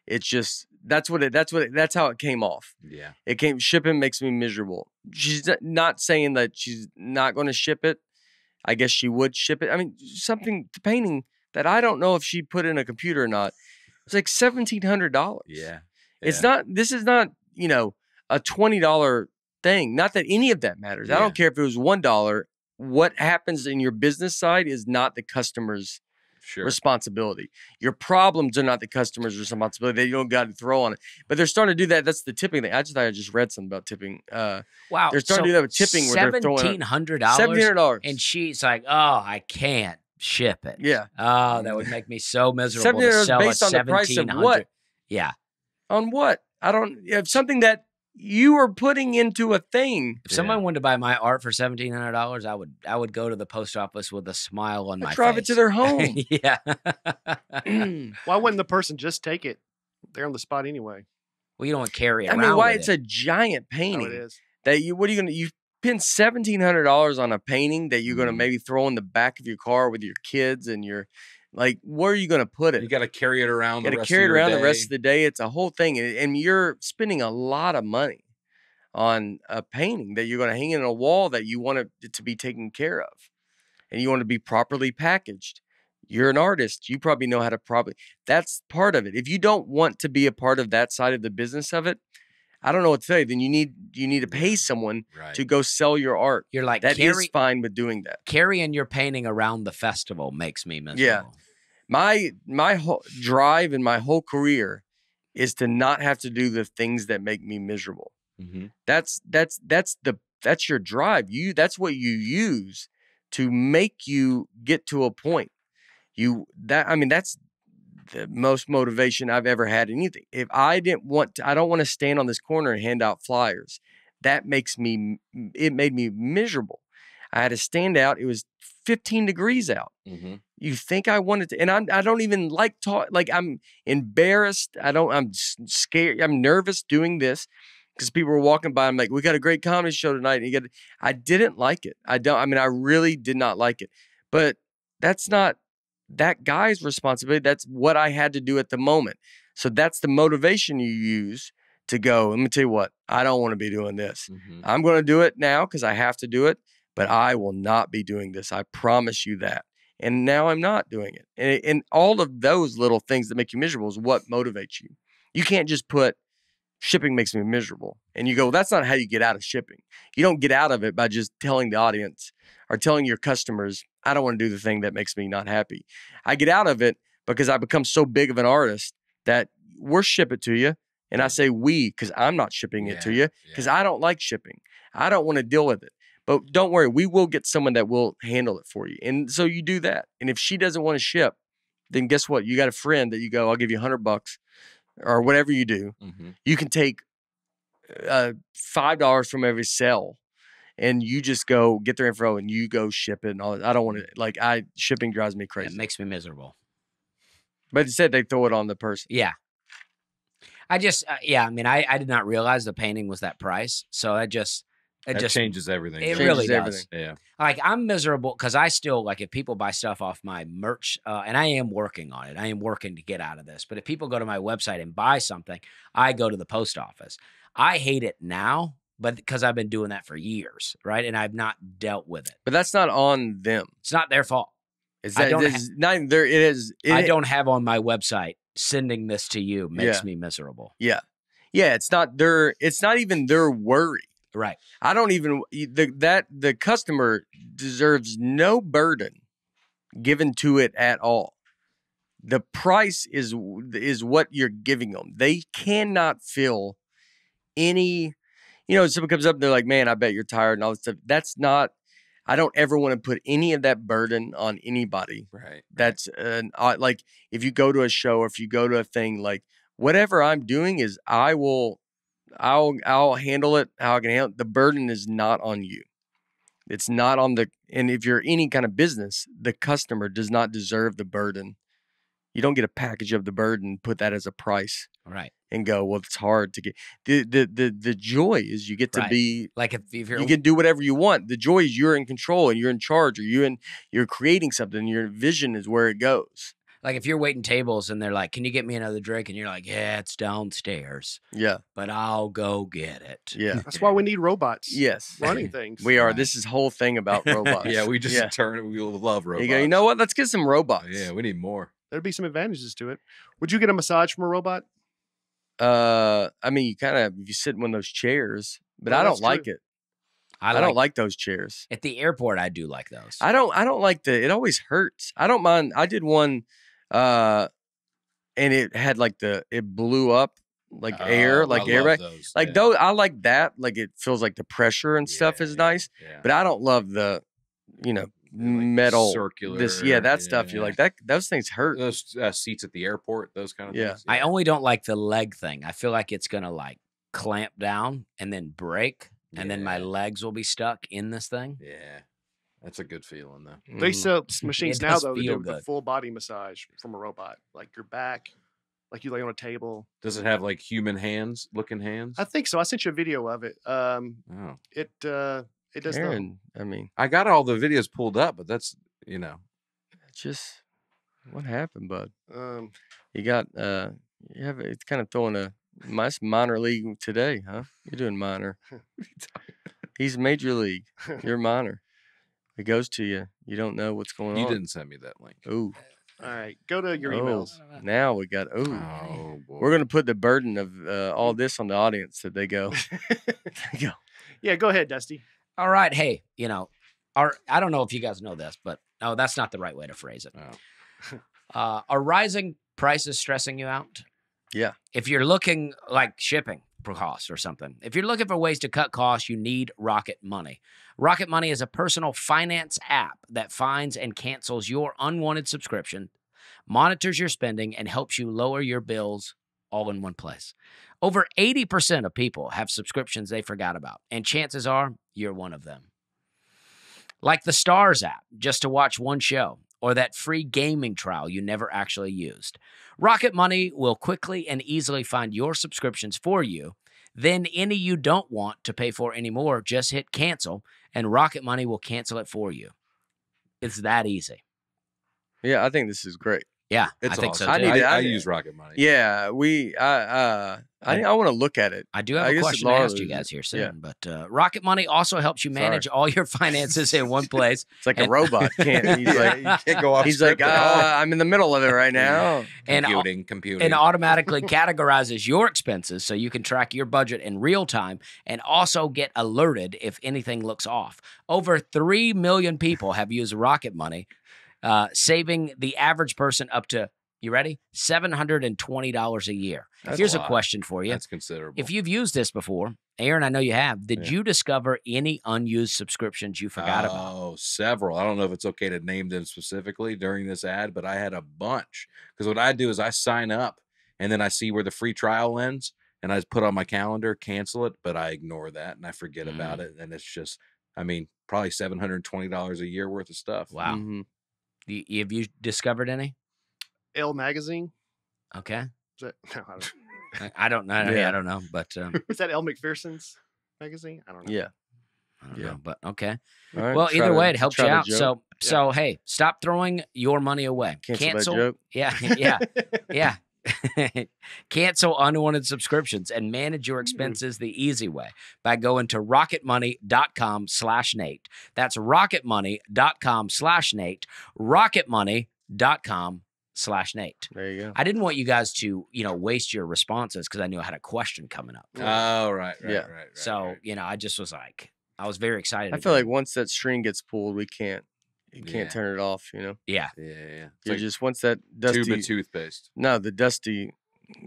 It's just that's what it. That's what it, that's how it came off. yeah. It came shipping makes me miserable. She's not saying that she's not going to ship it. I guess she would ship it. I mean, something the painting that I don't know if she put in a computer or not. It's like seventeen hundred dollars. Yeah. It's not. This is not. You know, a twenty dollar thing. Not that any of that matters. I don't care if it was one dollar. What happens in your business side is not the customer's Sure. responsibility. Your problems are not the customer's responsibility. They don't got to throw on it. But they're starting to do that. That's the tipping thing. I just thought I just read something about tipping. Uh, wow They're starting to do that with tipping where they're throwing $1700 seventeen hundred dollars. and she's like oh i can't ship it yeah, Oh, that would make me so miserable $17 to sell based on the price of what? Yeah. on what? I don't. If something that you are putting into a thing. If someone wanted to buy my art for seventeen hundred dollars, I would I would go to the post office with a smile on I my drive face. it to their home. yeah. Why wouldn't the person just take it? They're on the spot anyway. well, you don't carry it I around. mean, why with it's it. a giant Oh, painting it is. that you. What are you gonna? You spend seventeen hundred dollars on a painting that you're gonna Mhm. maybe throw in the back of your car with your kids and your. Like, where are you gonna put it? You got to carry it around. Got to carry it of your around the rest of the day. It's a whole thing, and, and you're spending a lot of money on a painting that you're going to hang in a wall that you want it to be taken care of, and you want to be properly packaged. You're an artist. You probably know how to probably. That's part of it. If you don't want to be a part of that side of the business of it, I don't know what to tell you. Then you need you need to pay someone Right. to go sell your art. You're like That is carry, fine with doing that. carrying your painting around the festival makes me miserable. My my whole drive and my whole career is to not have to do the things that make me miserable. Mhm. that's that's that's the that's your drive. You that's what you use to make you get to a point. You that i mean that's the most motivation i've ever had in anything. If i didn't want to i don't want to stand on this corner and hand out flyers. That makes me it made me miserable. I had to stand out. It was 15 degrees out Mhm. you think I wanted to, and I'm, I don't even like talk. Like I'm embarrassed. I don't. I'm scared. I'm nervous doing this because people were walking by. I'm like, we got a great comedy show tonight. And you get. I didn't like it. I don't. I mean, I really did not like it. But that's not that guy's responsibility. That's what I had to do at the moment. So that's the motivation you use to go. Let me tell you what. I don't want to be doing this. Mhm. I'm going to do it now because I have to do it, but I will not be doing this. I promise you that. And now I'm not doing it. And, and all of those little things that make you miserable is what motivates you. You can't just put shipping makes me miserable and you go, well, that's not how you get out of shipping. You don't get out of it by just telling the audience or telling your customers, I don't want to do the thing that makes me not happy. I get out of it because I become so big of an artist that we'll ship it to you. And I say we because I'm not shipping it to you because I don't like shipping. I don't want to deal with it. But don't worry, we will get someone that will handle it for you. And so you do that. And if she doesn't want to ship, then guess what? You got a friend that you go, I'll give you a hundred bucks or whatever you do. hmm You can take uh, five dollars from every sale and you just go get their info and you go ship it and all that. I don't want to like I shipping drives me crazy. It makes me miserable. But instead they throw it on the person. Yeah. I just, uh, yeah, I mean, I, I did not realize the painting was that price. So I just, it That just, changes everything. it doesn't really does. everything. Yeah. like, I'm miserable because I still, like, if people buy stuff off my merch, uh, and I am working on it, I am working to get out of this. But if people go to my website and buy something, I go to the post office. I hate it now, but because I've been doing that for years, right? And I've not dealt with it. But that's not on them. It's not their fault. It's I that, don't this ha- not there. It is. It, I don't have on my website sending this to you makes Yeah. me miserable. Yeah, yeah, it's not their. It's not even their worry. Right. I don't even the that the customer deserves no burden given to it at all. The price is is what you're giving them. They cannot feel any. You know, someone comes up and they're like, "Man, I bet you're tired," and all this stuff. That's not. I don't ever want to put any of that burden on anybody. Right. That's an uh, like if you go to a show or if you go to a thing, like whatever I'm doing is I will, I'll I'll handle it how I can handle it. The burden is not on you. It's not on the and if you're any kind of business, the customer does not deserve the burden. You don't get a package of the burden, put that as a price, Right. and go. Well, it's hard to get. The the the the joy is you get to Right. be Like if, if you can do whatever you want. The joy is you're in control and you're in charge, or you in you're creating something. Your vision is where it goes. Like if you're waiting tables and they're like, "Can you get me another drink?" and you're like, "Yeah, it's downstairs, Yeah. but I'll go get it." Yeah. That's why we need robots yes. running things. We are. Right. This is whole thing about robots. Yeah, we just Yeah. turn. We love robots. You go. You know what? Let's get some robots. Yeah, we need more. There'd be some advantages to it. Would you get a massage from a robot? Uh, I mean, you kind of if you sit in one of those chairs, but Well, I don't like true. it. I, I, don't like those chairs. at the airport. I do like those. I don't. I don't like the. It always hurts. I don't mind. I did one, uh, and it had like the it blew up like air, Oh, like I air. Right? those. Like yeah. those. I like that. Like it feels like the pressure and stuff Yeah, is nice. Yeah. But I don't love the, you know, like, metal circular. This yeah, that stuff. You yeah. like that? Those things hurt. those uh, seats at the airport, those kind of Yeah. things. I only don't like the leg thing. I feel like it's gonna like clamp down and then break, and then my legs will be stuck in this thing. Yeah, that's a good feeling though. They Mhm. sell s- machines now does though that feel do the good. full body massage from a robot, like your back, like you lay on a table. Does it have like human hands, looking hands? I think so. I sent you a video of it. Um, oh, it uh, it does. the- Aaron, I mean, I got all the videos pulled up, but that's you know, just what happened, bud? Um, You got uh, you have it's kind of throwing a nice minor league today, huh? You're doing minor. He's major league. You're minor. It goes to you. You don't know what's going on. you on. didn't send me that link. Ooh, all right, go to your oh, emails. now we got. Ooh, Oh boy, we're gonna put the burden of uh, all this on the audience that they go. they go. Yeah, go ahead, Dusty. All right, hey, you know, our I don't know if you guys know this, but no, that's not the right way to phrase it. Oh. Uh, are rising prices stressing you out? Yeah. If you're looking like shipping costs or something, if you're looking for ways to cut costs, you need Rocket Money. Rocket Money is a personal finance app that finds and cancels your unwanted subscription, monitors your spending, and helps you lower your bills all in one place. Over 80% of people have subscriptions they forgot about, and chances are you're one of them. Like the Starz app, just to watch one show, or that free gaming trial you never actually used. Rocket Money will quickly and easily find your subscriptions for you. Then, any you don't want to pay for anymore, just hit cancel, and Rocket Money will cancel it for you. It's that easy. Yeah, I think this is great. Yeah, it's I think awesome. so I need I, to- I I- use Rocket Money. Yeah, we. I. Uh, I. I want to look at it. I do have I a question to ask you guys here soon, yeah. but uh, Rocket Money also helps you Sorry. manage all your finances in one place It's like a robot. Can't. He's like. you can't go off. He's like. script at all. Uh, I'm in the middle of it right now. and au- computing, computing. and automatically categorizes your expenses so you can track your budget in real time and also get alerted if anything looks off. Over 3 million people have used Rocket Money, uh, saving the average person up to You ready? Seven hundred and twenty dollars a year. That's Here's a a, question for you. That's considerable. If you've used this before, Aaron, I know you have. Did Yeah. you discover any unused subscriptions you forgot about? Oh, several. I don't know if it's okay to name them specifically during this ad, but I had a bunch. Because what I do is I sign up and then I see where the free trial ends and I put on my calendar, cancel it, but I ignore that and I forget about Mm. it. And it's just, I mean, probably $720 a year worth of stuff. Wow. Mhm. Y- have you discovered any? Elle magazine. Okay. Is that, no, I don't, I, I don't know. Yeah. I don't know, but um, is that Elle Macpherson's magazine? I don't know. Yeah. I don't Yeah. know. But okay. All right, well, try either to- way, it helps you out. So, Yeah. so hey, stop throwing your money away. cancel, that joke. Yeah, yeah, yeah. Cancel unwanted subscriptions and manage your hmm. expenses the easy way by going to rocketmoney.com slash Nate. That's rocketmoney.com slash Nate. Rocketmoney.com slash Nate. There you go. I didn't want you guys to, you know, waste your responses because I knew I had a question coming up. Oh, right. right Yeah. Right, right, so, right. you know, I just was like, I was very excited. I feel again. like once that string gets pulled, we can't. You can't Yeah. turn it off. You know. yeah. yeah, yeah. It's You're like just once that tube of toothpaste. no, the dusty.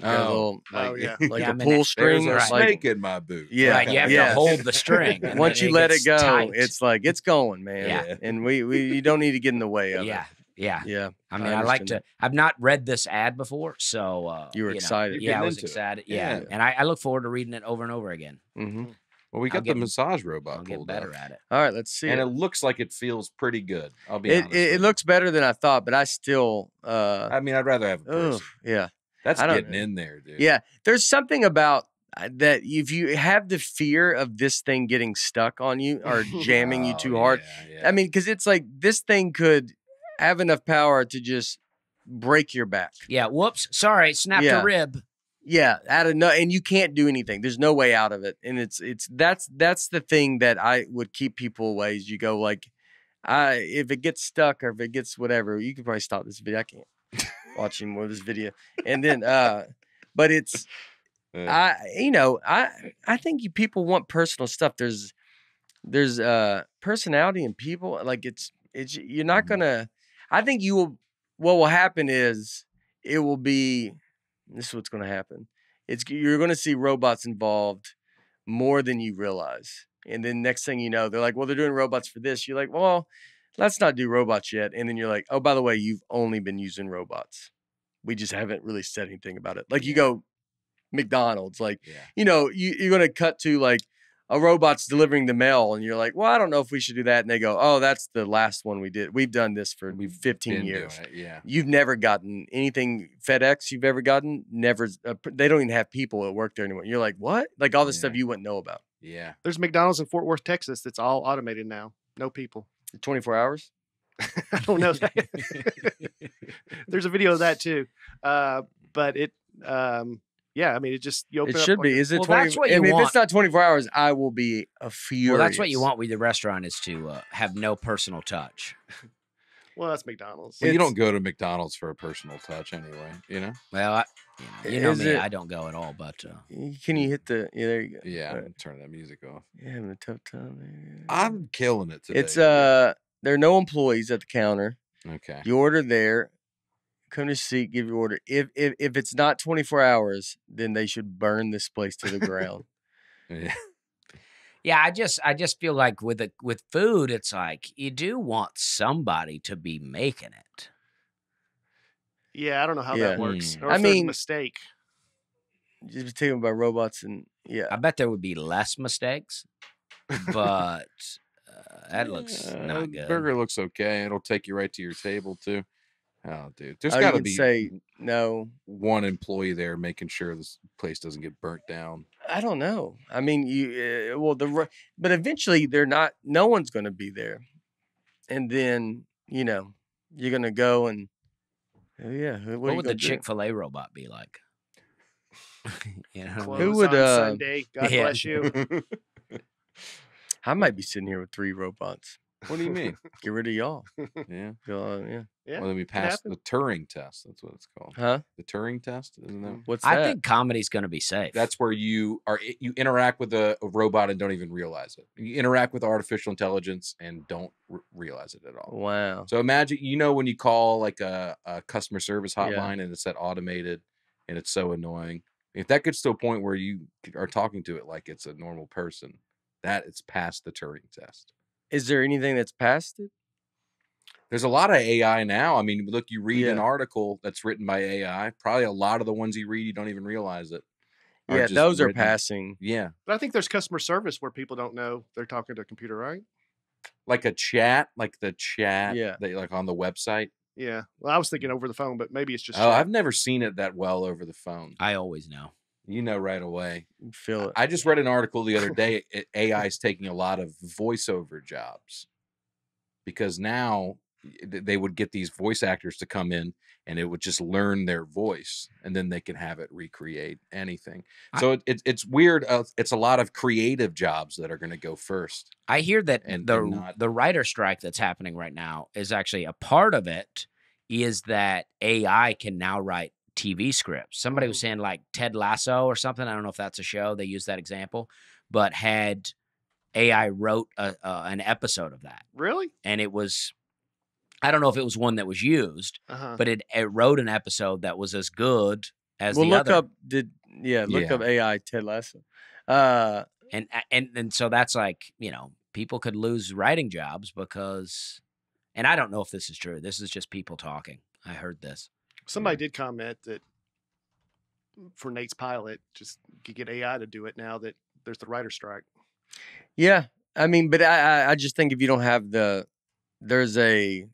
Oh. little, Oh, yeah. like Yeah, a I mean, pull that- There's string. a or snake like in my boot. Yeah, Right, you have yeah. to hold the string. once then you let it go, tight. it's like it's going, man. Yeah. And we, we you don't need to get in the way of yeah, it. yeah. Yeah. I I mean, I, like to. I've not read this ad before, so uh, You were know, excited. Yeah, I was excited. Yeah, Yeah. and I, I look forward to reading it over and over again. hmm Well, we I'll got get- the massage robot I'll get pulled better up, at it. All right, let's see. and it. it looks like it feels pretty good. I'll be It, honest. it, with it you. looks better than I thought, but I still, uh, I mean, I'd rather have a person. ugh, yeah, That's I don't- getting in there, dude. yeah. There's something about uh, that if you have the fear of this thing getting stuck on you or jamming you Oh, too hard. yeah, I mean, because it's like this thing could have enough power to just break your back. Yeah. Whoops. Sorry. Snapped Yeah. a rib. Yeah, out of no, and you can't do anything. There's no way out of it, and it's it's that's that's the thing that I would keep people away. Is you go like, I if it gets stuck or if it gets whatever, you could probably stop this video. I can't watch any more of this video, and then uh, but it's Yeah. I you know I I think you people want personal stuff. There's there's uh personality in people. Like it's it's you're not Mhm. gonna. I think you will. What will happen is it will be. This is what's gonna happen. It's you're gonna see robots involved more than you realize. And then next thing you know, they're like, well, they're doing robots for this. You're like, well, let's not do robots yet. And then you're like, oh, by the way, you've only been using robots. We just haven't really said anything about it. Like you go McDonald's, like yeah. you know, you, you're going to cut to like a robot's delivering the mail, and you're like, well, I don't know if we should do that. And they go, oh, that's the last one we did. We've done this for We've 15 Been years. doing it, Yeah. You've never gotten anything FedEx you've ever gotten. Never. Uh, they don't even have people that work there anymore. You're like, what? Like all this stuff you wouldn't know about. Yeah. There's McDonald's in Fort Worth, Texas. That's all automated now. No people. 24 hours. I don't know. There's a video of that too. Uh, but it, um, yeah, I mean, it just you open It should like be. a- Is it Well, 20? that's what I you mean, If want. it's not 24 hours, I will be a furious. Well, that's what you want with the restaurant is to uh, have no personal touch. well, that's McDonald's. Well, you don't go to McDonald's for a personal touch anyway, you know? Well, I, you know, you know me, it- I don't go at all. But uh, Can you hit the? Yeah, there you go. Yeah, All right. I'm that music off. You're having a tough time. there. I'm killing it today. It's uh, there are no employees at the counter. okay. You order there, come to your seat, give your order. If if if it's not 24 hours, then they should burn this place to the ground. Yeah. yeah, I just I just feel like with the with food, it's like you do want somebody to be making it. Yeah, I don't know how Yeah. that works. Mm. Or I if a mean- mistake. Just be taken by robots and yeah. I bet there would be less mistakes, but uh, that looks Uh, not good. Burger looks okay. It'll take you right to your table too. Oh, dude, there's got to can be say no. one employee there making sure this place doesn't get burnt down. I don't know. I mean, you uh, well the but eventually they're not. No one's going to be there, and then you know you're going to go and oh, yeah. What, what would the? Chick Fil A robot be like? you know, what i'd on uh, Sunday. God yeah. bless you. I might be sitting here with three robots. What do you mean? Get rid of y'all. yeah. Y'all, yeah. Yeah, well, then we passed the Turing test. That's what it's called. Huh? The Turing test, isn't that? Mm. What's I that? think comedy's going to be safe. That's where you are. You interact with a, a robot and don't even realize it. You interact with artificial intelligence and don't r- realize it at all. wow. So imagine, you know, when you call like a, a customer service Yeah. hotline and it's that automated and it's so annoying. If that gets to a point where you are talking to it like it's a normal person, that it's past the Turing test. Is there anything that's past it? There's a lot of AI now. I mean, look, you read an article that's written by AI. Probably a lot of the ones you read, you don't even realize it. Yeah, just those are passing. Yeah, But I think there's customer service where people don't know they're talking to a computer, right? like a chat, like the chat, Yeah. that like on the website. Yeah. Well, I was thinking over the phone, but maybe it's just. Oh, chat. I've never seen it that well over the phone. I always know. You know right away. You Feel it. I just read an article the other day. AI is taking a lot of voiceover jobs because now they would get these voice actors to come in and it would just learn their voice and then they can have it recreate anything. I- So it, it, it's weird. Uh, it's a lot of creative jobs that are going to go first. I hear that And- the and not- the writer strike that's happening right now is actually a part of it is that AI can now write TV scripts. Somebody was Mhm. saying like Ted Lasso or something. I don't know if that's a show. They use that example, but had AI wrote a, uh, an episode of that, Really? and it was. I don't know if it was one that was used, Uh huh. but it, it wrote an episode that was as good as well, the look other. up. Did yeah? Look Yeah. up AI Ted Lasso. Uh, and and and so that's like you know people could lose writing jobs because and i don't know if this is true this is just people talking i heard this Somebody did comment that for Nate's pilot, just could get AI to do it now that there's the writer strike. yeah. I mean, but I, I, just think if you don't have the, there's a,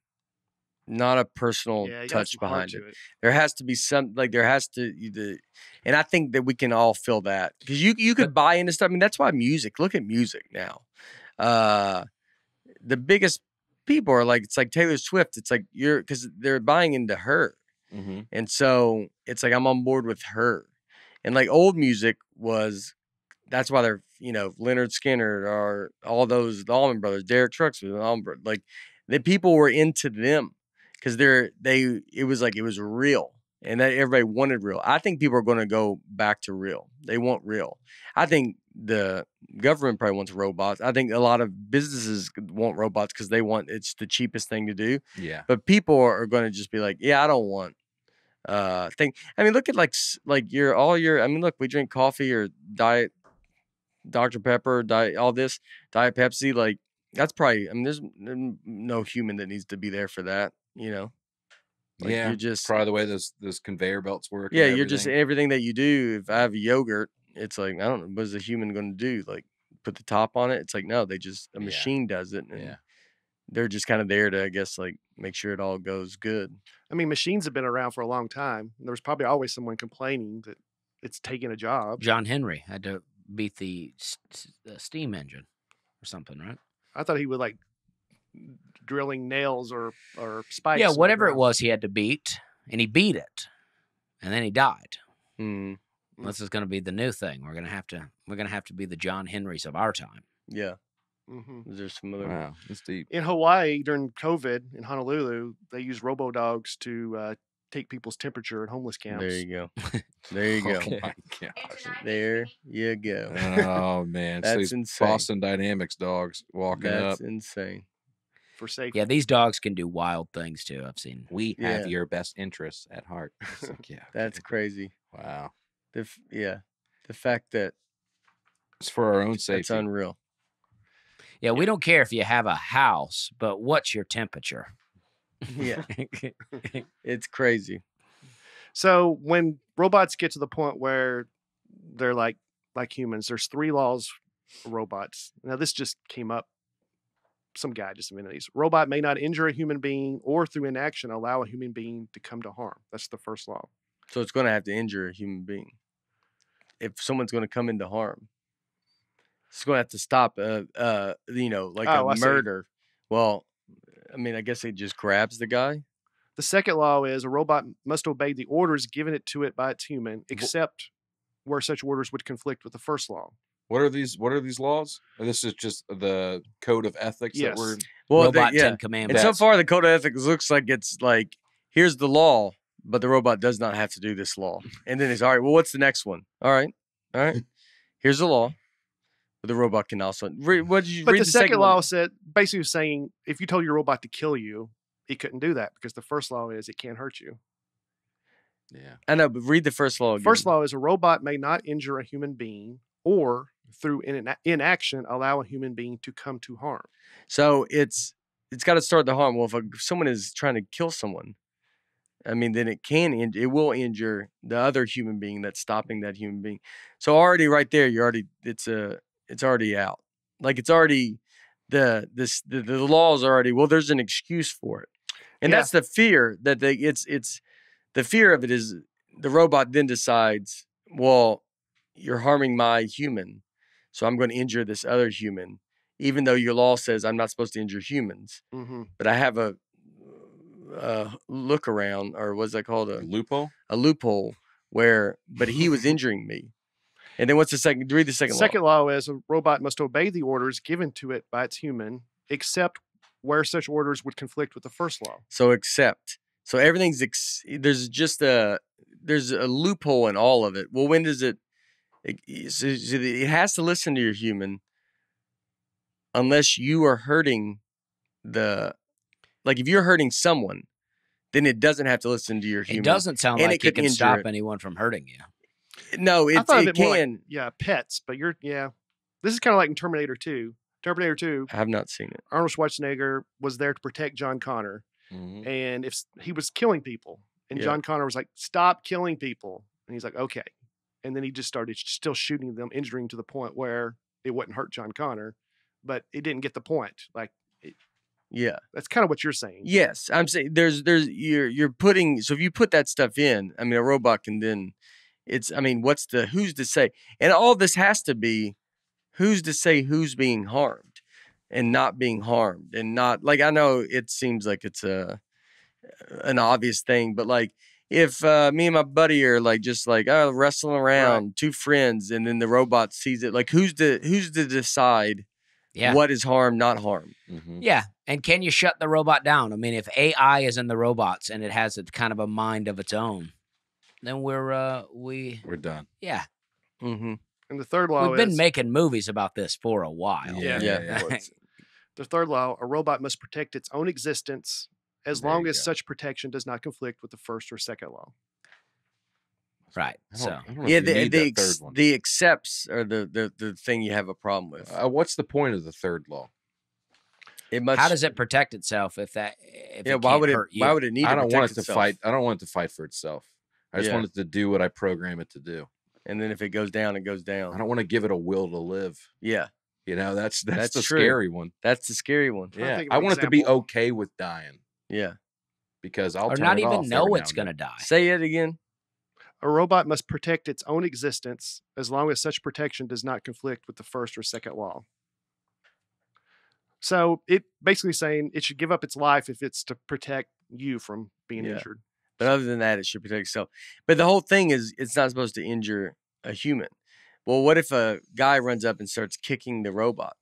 not a personal Yeah, touch behind it. to it. There has to be some like there has to the, and I think that we can all feel that because you you could buy into stuff. I mean, that's why music. Look at music now. Uh, the biggest people are like it's like Taylor Swift. It's like you're because they're buying into her. Mm-hmm. And so it's like I'm on board with her. And like old music was that's why they're, you know, Lynyrd Skynyrd or all those the Allman Brothers, Derek Trucks with the Allman Brothers. Like the people were into them because they're they it was like it was real. And that everybody wanted real. I think people are gonna go back to real. They want real. I think the government probably wants robots. I think a lot of businesses want robots because they want it's the cheapest thing to do Yeah. but people are going to just be like, yeah, I don't want uh thing. I mean, look at like like your all your. I mean, look, we drink coffee or diet Dr Pepper, diet all this diet Pepsi. Like that's probably. I mean, there's no human that needs to be there for that. You know, like yeah. you're just Probably the way those those conveyor belts work. yeah, you're just everything. that you do. If I have yogurt, it's like I don't know. What is a human going to do? Like put the top on it? It's like no, they just a Yeah. machine does it. And Yeah. They're just kind of there to, I guess, like make sure it all goes good. I mean, machines have been around for a long time. There was probably always someone complaining that it's taking a job. john henry had to beat the, s- s- steam engine or something right I thought he would like drilling nails or or spikes. yeah whatever it was he had to beat and he beat it and then he died Mm. this is going to be the new thing we're going to have to we're going to have to be the john henrys of our time yeah. Mhm. Is there some other? Wow, that's deep. In Hawaii during COVID in Honolulu, they use robo dogs to uh, take people's temperature at homeless camps. There you go. There you go. Oh my gosh. There you go. Oh man, so That's these insane. Boston Dynamics dogs walking That's up. insane. for safety. yeah these dogs can do wild things too i've seen We have your best interests at heart. Like, yeah, That's okay. crazy. wow. The f- yeah, the fact that It's for our own safety. it's unreal. Yeah we don't care if you have a house but what's your temperature Yeah, it's crazy. So when robots get to the point where they're like like humans, there's three laws for robots. Now this just came up. Some guy just a minute. He's robot may not injure a human being or through inaction allow a human being to come to harm. That's the first law. So it's going to have to injure a human being. If someone's going to come into harm, it's going to have to stop. Uh, uh, you know, like Oh, I a see. murder. Well, I mean, I guess it just grabs the guy. The second law is a robot must obey the orders given it to it by its human, except where such orders would conflict with the first law. What are these? What are these laws? Or this is just the code of ethics Yes. that we're. Well, they- Robot yeah. Ten And so far, the code of ethics looks like it's like here's the law, but the robot does not have to do this law. And then it's all right. Well, what's the next one? All right, all right. Here's the law, but the robot can also. Re, mm. what did you But read the, second one? law said basically was saying if you told your robot to kill you, it couldn't do that because the first law is it can't hurt you. Yeah. I know, but read the first law. Again. First law is a robot may not injure a human being or through in, inaction allow a human being to come to harm. So it's it's got to start the harm. Well, if, a, if someone is trying to kill someone, I mean, then it can in, it will injure the other human being that's stopping that human being. So already right there, you're already it's a it's already out. Like it's already the this the, the law is already well. There's an excuse for it, and Yeah. that's the fear that they it's it's the fear of it is the robot then decides well you're harming my human, so I'm going to injure this other human even though your law says I'm not supposed to injure humans, Mm-hmm. but I have a, uh look around or what's that called a, Loophole. a loophole where, but he was injuring me. And then what's the second? Read the second, Second law. law is a robot must obey the orders given to it by its human, except where such orders would conflict with the first law. So accept. So everything's ex- there's just a there's a loophole in all of it. Well, when does it? It, so- so it has to listen to your human, unless you are hurting the, like if you're hurting someone, then it doesn't have to listen to your human. It doesn't sound And it like it could can injure stop it. anyone from hurting you. No, I it, it it more like- can. Yeah, pets, but you're yeah. This is kind of like in Terminator 2. Terminator 2, I have not seen it. Arnold Schwarzenegger was there to protect John Connor, Mhm. and if he was killing people, and Yeah. John Connor was like, "Stop killing people," and he's like, "Okay," and then he just started still shooting them, injuring to the point where it wouldn't hurt John Connor, but it didn't get the point. Like Yeah. that's kind of what you're saying. Yes, I'm saying there's there's you're you're putting so if you put that stuff in, I mean a robot can then it's I mean what's the who's to say? And all this has to be who's to say who's being harmed and not being harmed and not like I know it seems like it's a an obvious thing, but like if uh, me and my buddy are like just like oh, wrestling around, two friends, and then the robot sees it, like who's to who's to decide Yeah. what is harm, not harm? Mhm. Yeah. And can you shut the robot down? I mean, if AI is in the robots and it has a kind of a mind of its own, then we're uh we We're done. yeah. Mm-hmm. And the third law We've been is making movies about this for a while. Yeah. Yeah. the third law: a robot must protect its own existence as There long you as go. such protection does not conflict with the first or second law. Right. I don't, So I don't know Yeah, you the need the, that ex- third one. the accepts are the, the the thing you have a problem with. Uh, what's the point of the third law? it must. how does it protect itself if that if Yeah. it Why can't would it? hurt you? Why would it need? I to don't protect want it to itself? fight. I don't want it to fight for itself. I just Yeah. want it to do what I program it to do. And then if it goes down, it goes down. I don't want to give it a will to live. Yeah, You know, that's that's, That's the true. scary one. that's the scary one. Yeah, think I an want it to be okay with dying Yeah. because I'll or turn not it even off know it's going to die. Say it again. A robot must protect its own existence as long as such protection does not conflict with the first or second law. So it basically saying it should give up its life if it's to protect you from being Yeah. injured. But other than that, it should protect itself. But the whole thing is, it's not supposed to injure a human. Well, what if a guy runs up and starts kicking the robot,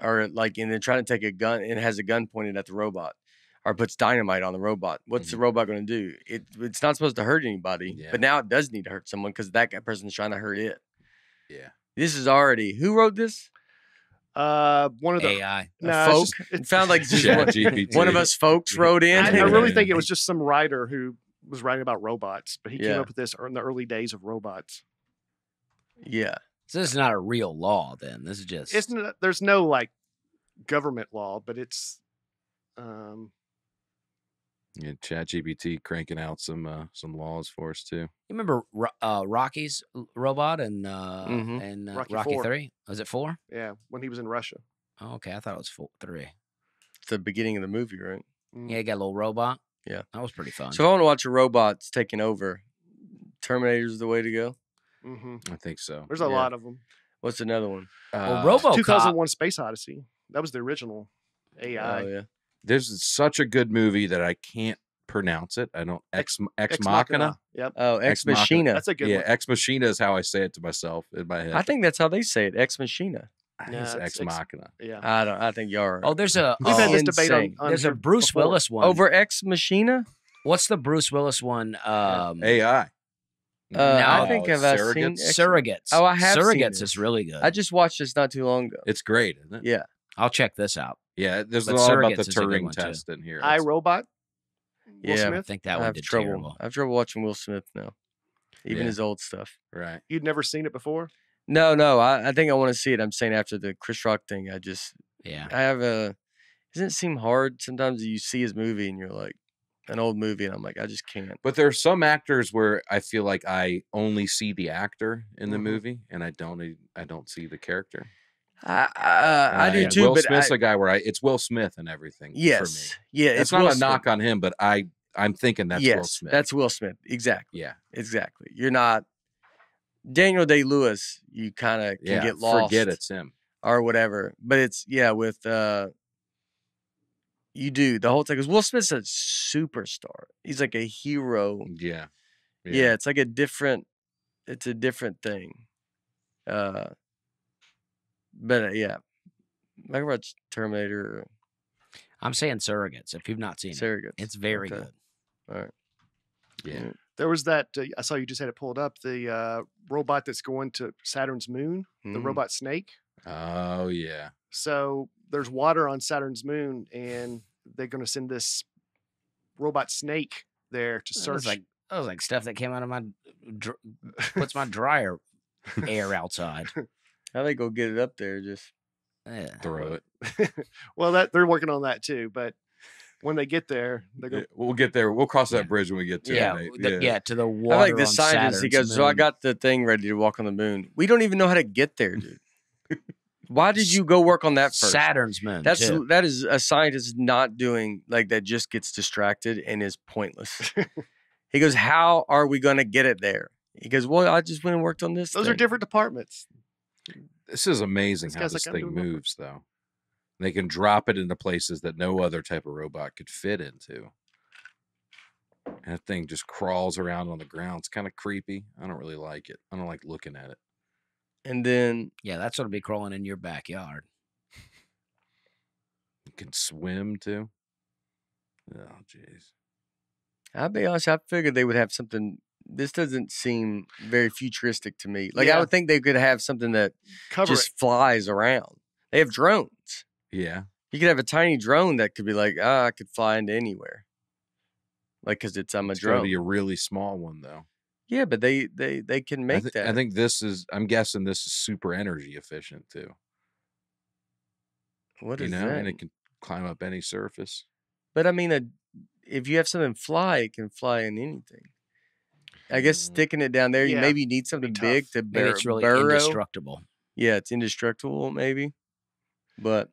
or like, and they're trying to take a gun and has a gun pointed at the robot, or puts dynamite on the robot? What's the mm-hmm. robot going to do? It it's not supposed to hurt anybody, Yeah. but now it does need to hurt someone because that guy- person's trying to hurt it. Yeah, This is already who wrote this? Uh, one of the AI. A Nah, it's folk? just- It it's- like just Chat one, one of us folks wrote in. I, I really think it was just some writer who was writing about robots, but he came up with this in the early days of robots. yeah. So this is not a real law then. This is just It's n- there's no like government law, but it's um yeah, Chat GPT cranking out some uh, some laws for us too. You remember uh, Rocky's robot and uh, Mhm. and uh, Rocky Rocky, Four. Three? Was it four? yeah when he was in Russia. Oh, okay, I thought it was four, three. It's the beginning of the movie, right? Mm. Yeah, you got a little robot. Yeah. that was pretty fun. So if I want to watch a robots taking over, Terminator's the way to go. hmm I think so. There's a Yeah. lot of them. What's another one? well, Uh, RoboCop. 2001: Space Odyssey. That was the original AI. Oh yeah. There's such a good movie that I can't pronounce it. I don't ex ex, Ex machina. Yep. Oh, Ex Ex Machina. Machina. That's a good Yeah, one. ex machina is how I say it to myself in my head. I think that's how they say it. Ex Machina. I it's it's ex ex- machina. Yeah. I don't. I think y'all are. Oh, there's a We've had oh, this debate on, on there's a Bruce before. Willis one. over Ex Machina. What's the Bruce Willis one? Um, AI. Uh, I No, think it's I've seen surrogates. Ex- Surrogates. Oh, I have Surrogates this. is really good. I just watched this not too long ago. It's great, isn't it? Yeah. I'll check this out. Yeah, there's But a lot about the Surrogates is a good Turing one, too. test in here. I Robot. Will Yeah. I think that I one have did trouble. terrible. I have trouble watching Will Smith now, even Yeah. his old stuff. right. You'd never seen it before. No, no. I, I think I want to see it. I'm saying after the Chris Rock thing, I just Yeah. I have a. Doesn't it seem hard sometimes? You see his movie and you're like, an old movie, and I'm like, I just can't. But there are some actors where I feel like I only see the actor in the Mhm. movie, and I don't. I don't see the character. I I, I Uh, do yeah, too, Will but Smith's I, a guy where I it's Will Smith and everything. for yes, me. yeah, it's, not Will a knock on him, but I I'm thinking that's yes, Will Smith. that's Will Smith. Exactly, yeah, exactly. You're not Daniel Day Lewis. You kind of can yeah. get lost. Forget it's him. or whatever. But it's yeah, with uh you do the whole thing because Will Smith's a superstar. He's like a hero. Yeah, Yeah. it's like a different it's a different thing. Uh but uh, yeah. Can watch Terminator I'm saying Surrogates. If you've not seen it, Surrogates. it's very Okay. good. All right. yeah. There was that. Uh, I saw you just had it pulled up. The uh, robot that's going to Saturn's moon. The Mhm. robot snake. Oh yeah. So there's water on Saturn's moon, and they're going to send this robot snake there to search. like that was like stuff that came out of my dr- puts my dryer air outside. How they go get it up there just Yeah. Throw it. well, that they're working on that too. But when they get there, they're going. Yeah, We'll get there. We'll cross that bridge when we get to Yeah, it. The- yeah, yeah. to the water. I like the scientist. He goes, So I got the thing ready to walk on the moon. We don't even know how to get there, dude. Why did you go work on that first? Saturn's moon. That's too. that is a scientist not doing like that just gets distracted and is pointless. he goes, How are we gonna get it there? He goes, Well, I just went and worked on this. Those are different departments. This is amazing This how this like, thing doing my moves, though. They can drop it into places that no other type of robot could fit into. And that thing just crawls around on the ground. It's kind of creepy. I don't really like it. I don't like looking at it. And then yeah, that's what'll be crawling in your backyard. It can swim too. Oh, jeez. I'll be honest, I figured they would have something. This doesn't seem very futuristic to me. Like I Yeah. would think they could have something that Cover just flies around. They have drones. Yeah. You could have a tiny drone that could be like, ah, I could fly into anywhere. Like, cause it's I'm a It's drone. be a really small one, though. yeah, but they they they can I, make that. I think this is, I'm guessing this is super energy efficient too. what you is know, that? and it can climb up any surface. But I mean, a, if you have something fly, it can fly in anything. I guess sticking it down there, you maybe need something big to Maybe bur- it's really burrow. indestructible. Yeah, it's indestructible, maybe. But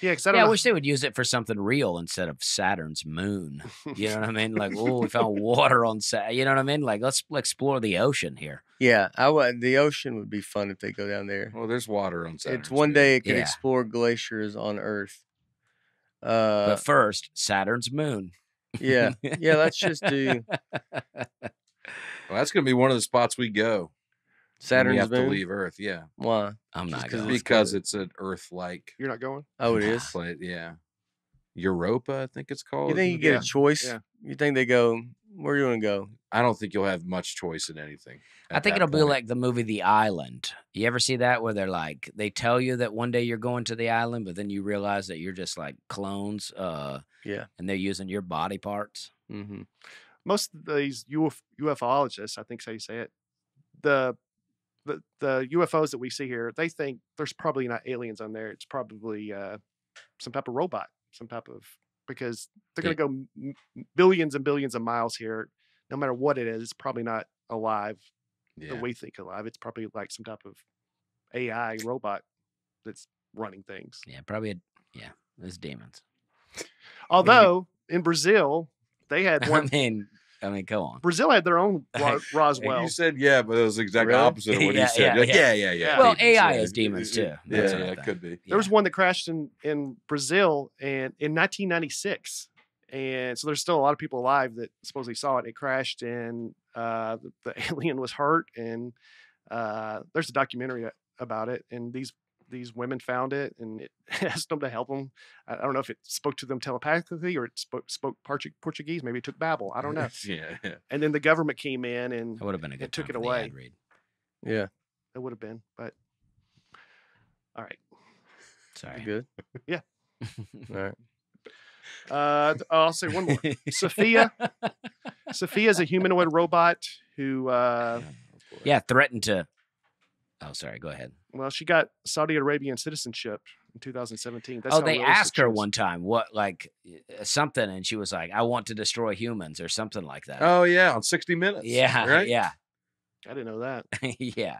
Yeah, because I don't Yeah, I wish they would use it for something real instead of Saturn's moon. You know what I mean? Like, oh, we found water on Saturn. You know what I mean? Like, let's explore the ocean here. yeah, I would. The ocean would be fun if they go down there. Well, there's water on Saturn. it's one day it can Yeah. explore glaciers on Earth. Uh, but first, Saturn's moon. yeah, yeah. Let's just do Well, that's going to be one of the spots we go. when Saturn's we have moon. to leave Earth. Yeah. Why? I'm Just not 'cause going. because it's an Earth-like You're not going. Oh, it is. planet. Yeah. Europa, I think it's called. You think you get Yeah, a choice? yeah. You think they go? Where are you want to go? I don't think you'll have much choice in anything. I think it'll be like the movie The Island. You ever see that where they're like they tell you that one day you're going to the island, but then you realize that you're just like clones, uh, Yeah. and they're using your body parts. Mm-hmm. Most of these UF, UFOologists, I think, how you say it. The the the UFOs that we see here, they think there's probably not aliens on there. It's probably uh, some type of robot, some type of because they're going to go billions and billions of miles here. No matter what it is, it's probably not alive yeah. that we think alive. It's probably like some type of AI robot that's running things. Yeah, probably. A, yeah, it's demons. Although in Brazil, they had one. I mean, I mean, come on. Brazil had their own Ro- Roswell. you said yeah, but it was the exact Really? opposite of what Yeah, he said. yeah, Like, yeah. yeah, yeah, yeah. Well, demons, AI yeah. is demons, too. Yeah, That's yeah, what I it think. could be. There was one that crashed in, in Brazil and in 1996. and so there's still a lot of people alive that supposedly saw it. It crashed, and uh, the, the alien was hurt, and uh, there's a documentary a- about it. And these these women found it, and it asked them to help them. I, don't know if it spoke to them telepathically or it spoke spoke Portuguese. Maybe it took Babbel. I don't know. yeah, yeah. And then the government came in, and That would have been a good took it away. read. Yeah, it would have been. But all right. Sorry. good. Yeah. All right. Uh, I'll say one more. Sophia. Sophia is a humanoid robot who, uh, yeah, threatened to. Oh, sorry. Go ahead. Well, she got Saudi Arabian citizenship in 2017. That's oh, how they asked her one time what, like, uh, something, and she was like, "I want to destroy humans" or something like that. Oh yeah, on 60 Minutes. yeah, right. yeah, I didn't know that. yeah.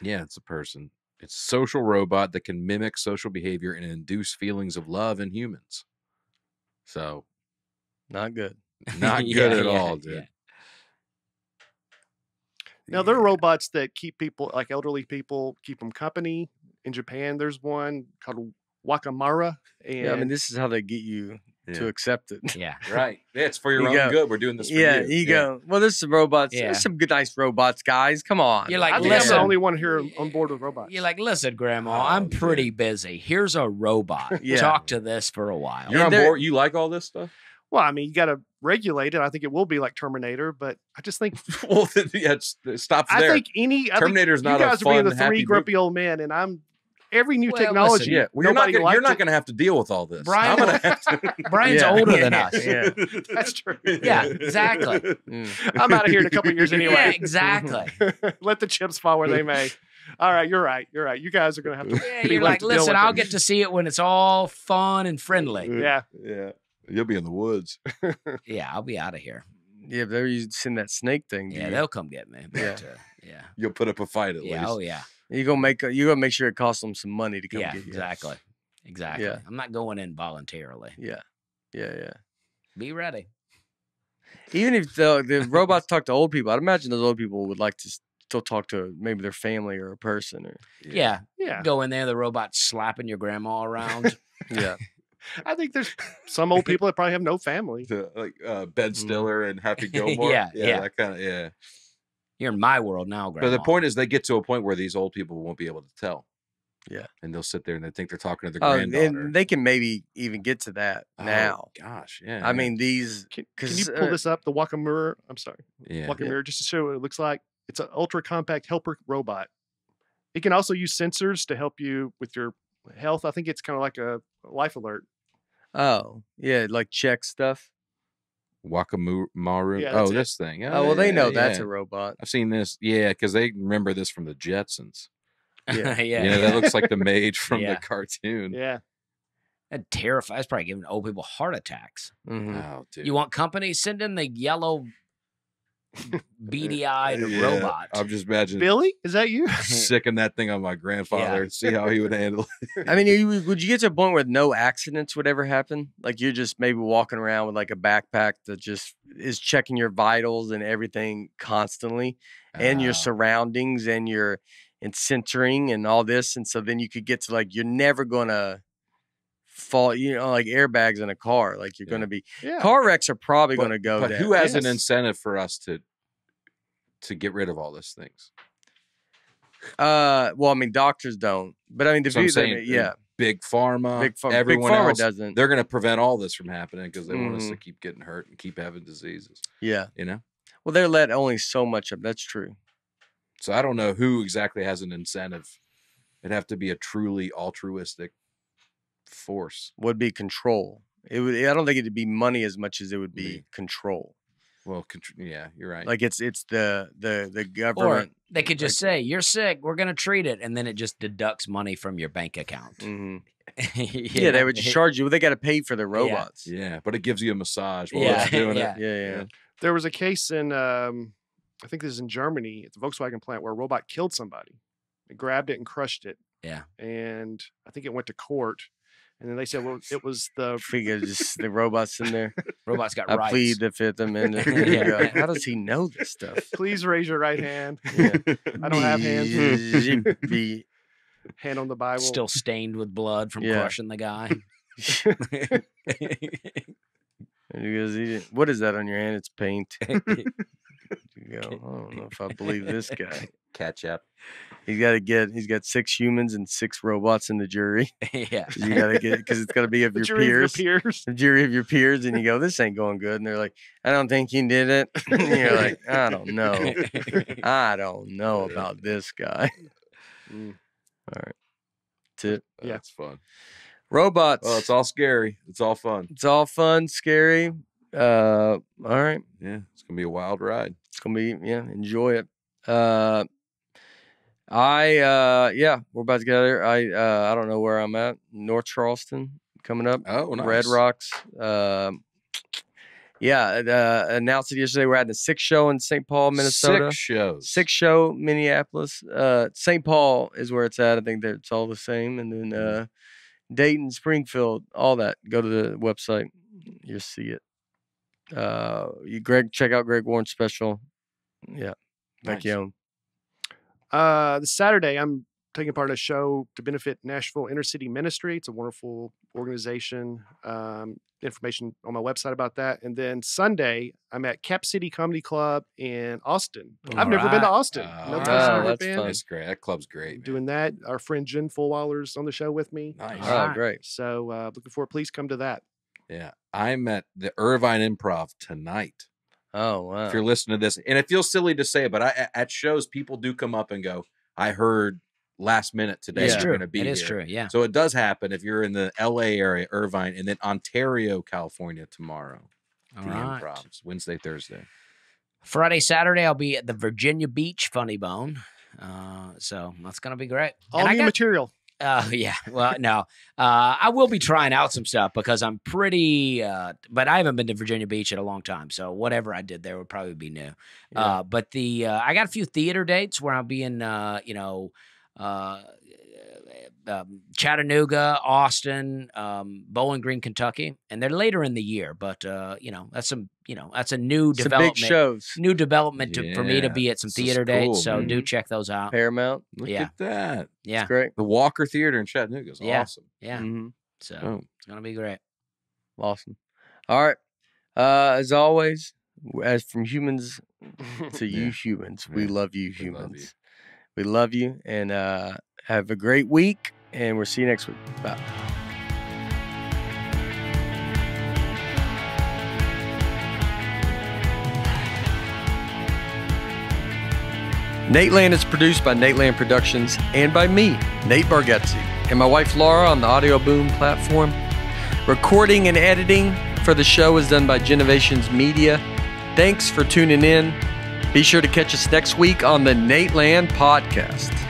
Yeah, it's a person. It's a social robot that can mimic social behavior and induce feelings of love in humans. So Not good. not Yeah, good at yeah, all, yeah. Dude. Now there are robots that keep people, like elderly people, keep them company. In Japan, there's one called Wakamaru, and Yeah, I mean, this is how they get you to accept it. Yeah. Right. Yeah, it's for your You own go- good. We're doing this for yeah, you. you go. Well, there's some robots. Yeah. There's some good, nice robots, guys. Come on. You're like, I think I'm listen. the only one here on board with robots. You're like, listen, Grandma, Oh, I'm man. pretty busy. Here's a robot. Yeah. Talk to this for a while. You're And on board. You like all this stuff? Well, I mean, you got to regulate it. I think it will be like Terminator, but I just think well, then, yeah, it's, it stops I think any I is Terminator's you not a guys are being fun, the three happy grumpy old men, and I'm every new Well, technology. listen, yeah, well, you're not gonna, you're not going to have to deal with all this. Brian- I'm gonna have to. Brian's Yeah. older than us. yeah. That's true. Yeah, exactly. Mm. I'm out of here in a couple of years Yeah, anyway. exactly. Let the chips fall where they may. All right, you're right. You're right. You guys are going to have to. Yeah, you're like, to listen, I'll it." get to see it when it's all fun and friendly. Yeah. yeah. You'll be in the woods. Yeah, I'll be out of here. Yeah, they're using that snake thing. Yeah, dude. they'll come get me. But, Yeah. uh, yeah. You'll put up a fight at Yeah. least. Oh, yeah. you gonna make you gonna make sure it costs them some money to come Yeah, get you. exactly. Exactly. Yeah. I'm not going in voluntarily. Yeah, yeah, yeah. Be ready. Even if the the robots talk to old people, I'd imagine those old people would like to still talk to maybe their family or a person. Or Yeah. Yeah. Go in there, the robot slapping your grandma around. yeah, I think there's some old people that probably have no family. The, like uh, Ben Mm. Stiller and Happy Gilmore. Yeah, yeah. That kind of yeah. You're in my world now, grandma. But the point is, they get to a point where these old people won't be able to tell. Yeah. And they'll sit there and they think they're talking to their oh, granddaughter. and they can maybe even get to that Oh, now. gosh, yeah. I yeah. mean, these Can, can you 'Cause, pull uh, this up? The Wakamaru. I'm sorry. yeah. Wakamaru, just to show what it looks like. It's an ultra compact helper robot. It can also use sensors to help you with your health. I think it's kind of like a life alert. Oh yeah, like check stuff. Wakamaru. Yeah, oh, it. this thing. Oh well, they yeah, know that's yeah. a robot. I've seen this. Yeah, because they remember this from the Jetsons. yeah. Yeah. yeah. that looks like the mage from Yeah. the cartoon. Yeah. That terrifies. Probably giving old people heart attacks. Mhm. Oh, dude. You want company? Send in the yellow, beady eyed Yeah, robot. I'm just imagining Billy, is that you? sicking that thing on my grandfather and see how he would handle it. I mean, you, would you get to a point where no accidents would ever happen? Like you're just maybe walking around with like a backpack that just is checking your vitals and everything constantly, and your Uh, surroundings and your and centering and all this, and so then you could get to like you're never gonna fall. You know, like airbags in a car. Like you're Yeah. gonna be Yeah. car wrecks are probably gonna go. But who has an incentive for us to to get rid of all these things? Uh, well, I mean, doctors don't, but I mean, the So view, saying, uh, yeah, Big pharma, big, pharma, big everyone pharma else, doesn't. they're going to prevent all this from happening because they want us to Mhm. keep getting hurt and keep having diseases. Yeah, You know. well, they're let only so much of. That's true. So I don't know who exactly has an incentive. It'd have to be a truly altruistic force. would be control. It would. I don't think it'd be money as much as it would be Be- control. Well, contr- yeah, you're right. Like it's it's the the the or government. they could just say, "You're sick. We're gonna treat it," and then it just deducts money from your bank account. Mhm. You Yeah, they would just charge you. They got to pay for their robots. Yeah, yeah, but it gives you a massage while Yeah, it's doing yeah. it. yeah. There was a case in, um, I think this is in Germany, at the Volkswagen plant, where a robot killed somebody. It grabbed it and crushed it. Yeah. And I think it went to court. And then they said, well, it was the figures, the robots in there. Robots got I rights. plead the Fifth Amendment. Yeah. Yeah. How does he know this stuff? please raise your right hand, Yeah. I don't have hands. Be- hand on the Bible. Still stained with blood from Yeah. crushing the guy. Because what is that on your hand? It's paint. You go, I don't know if I believe this guy. Catch up. He's got to get. He's got six humans and six robots in the jury. yeah. You got to get because it's got to be of The your jury of your peers. peers. The jury of your peers, and you go, "This ain't going good." And they're like, "I don't think he did it." and you're like, "I don't know. I don't know about this guy." Mm. All right, that's it. Yeah. That's fun. Robots. Oh, it's all scary. It's all fun. it's all fun, scary. Uh, all right. Yeah, it's gonna be a wild ride. It's gonna be yeah, enjoy it. Uh I uh yeah, we're about to get there. I uh I don't know where I'm at. North Charleston coming up. Oh, nice. Red Rocks. Um yeah, uh, announced it yesterday. We're at the sixth show in St. Paul, Minnesota. Six shows. Sixth show, Minneapolis. Uh St. Paul is where it's at. I think that it's all the same. And then Mm-hmm. uh Dayton, Springfield, all that. Go to the website. You'll see it. Uh you Greg, check out Greg Warren's special. Yeah. Thank Nice. you. Uh, this Saturday, I'm taking part in a show to benefit Nashville Inner City Ministry. It's a wonderful organization. Um, information on my website about that. And then Sunday, I'm at Cap City Comedy Club in Austin. I've never been to Austin. Oh, no wow, ever that's been. fun. That's great. That club's great. man. Doing that. Our friend Jen Fulwiler's on the show with me. nice. Oh, Alright. great. So uh, looking forward. Please come to that. Yeah, I'm at the Irvine Improv tonight. Oh wow. If you're listening to this, and it feels silly to say, it, but I a- at shows people do come up and go, "I heard last minute today It's Yeah. you're true. going to be It here." is true. Yeah. So it does happen if you're in the LA area, Irvine, and then Ontario, California tomorrow. All the right. improvs Wednesday, Thursday. Friday, Saturday, I'll be at the Virginia Beach Funny Bone. Uh, so that's gonna be great. All And I new got- material. Uh, yeah. Well, no. Uh, I will be trying out some stuff because I'm pretty. Uh, but I haven't been to Virginia Beach in a long time, so whatever I did there would probably be new. Yeah. Uh, but the uh, I got a few theater dates where I'll be in. Uh, you know. Um, Chattanooga, Austin, um, Bowling Green, Kentucky, and they're later in the year. But uh, you know, that's some, you know, that's a new Some development, big shows. new development to, for me to be at some this theater cool, dates. So man. do check those out. Paramount. Look Yeah. at that. Yeah, Great. The Walker Theater in Chattanooga is Yeah. awesome. yeah. hmm So Oh, it's gonna be great. Awesome. All right. Uh, as always, as from humans to you Yeah. humans, we love you We love humans. We love you and uh, have a great week. And we'll see you next week. Bye. Nateland is produced by Nateland Productions and by me, Nate Bargatze, and my wife Laura on the Audioboom platform. Recording and editing for the show is done by Genovations Media. Thanks for tuning in. Be sure to catch us next week on the Nateland Podcast.